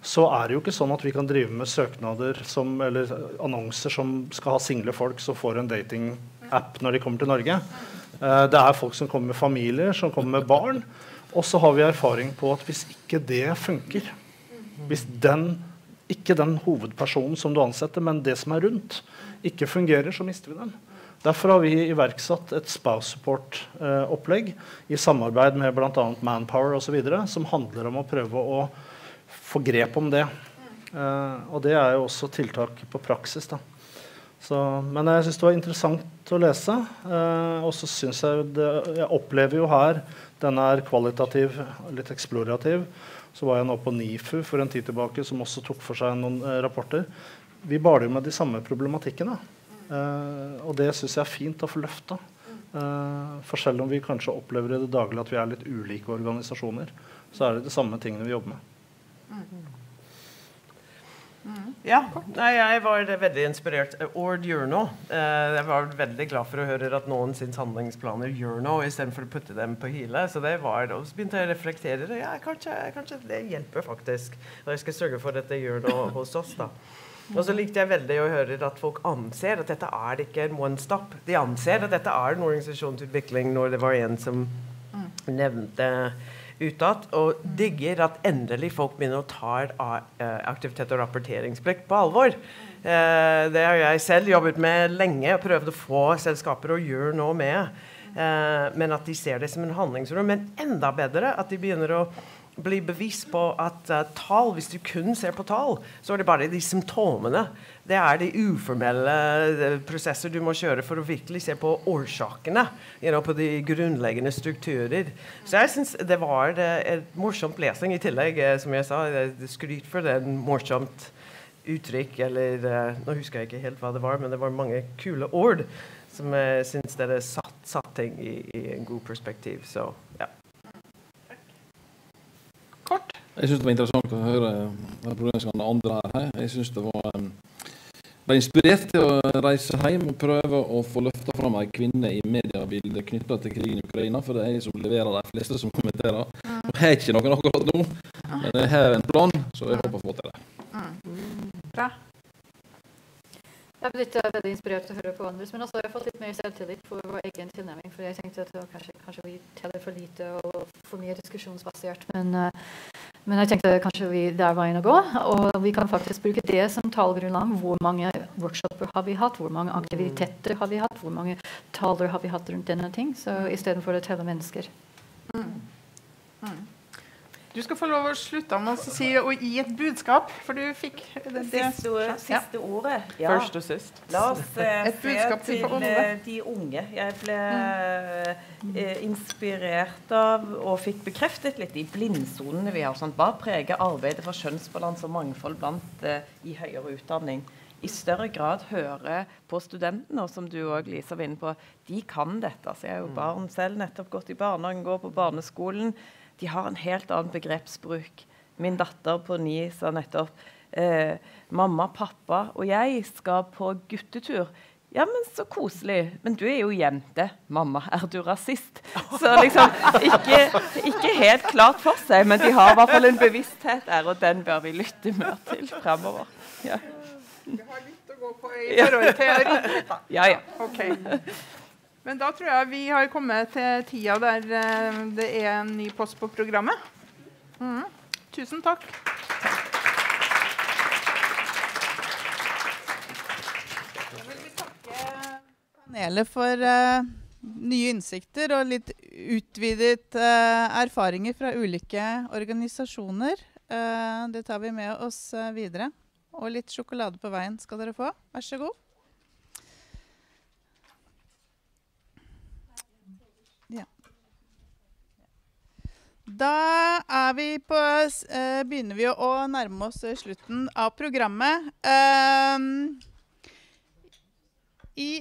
så er det jo ikke sånn at vi kan drive med søknader som, eller annonser som skal ha single folk som får en datingapp når de kommer til Norge. Eh, det er folk som kommer med familier, som kommer med barn. Og så har vi erfaring på at hvis ikke det funker, hvis den, ikke den hovedpersonen som du ansetter, men det som er rundt, ikke fungerer, så mister vi den. Derfor har vi iverksatt et spouse support-opplegg eh, i samarbeid med bl.a. Manpower osv., som handler om å prøve å få grep om det. Eh, og det er jo også tiltak på praksis. da. Så, men jeg syns det var interessant å lese. Eh, og så syns jeg det, Jeg opplever jo her den er kvalitativ, litt eksplorativ. Så var jeg nå på NIFU for en tid tilbake, som også tok for seg noen eh, rapporter. Vi baler jo med de samme problematikkene. Eh, og det syns jeg er fint å få løfta. Eh, for selv om vi kanskje opplever i det daglige at vi er litt ulike organisasjoner, så er det de samme tingene vi jobber med. Ja, Nei, jeg var veldig inspirert. Ord gjør noe. Eh, jeg var veldig glad for å høre at noen syns handlingsplaner gjør noe istedenfor å putte dem på hile. Så det var, det. og så begynte jeg å reflektere. Ja, kanskje, kanskje det hjelper faktisk. Og jeg skal sørge for at det gjør noe hos oss. da. Og så likte jeg veldig å høre at folk anser at dette er ikke en one stop. De anser at dette er en organisasjonsutvikling når det var en som nevnte utad, og digger at endelig folk begynner å ta uh, aktivitet og rapporteringsplikt på alvor. Uh, det har jeg selv jobbet med lenge og prøvd å få selskaper å gjøre noe med. Uh, men at de ser det som en handlingsrom. Men enda bedre at de begynner å bli bevisst på at tall, hvis du kun ser på tall, så er det bare de symptomene. Det er de uformelle uh, prosesser du må kjøre for å virkelig se på årsakene. You know, på de grunnleggende strukturer. Så jeg syns det var uh, et morsomt lesing i tillegg, som jeg sa. Skryt for det. morsomt uttrykk, eller Nå husker jeg ikke helt hva det var, men det var mange kule ord som jeg syns dere satt, satt ting i, i en god perspektiv. Så ja. Kort? Jeg syns det var interessant å høre andre her. Jeg synes det var um, ble inspirert til å reise hjem og prøve å få løfta fram ei kvinne i mediebildet knytta til krigen i Ukraina, for det er jeg som leverer de fleste som kommenterer. Jeg har ikke noen akkurat nå, men jeg har en plan, så jeg håper å få til det. Bra. Jeg blitt uh, veldig inspirert til å høre på andres, men også har jeg fått litt mer selvtillit på vår egen tilnærming. For jeg tenkte at kanskje, kanskje, vi teller for lite og for mye diskusjonsbasert. Men, uh, men jeg tenkte kanskje vi, det er veien å gå. Og vi kan faktisk bruke det som tallgrunnlag. Hvor mange workshoper har vi hatt? Hvor mange aktiviteter har vi hatt? Hvor mange taler har vi hatt rundt denne ting? Så istedenfor å telle mennesker. Mm. Mm. Du skal få lov å slutte med å si og gi et budskap, for du fikk det, det. Siste, siste ordet. Ja. Først og sist. La oss eh, se til, til eh, de unge. Jeg ble mm. eh, inspirert av og fikk bekreftet litt de blindsonene vi har. Sånn. Hva preger arbeidet for kjønnsbalanse og mangfold blant eh, i høyere utdanning? i større grad høre på studentene, og som du òg Lisa var inne på, de kan dette. Altså, jeg er jo mm. barn selv, nettopp gått i barnehagen, går på barneskolen de har en helt annen begrepsbruk. Min datter på ni sa nettopp eh, 'Mamma, pappa og jeg skal på guttetur'. Ja, men så koselig. Men du er jo jente. Mamma, er du rasist? Så liksom ikke, ikke helt klart for seg, men de har i hvert fall en bevissthet der, og den bør vi lytte mer til fremover. Ja. Du har litt å gå på i forhold til. Ja, ja. Okay. Men da tror jeg vi har kommet til tida der uh, det er en ny post på programmet. Mm. Tusen takk. Jeg vil takke panelet for uh, nye innsikter og litt utvidet uh, erfaringer fra ulike organisasjoner. Uh, det tar vi med oss videre. Og litt sjokolade på veien skal dere få. Vær så god. Da vi på, begynner vi å nærme oss slutten av programmet. I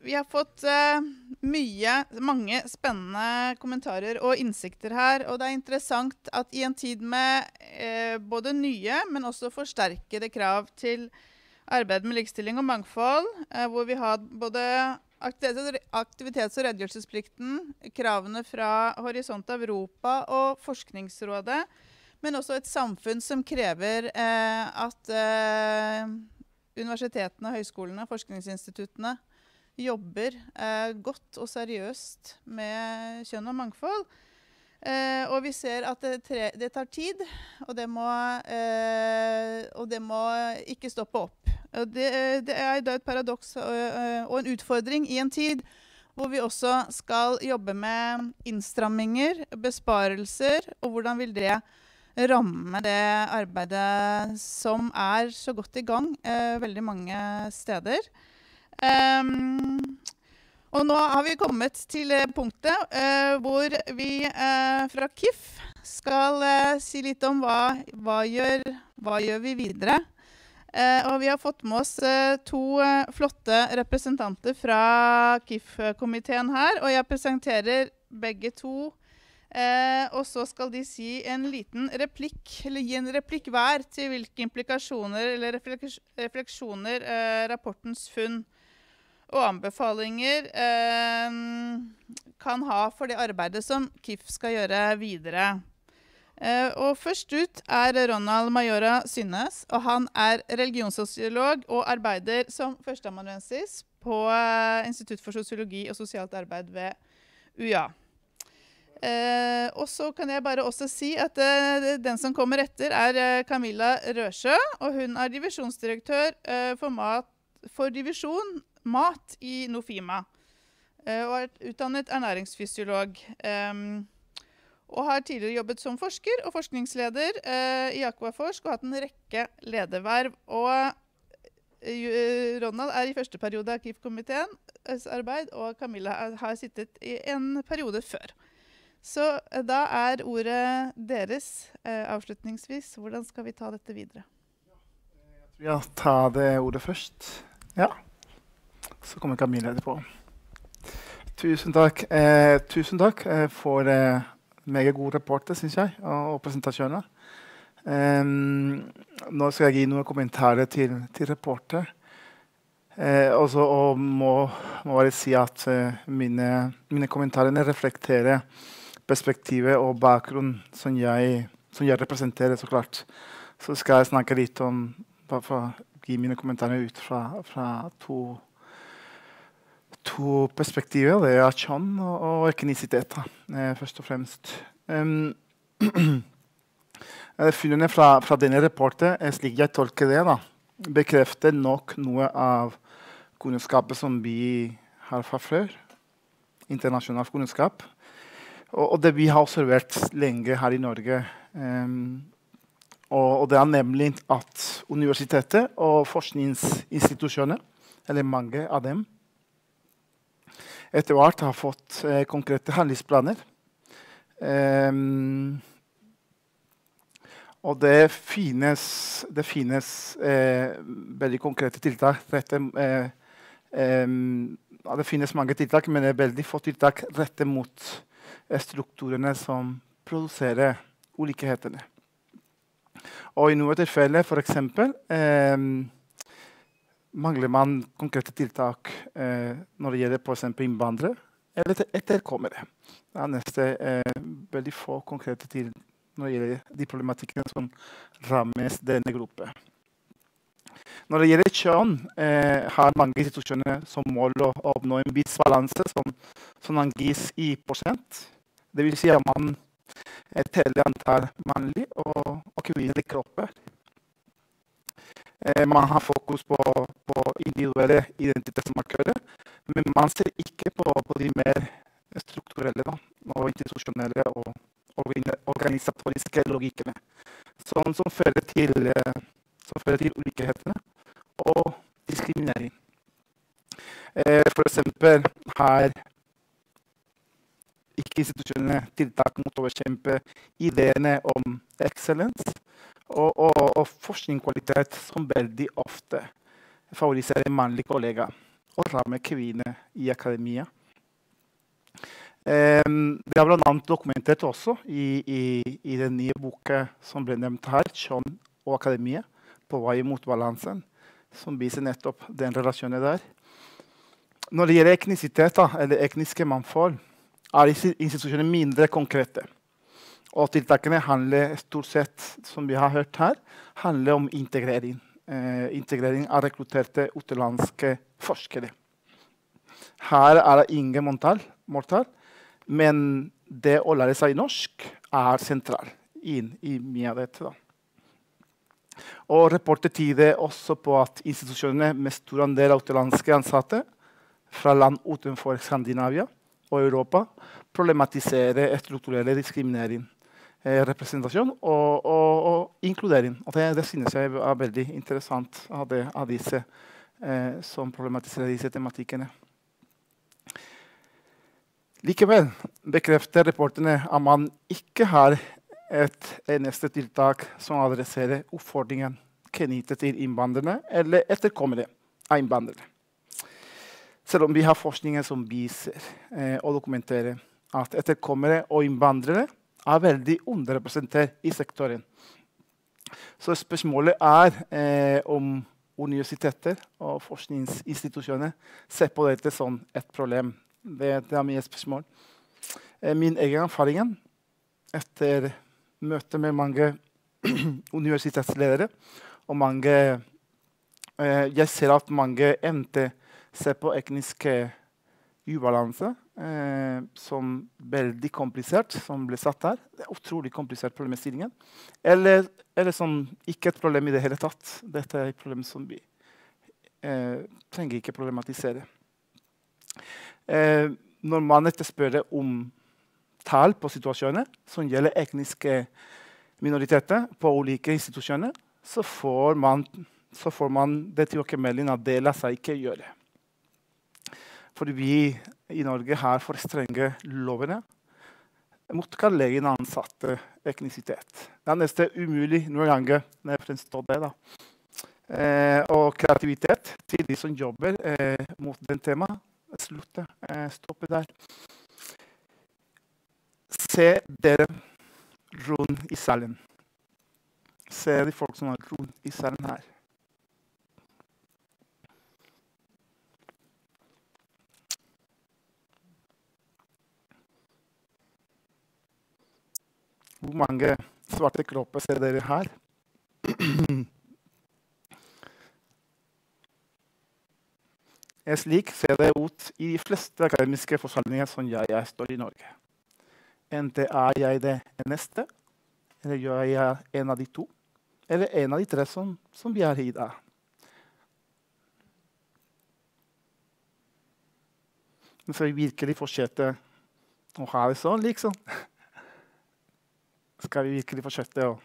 vi har fått uh, mye, mange spennende kommentarer og innsikter her. Og det er interessant at i en tid med uh, både nye, men også forsterkede krav til arbeid med likestilling og mangfold, uh, hvor vi har både aktivitets- og redegjørelsesplikten, kravene fra Horisont Europa og Forskningsrådet, men også et samfunn som krever at universitetene, høyskolene, forskningsinstituttene jobber eh, godt og seriøst med kjønn og mangfold. Eh, og vi ser at det, tre, det tar tid, og det, må, eh, og det må ikke stoppe opp. Det, det, er da et paradoks og, eh, en utfordring i en tid hvor vi også skal jobbe med innstramminger, besparelser, og hvordan vil det ramme det arbeidet som er så godt i gang eh, veldig mange steder. Um, og nå har vi kommet til punktet eh, hvor vi eh, fra KIF skal si litt om hva, hva, gjør, hva gjør vi videre. Og vi har fått med oss to flotte representanter fra KIF-komiteen her. Og jeg presenterer begge to. og så skal de si en liten replikk, eller gi en replikk hver til hvilke implikasjoner eller refleksjoner rapportens funn og anbefalinger eh, kan ha for det arbeidet som KIF skal gjøre videre. Eh, og Først ut er Ronald Majora Synnes. og Han er religionssosiolog og arbeider som førsteamanuensis på uh, Institutt for sosiologi og sosialt arbeid ved UiA. Uh, og så kan jeg bare også si at eh, Den som kommer etter, er eh, Camilla Røsjø. og Hun er divisjonsdirektør eh, for, mat, for divisjon mat i Nofima. Uh, og er utdannet ernæringsfysiolog. Um, og har tidligere jobbet som forsker og forskningsleder uh, i Aquaforsk og hatt en rekke lederverv. Og uh, Ronald er i første periode av KIF-komiteens arbeid, og Camilla har sittet i en periode før. Så da er ordet deres avslutningsvis. Hvordan skal vi ta dette videre? Jeg tror jeg tar det ordet først. Ja. Så kommer Camilla etterpå. Tusen takk, eh, tusen takk eh, for eh, meget god rapporter, syns jeg, og, og presentasjoner. Um, nå skal jeg gi noen kommentarer til, til rapporter. Uh, også, og må, må, bare si at uh, mine, mine kommentarer reflekterer perspektivet og bakgrunnen som jeg, som jeg, representerer. så klart. Så skal jeg snakke litt om bare for å gi mine kommentarer ut fra, fra to to perspektiver. Det er kjønn og, etnisitet, eh, først og fremst. Um, Funnene fra, fra, denne rapporten, slik jeg tolker det, da, bekrefter nok noe av kunnskapet som vi har fra før. Internasjonal kunnskap. Og, og, det vi har observert lenge her i Norge. Um, og, og, det er nemlig at universitetet og forskningsinstitusjoner, eller mange av dem, etter hvert har fått eh, konkrete handlingsplaner. Um, og det finnes, det finnes eh, veldig konkrete tiltak. Rette, eh, eh, det finnes mange tiltak, men det er veldig få tiltak rettet mot strukturene som produserer ulikhetene. Og i noen tilfeller, f.eks. Eh, mangler man konkrete tiltak eh, når det gjelder f.eks. innvandrere eller etterkommere. Det er nesten eh, veldig få konkrete tiltak når det gjelder de problematikkene som rammes denne gruppen. Når det gjelder kjønn, eh, har mange institusjoner som mål å oppnå en viss balanse som, som angis i prosent. Dvs. Si at man teller antall mannlige og, og kvinnelige kropper Eh, man har fokus på, på individuelle identitetsmarkører, men man ser ikke på, på de mer strukturelle da, og institusjonelle og organisatoriske logikkene. Sånn som fører til, eh, som fører til ulikhetene og diskriminering. Eh, for eksempel har ikke institusjonene tiltak mot å bekjempe ideene om excellence og, og, og forskningskvalitet som veldig ofte favoriserer mannlige kollegaer og rammer kvinner i akademia. Um, det er bl.a. dokumentert også i, i, i, den nye boka som ble nevnt her, 'Kjønn og akademia på vei mot balansen', som viser nettopp den relasjonen der. Når det gjelder etnisitet, eller etniske mangfold, er institusjonene mindre konkrete. Og tiltakene handler stort sett, som vi har hørt her, handler om integrering. Eh, integrering av rekrutterte utenlandske forskere. Her er det ingen måltall, men det å lære seg norsk er sentralt inn i mye av dette. Da. Og rapporter tyder også på at institusjonene med stor andel av utenlandske ansatte fra land utenfor Skandinavia og Europa problematiserer strukturell diskriminering, representasjon og, og, og, inkludering. Og det, det, synes jeg er veldig interessant av, det, av disse eh, som problematiserer disse tematikkene. Likevel bekrefter reporterne at man ikke har et eneste tiltak som adresserer oppfordringen knyttet til innvandrerne eller etterkommere av innvandrere. Selv om vi har forskningen som viser eh, og dokumenterer at etterkommere og innvandrere er veldig underrepresentert i sektoren. Så spørsmålet er eh, om universiteter og forskningsinstitusjoner ser på dette som et problem. Det, det er mye spørsmål. Eh, min egen erfaring etter møte med mange universitetsledere og mange eh, Jeg ser at mange endte ser på etnisk ubalanse eh, som veldig komplisert, som ble satt der. Det er utrolig komplisert problemstillingen. Eller, eller som ikke et problem i det hele tatt. Dette er et problem som vi eh, trenger ikke problematisere. Eh, når man etterspør om tall på situasjoner som gjelder etniske minoriteter på ulike institusjoner, så får man, så får man det tilbakemeldingen at det lar seg ikke gjøre. Fordi vi i Norge har for strenge lovene mot av ansatte etnisitet. Det er nesten umulig noen ganger når jeg fremstår det. da. Eh, og kreativitet til de som jobber eh, mot den temaet. Slutte. Eh, stoppe der. Se dere rundt i salen. Se de folk som er rundt i salen her. Hvor mange svarte kropper ser dere her? Slik ser det ut i de fleste akademiske forsamlinger som jeg, jeg står i Norge. Enten er jeg det neste, eller jeg er en av de to, eller en av de tre som, som vi er i dag. Så vi virkelig fortsetter å ha det sånn, liksom skal vi virkelig fortsette å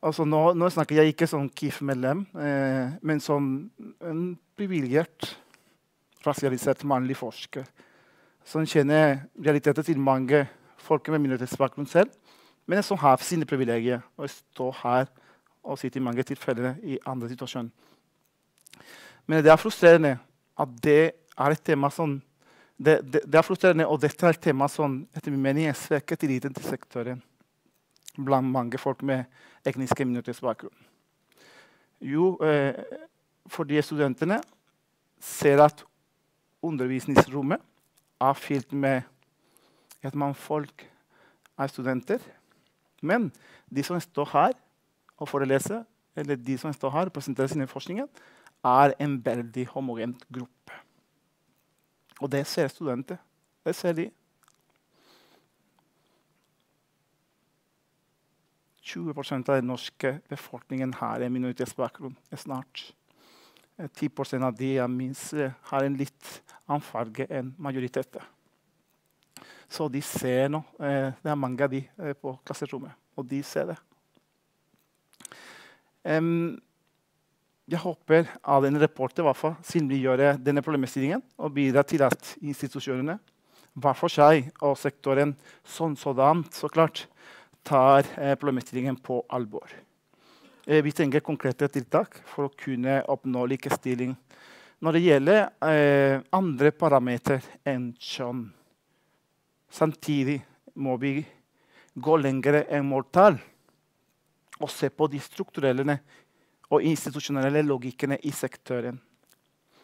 Altså, nå, nå, snakker jeg ikke som KIF-medlem, eh, men som en privilegert, rasialisert mannlig forsker som kjenner realiteten til mange folk med minoritetsbakgrunn selv, men som har sine privilegier og står her og sitter i mange tilfeller i andre situasjoner. Men det er frustrerende at det er et tema som det, det, det, er frustrerende, og dette er et tema som etter min mening er svekket i liten til sektoren blant mange folk med etniske minoritetsbakgrunn. Jo, eh, fordi studentene ser at undervisningsrommet er fylt med et mangfold av studenter. Men de som står her og foreleser, eller de som står her og presenterer sine forskninger, er en veldig homogen gruppe. Og det ser studenter. Det ser de. 20% av den norske befolkningen har en minoritetsbakgrunn snart. 10% av de minst, har en litt annen farge enn majoriteten. Så de ser nå. Eh, det er mange av de eh, på klasserommet, og de ser det. Jeg håper at denne rapporten synliggjør denne problemstillingen og bidrar til at institusjonene hver for seg og sektoren sånn sådan så klart, tar eh, problemstillingen på alvor. Eh, vi trenger konkrete tiltak for å kunne oppnå likestilling når det gjelder eh, andre parametere enn kjønn. Samtidig må vi gå lenger enn måltall og se på de strukturelle og institusjonelle logikkene i sektoren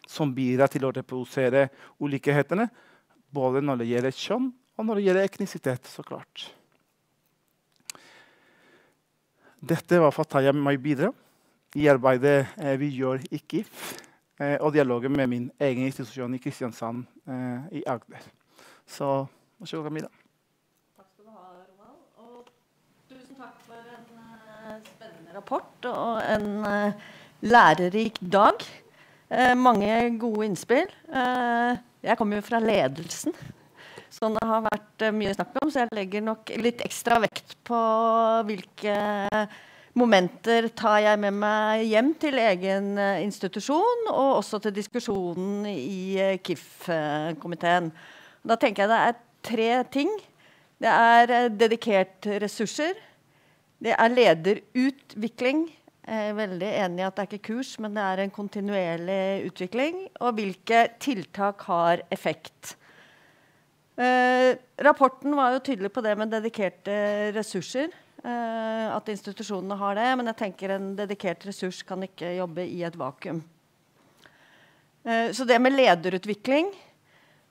som bidrar til å reprodusere ulikhetene, både når det gjelder kjønn og når det gjelder etnisitet. så klart. Dette var for at jeg meg bidra i arbeidet eh, vi gjør i KIF, eh, og dialogen med min egen institusjon i Kristiansand eh, i Agder. Så Vær så god, Camilla. Takk skal du ha, Ronald. Og tusen takk for en uh, spennende rapport og en uh, lærerik dag. Uh, mange gode innspill. jeg kommer jo fra ledelsen, som det har vært mye snakk om, så jeg legger nok litt ekstra vekt på hvilke momenter tar jeg med meg hjem til egen institusjon, og også til diskusjonen i KIF-komiteen. Da tenker jeg det er tre ting. Det er eh, dedikert ressurser. Det er lederutvikling. Jeg er veldig enig i at det er ikke kurs, men det er en kontinuerlig utvikling. Og hvilke tiltak har effekt. Eh, rapporten var jo tydelig på det med dedikerte ressurser. Eh, at institusjonene har det. Men jeg tenker en dedikert ressurs kan ikke jobbe i et vakuum. Eh, så det med lederutvikling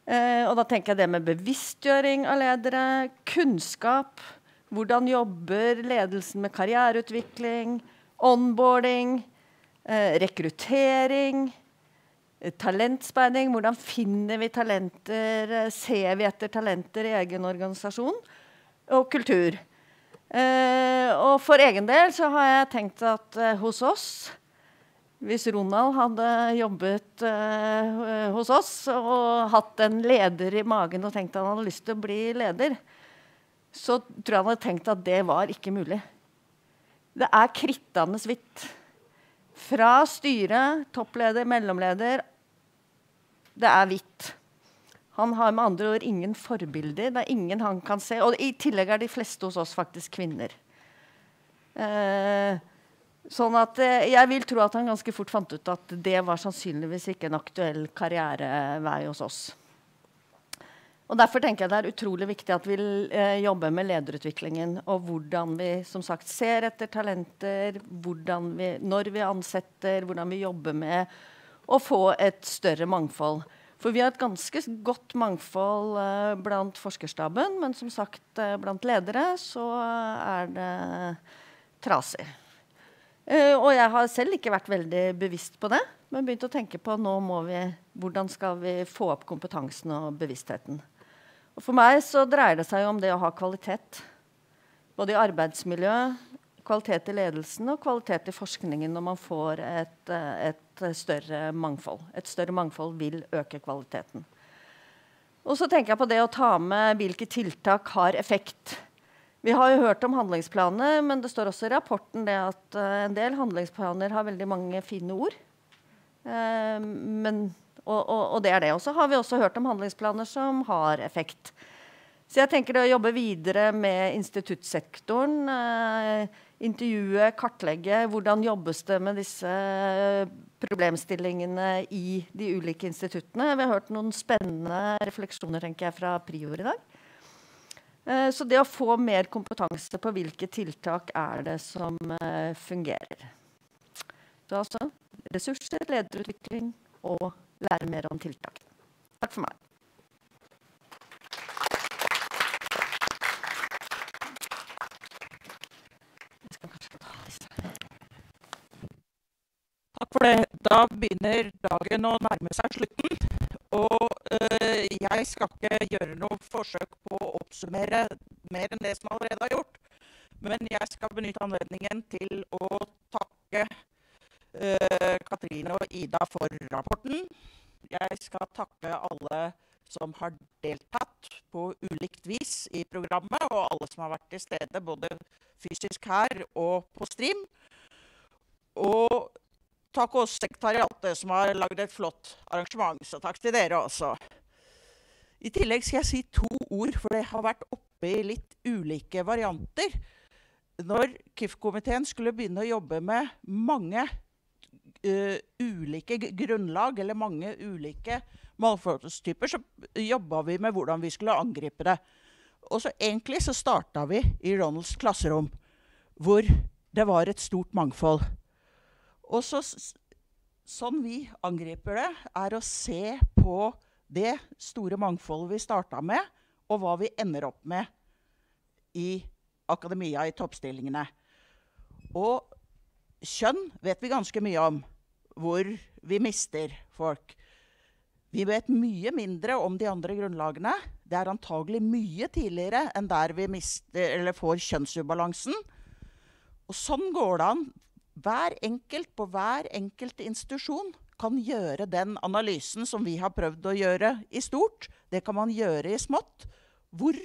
Eh, og da tenker jeg det med bevisstgjøring av ledere, kunnskap. Hvordan jobber ledelsen med karriereutvikling, onboarding, eh, rekruttering, eh, talentspeiding. Hvordan finner vi talenter? Eh, ser vi etter talenter i egen organisasjon? Og kultur. Eh, og for egen del så har jeg tenkt at eh, hos oss hvis Ronald hadde jobbet uh, hos oss og hatt en leder i magen og tenkt at han hadde lyst til å bli leder, så tror jeg han hadde tenkt at det var ikke mulig. Det er krittende hvitt. Fra styre, toppleder, mellomleder Det er hvitt. Han har med andre ord ingen forbilder. Det er ingen han kan se. Og i tillegg er de fleste hos oss faktisk kvinner. Eh, Sånn at eh, Jeg vil tro at han ganske fort fant ut at det var sannsynligvis ikke en aktuell karrierevei hos oss. Og Derfor tenker jeg det er utrolig viktig at vi eh, jobber med lederutviklingen. Og hvordan vi som sagt ser etter talenter, vi, når vi ansetter, hvordan vi jobber med å få et større mangfold. For vi har et ganske godt mangfold eh, blant forskerstaben, men som sagt eh, blant ledere så er det trasig. Uh, og jeg har selv ikke vært veldig bevisst på det, men begynt å tenke på nå må vi, hvordan skal vi få opp kompetansen og bevisstheten. Og for meg så dreier det seg om det å ha kvalitet. Både i arbeidsmiljø, kvalitet i ledelsen og kvalitet i forskningen når man får et, eh, et større mangfold. Et større mangfold vil øke kvaliteten. Og så tenker jeg på det å ta med hvilke tiltak har effekt. Vi har jo hørt om handlingsplaner, men det står også i rapporten det at uh, en del handlingsplaner har veldig mange fine ord. Uh, men, og, og, og, det er det. Og så har vi også hørt om handlingsplaner som har effekt. Så jeg tenker det å jobbe videre med instituttsektoren. Eh, intervjue, kartlegge. Hvordan jobbes det med disse problemstillingene i de ulike instituttene? Vi har hørt noen spennende refleksjoner tenker jeg, fra Prior i dag. Eh, så det å få mer kompetanse på hvilke tiltak er det som eh, fungerer. Så altså ressurser, lederutvikling og lære mer om tiltak. Takk for meg. Takk for det. Da begynner dagen å nærme seg slutten. Og øh, jeg skal ikke gjøre noe forsøk på å oppsummere mer enn det som allerede er gjort. Men jeg skal benytte anledningen til å takke uh, Katrine og Ida for rapporten. Jeg skal takke alle som har deltatt på ulikt vis i programmet, og alle som har vært til stede både fysisk her og på stream. Og takk også sekretariatet, som har lagd et flott arrangement. Så takk til dere også. I tillegg skal jeg si to ord, for det har vært oppe i litt ulike varianter når KIF-komiteen skulle begynne å jobbe med mange uh, ulike grunnlag, eller mange ulike målforholdstyper, så jobba vi med hvordan vi skulle angripe det. Og så egentlig så starta vi i Ronalds klasserom, hvor det var et stort mangfold. Og så, sånn vi angriper det, er å se på det store mangfoldet vi starta med, og hva vi ender opp med i akademia i toppstillingene. Og kjønn vet vi ganske mye om. Hvor vi mister folk. Vi vet mye mindre om de andre grunnlagene. Det er antagelig mye tidligere enn der vi mister, får kjønnsubalansen. Og sånn går det an. Hver enkelt på hver enkelt institusjon kan gjøre den analysen som vi har prøvd å gjøre i stort. Det kan man gjøre i smått. Hvor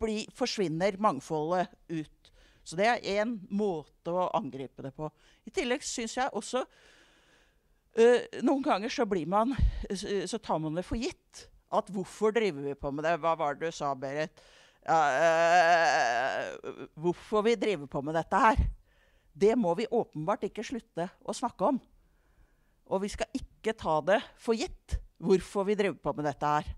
bli, forsvinner mangfoldet ut. Så det er én måte å angripe det på. I tillegg syns jeg også Noen ganger så, man, uh, så, tar man det for gitt. At hvorfor driver vi på med det? Hva var det du sa, Berit? Uh, hvorfor vi driver på med dette her? Det må vi åpenbart ikke slutte å snakke om. Og vi skal ikke ta det for gitt hvorfor vi driver på med dette her.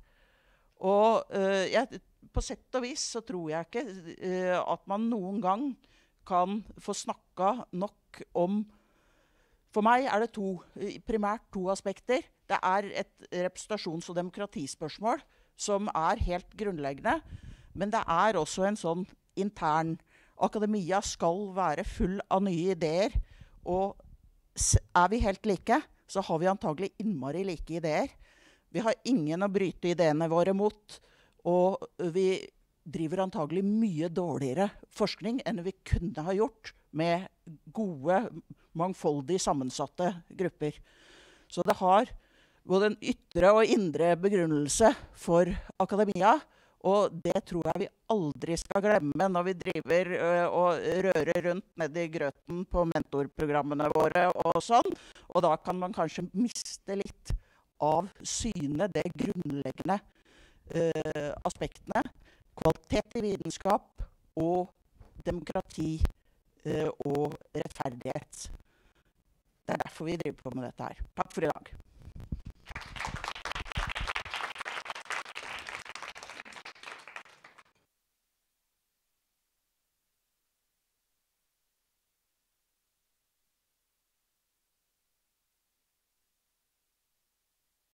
Og jeg på sett og vis så tror jeg ikke uh, at man noen gang kan få snakka nok om For meg er det to, primært to aspekter. Det er et representasjons- og demokratispørsmål som er helt grunnleggende. Men det er også en sånn intern Akademia skal være full av nye ideer. Og er vi helt like, så har vi antagelig innmari like ideer. Vi har ingen å bryte ideene våre mot. Og vi driver antagelig mye dårligere forskning enn vi kunne ha gjort med gode, mangfoldig sammensatte grupper. Så det har både en ytre og indre begrunnelse for akademia. Og det tror jeg vi aldri skal glemme når vi driver og rører rundt nedi grøten på mentorprogrammene våre. Og sånn. Og da kan man kanskje miste litt av syne det grunnleggende eh, aspektene. Kvalitet i vitenskap og demokrati eh, og rettferdighet. Det er derfor vi driver på med dette her. Takk for i dag.